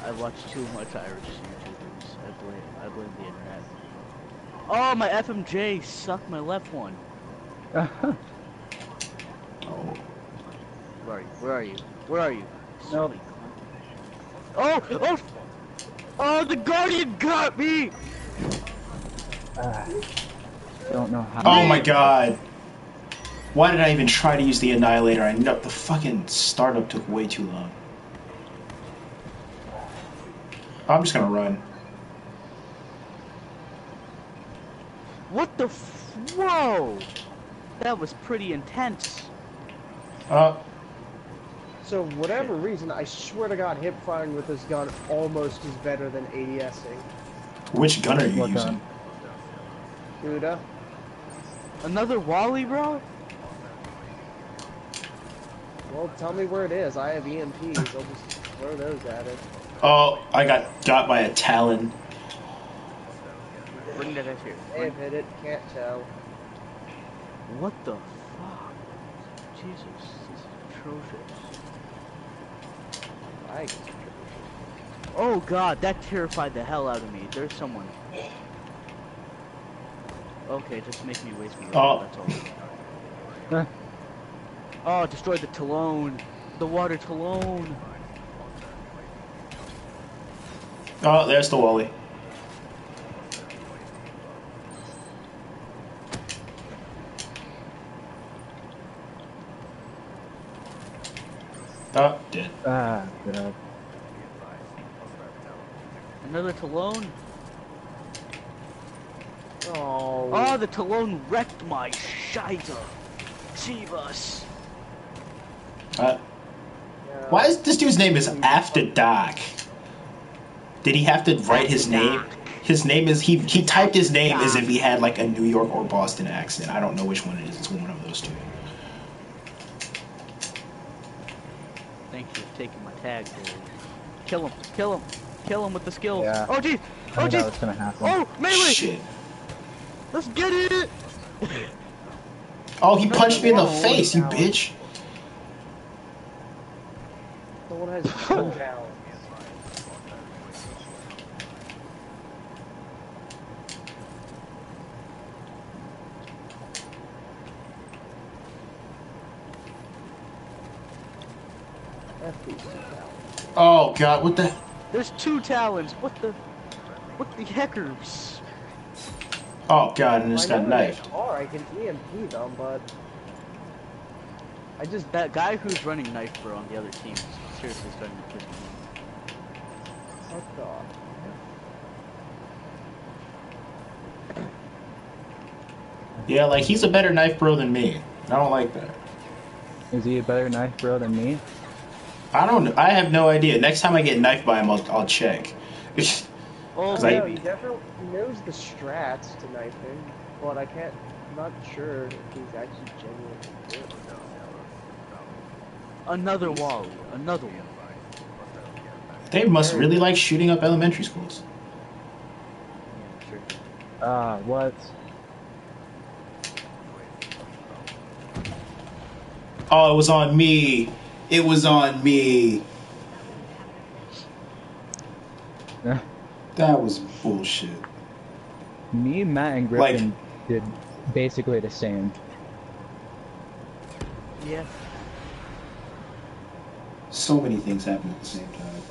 I watch too much Irish YouTubers. I blame, I blame the internet. Oh, my FMJ sucked my left one. Oh. Where are you? Where are you? Where are you? Nope. Oh! Oh! Oh, the Guardian got me! ah, don't know how. Oh my god. Why did I even try to use the annihilator? I know the fucking startup took way too long. I'm just gonna run. What the f- Whoa! That was pretty intense. Uh, So whatever reason, I swear to God, hip firing with this gun almost is better than ADSing. which gun are you What using? gun? Kuda. Another Wally, bro? Well, tell me where it is. I have EMPs. I'll just throw those at it. Oh, I got got by a Talon. Bring that out here. May have hit it. Can't tell. What the fuck? Jesus, this is atrocious. I guess. Oh god, that terrified the hell out of me. There's someone. Okay, just make me waste my Oh. life, that's Huh. all. Oh, destroyed the Talon. The water Talon. Oh, there's the Wally. Oh, dead. Ah, God. Another Talon. Oh. Oh, the Talon wrecked my Shiza. Chivas. Uh, yeah. why is this dude's name is After Dark? Did he have to write his name? His name is he he typed his name as if he had like a New York or Boston accent. I don't know which one it is. It's one of those two. Thank you for taking my tag, boy. Kill him. Kill him. Kill him with the skills. Yeah. Oh, jeez. Oh, knew that jeez. was gonna happen. Oh, melee. Shit. Let's get it. Oh, he punched me in the face, you bitch. The one has gun down. F these two down. Oh god, what the? There's two talons. What the? What the heckers? Oh god, and just I got know where knifed. They are. I can EMP them, but I just That guy who's running knife bro on the other team is seriously starting to piss me off. fucked off. Yeah, like he's a better knife bro than me. I don't like that. Is he a better knife bro than me? I don't. I have no idea. Next time I get knifed by him, I'll, I'll check. Oh, 'Cause I- no, he definitely knows the strats to knife him, but I can't. I'm not sure if he's actually genuine. another wall. Another one. they must really like shooting up elementary schools. Yeah, sure. Ah, what? Oh, it was on me. It was on me. Eh. That was bullshit. Me, Matt, and Like- Griffin did basically the same. Yeah. So many things happen at the same time.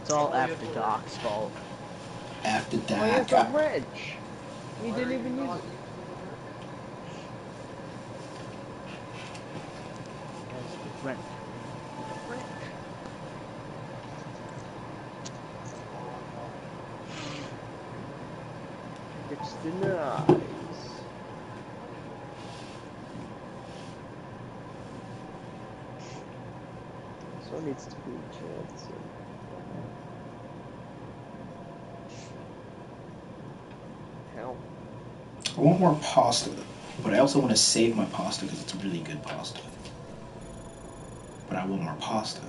It's all after Doc's fault. After Oh, he has that, wrench. Didn't even use it. Yes, the Wrench. It's the knives. So needs to be Jansen. Hell. I want more pasta, but I also want to save my pasta because it's really good pasta. But I want more pasta.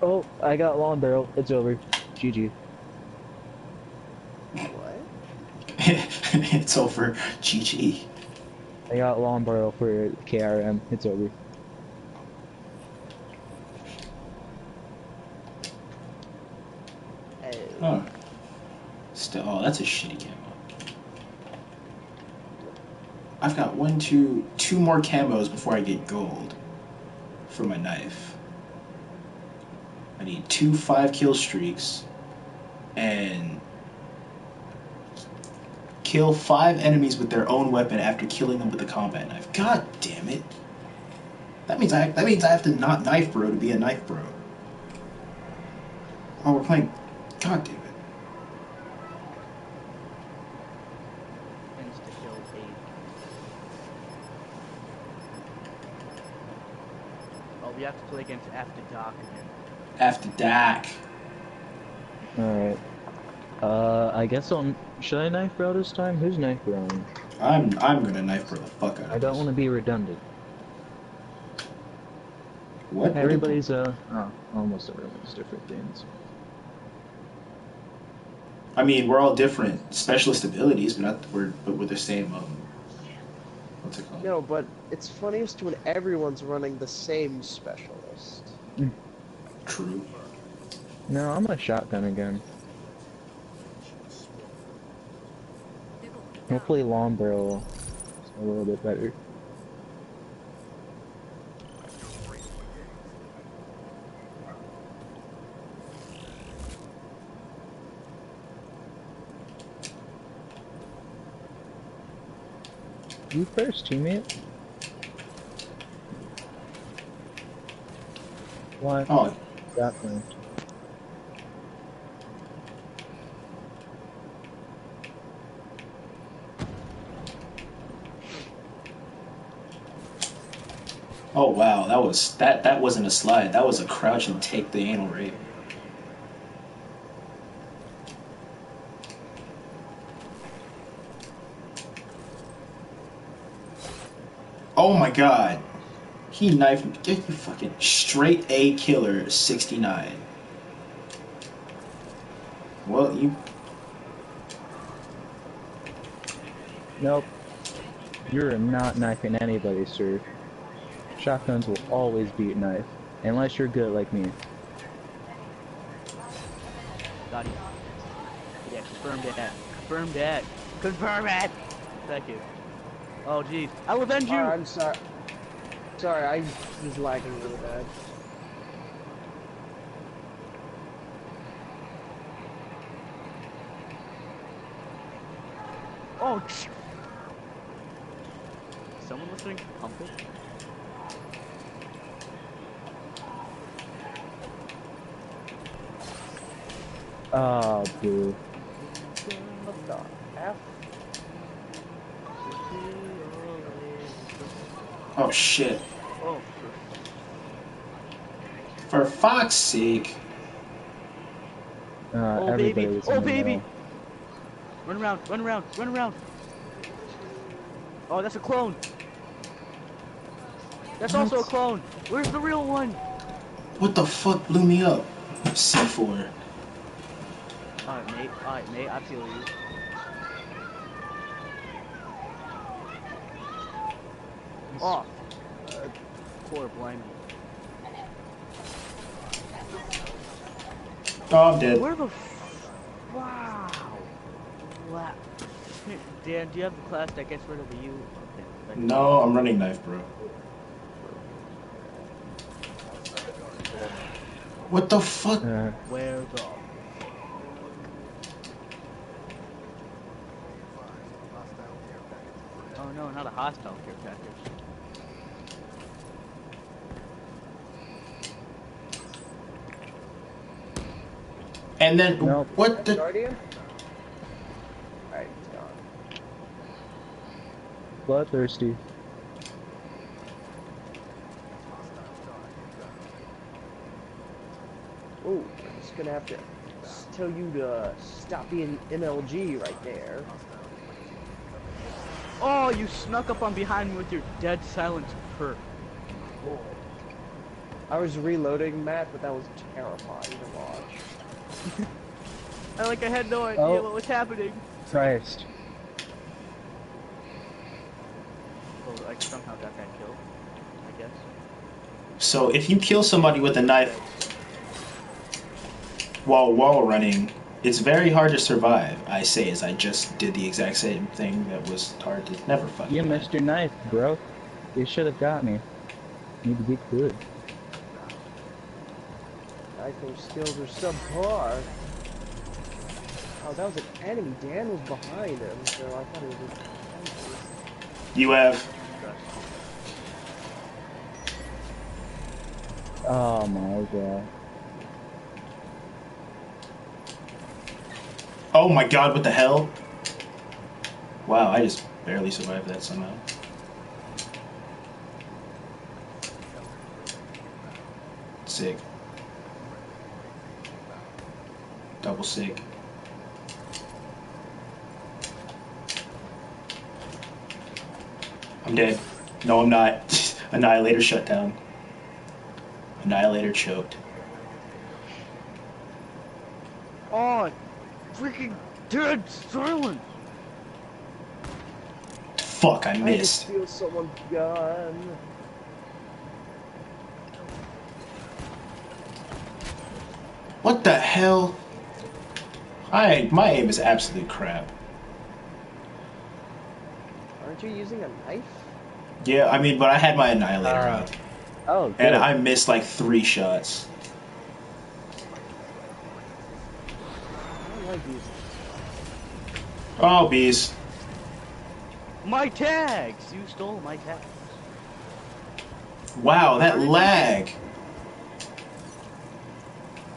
Oh, I got long barrel. It's over. GG. What? it's over. GG. I got long barrel for KRM. It's over. Hey. Oh. Still, oh, that's a shitty camo. I've got one, two, two more camos before I get gold for my knife. I need two five kill streaks and kill five enemies with their own weapon after killing them with a combat knife. God damn it! That means I that means I have to not knife bro to be a knife bro. Oh, we're playing. God damn it. Insta kill eight. Oh, we have to play against after Dark again. After Dark. Alright. Uh, I guess I'll. Should I knife bro this time? Who's knife broing? I'm I'm gonna knife bro the fuck out of I don't want to be redundant. What? Everybody's, uh. Oh, almost everyone's different things. I mean, we're all different specialist abilities, but not we're but we're the same. Um, what's it called? No, but it's funniest when everyone's running the same specialist. True. No, I'm a shotgun again. Hopefully long barrel is a little bit better. You first, teammate. What? Oh, Shotgun. oh wow, that was that that wasn't a slide. That was a crouch and take the anal rape. Oh my god. He knifed me. Get you fucking straight A killer 69. Well, you Nope. You're not knifing anybody, sir. Shotguns will always beat knife. Unless you're good like me. Got him. Yeah, confirm that. Confirm that. Confirm it! Thank you. Oh, jeez. I'll avenge you! Oh, I'm sorry. Sorry, I was lagging really bad. Oh, Someone listening to Pump It? Oh, boo. What the F? Oh shit. Oh, For fuck's sake. Uh, Oh, baby. Oh, baby. middle. run around, run around, run around. Oh, that's a clone. That's also a clone. Where's the real one? What the fuck blew me up? C4. Alright, mate. Alright, mate. I feel you. Oh. Uh, poor blind. Oh, I'm dead. Where the f- Wow. Wow. Dan, do you have the class that gets rid of the U? Okay. you. No, I'm running knife, bro. What the fuck? Uh, Where the Oh no, not a hostile care package. And then, Nope. what the? Guardian? Alright, it's gone. bloodthirsty. Oh, I'm just gonna have to tell you to stop being MLG right there. Oh, you snuck up on behind me with your dead silence perk. I was reloading, Matt, but that was terrifying to watch. I like I had no idea Oh. what was happening. Christ. Oh, I somehow got that kill. I guess. So if you kill somebody with a knife while wall running, it's very hard to survive. I say as I just did the exact same thing that was hard to never fucking. You missed your knife, bro. You should have got me. Need to be good. Knifing skills are subpar. Oh, that was an enemy. Dan was behind him, so I thought it was a You have. Oh my god. Oh my god! What the hell? Wow! I just barely survived that somehow. Sick. Double sick. I'm dead. No, I'm not. Annihilator shut down. Annihilator choked. Oh, freaking dead silence. Fuck! I missed. I just feel someone's gun. What the hell? I my aim is absolute crap. Aren't you using a knife? Yeah, I mean, but I had my annihilator Uh, Oh, good. and I missed like three shots. Like Oh, bees. My tags. You stole my tags. Wow, that lag.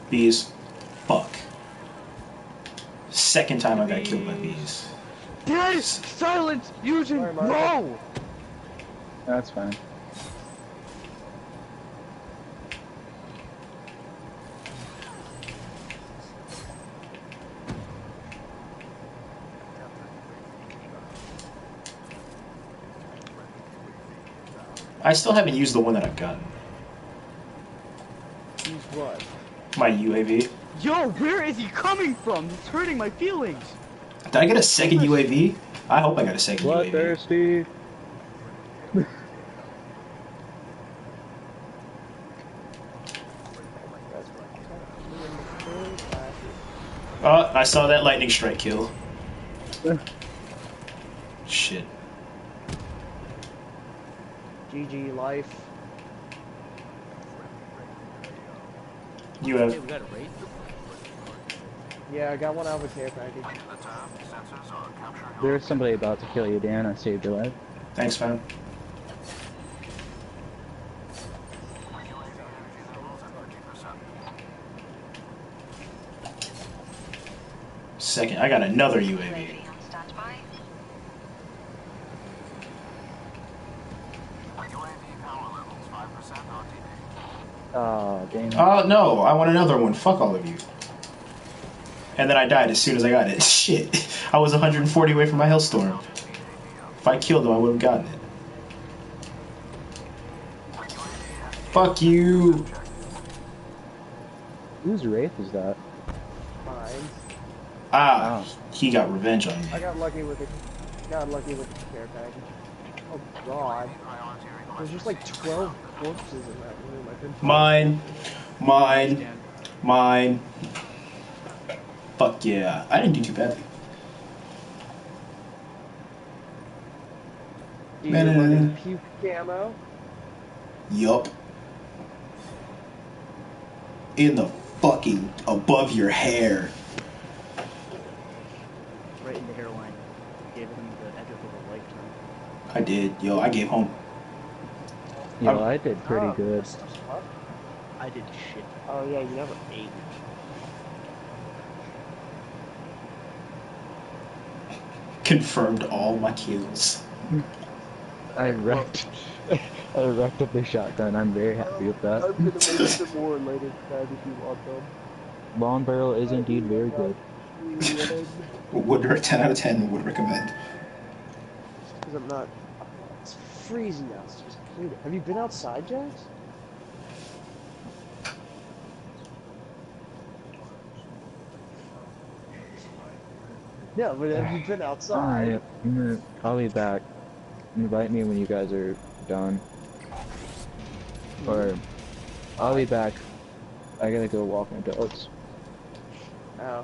Bees. Fuck. Second time I got killed by bees. Dead silence using Sorry, Mark. no. That's fine. I still haven't used the one that I've gotten. Use what? My UAV. Yo, where is he coming from? It's hurting my feelings. Did I get a second UAV? I hope I got a second UAV. Bloodthirsty. That's. Oh, I saw that lightning strike kill. Shit. GG life. You Hey, have. we got a raid. Yeah, I got one out of a care package. There's somebody about to kill you, Dan. I saved your life. Thanks, man. Second, I got another UAV. UAV on. Oh, dang it. Oh no, I want another one. Fuck all of you. And then I died as soon as I got it. Shit. I was 140 away from my Hellstorm. If I killed him, I would have gotten it. Fuck you. Whose Wraith is that? Mine. Ah, Oh. he got revenge on me. I got lucky with the got lucky with the care package. Oh god. There's just like 12 corpses in that room. I Mine, mine, mine. Fuck yeah. I didn't do too badly. Do you Man, want puke camo? Yup. In the fucking above your hair. Right in the hairline. Gave him the edge of a lifetime. I did. Yo, I gave home. Yo, I'm- I did pretty Oh, good. I did shit. Oh yeah, you never ate. Confirmed all my kills. I wrecked. I wrecked up the shotgun. I'm very happy with that. I'm gonna make some more later tonight if you want them. Long barrel is indeed very good. Would re- 10 out of 10 would recommend. Because I'm not. It's freezing out. It's just. Have you been outside, Jax? No, but have you been outside? Alright, I'm gonna, I'll be back. Invite me when you guys are done. Or, I'll be back. I gotta go walk my dogs. Oh.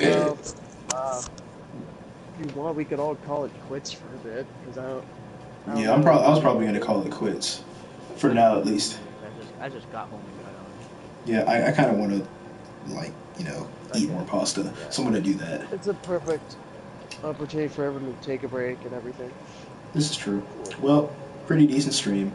Well, uh, if you want, we could all call it quits for a bit, because I don't. I don't Yeah, I'm know. probably I was probably gonna call it quits. For now at least. I just, I just got home and got out. Yeah, I, I kinda wanna like, you know, eat more pasta. So I'm gonna do that. It's a perfect opportunity for everyone to take a break and everything. This is true. Well, pretty decent stream.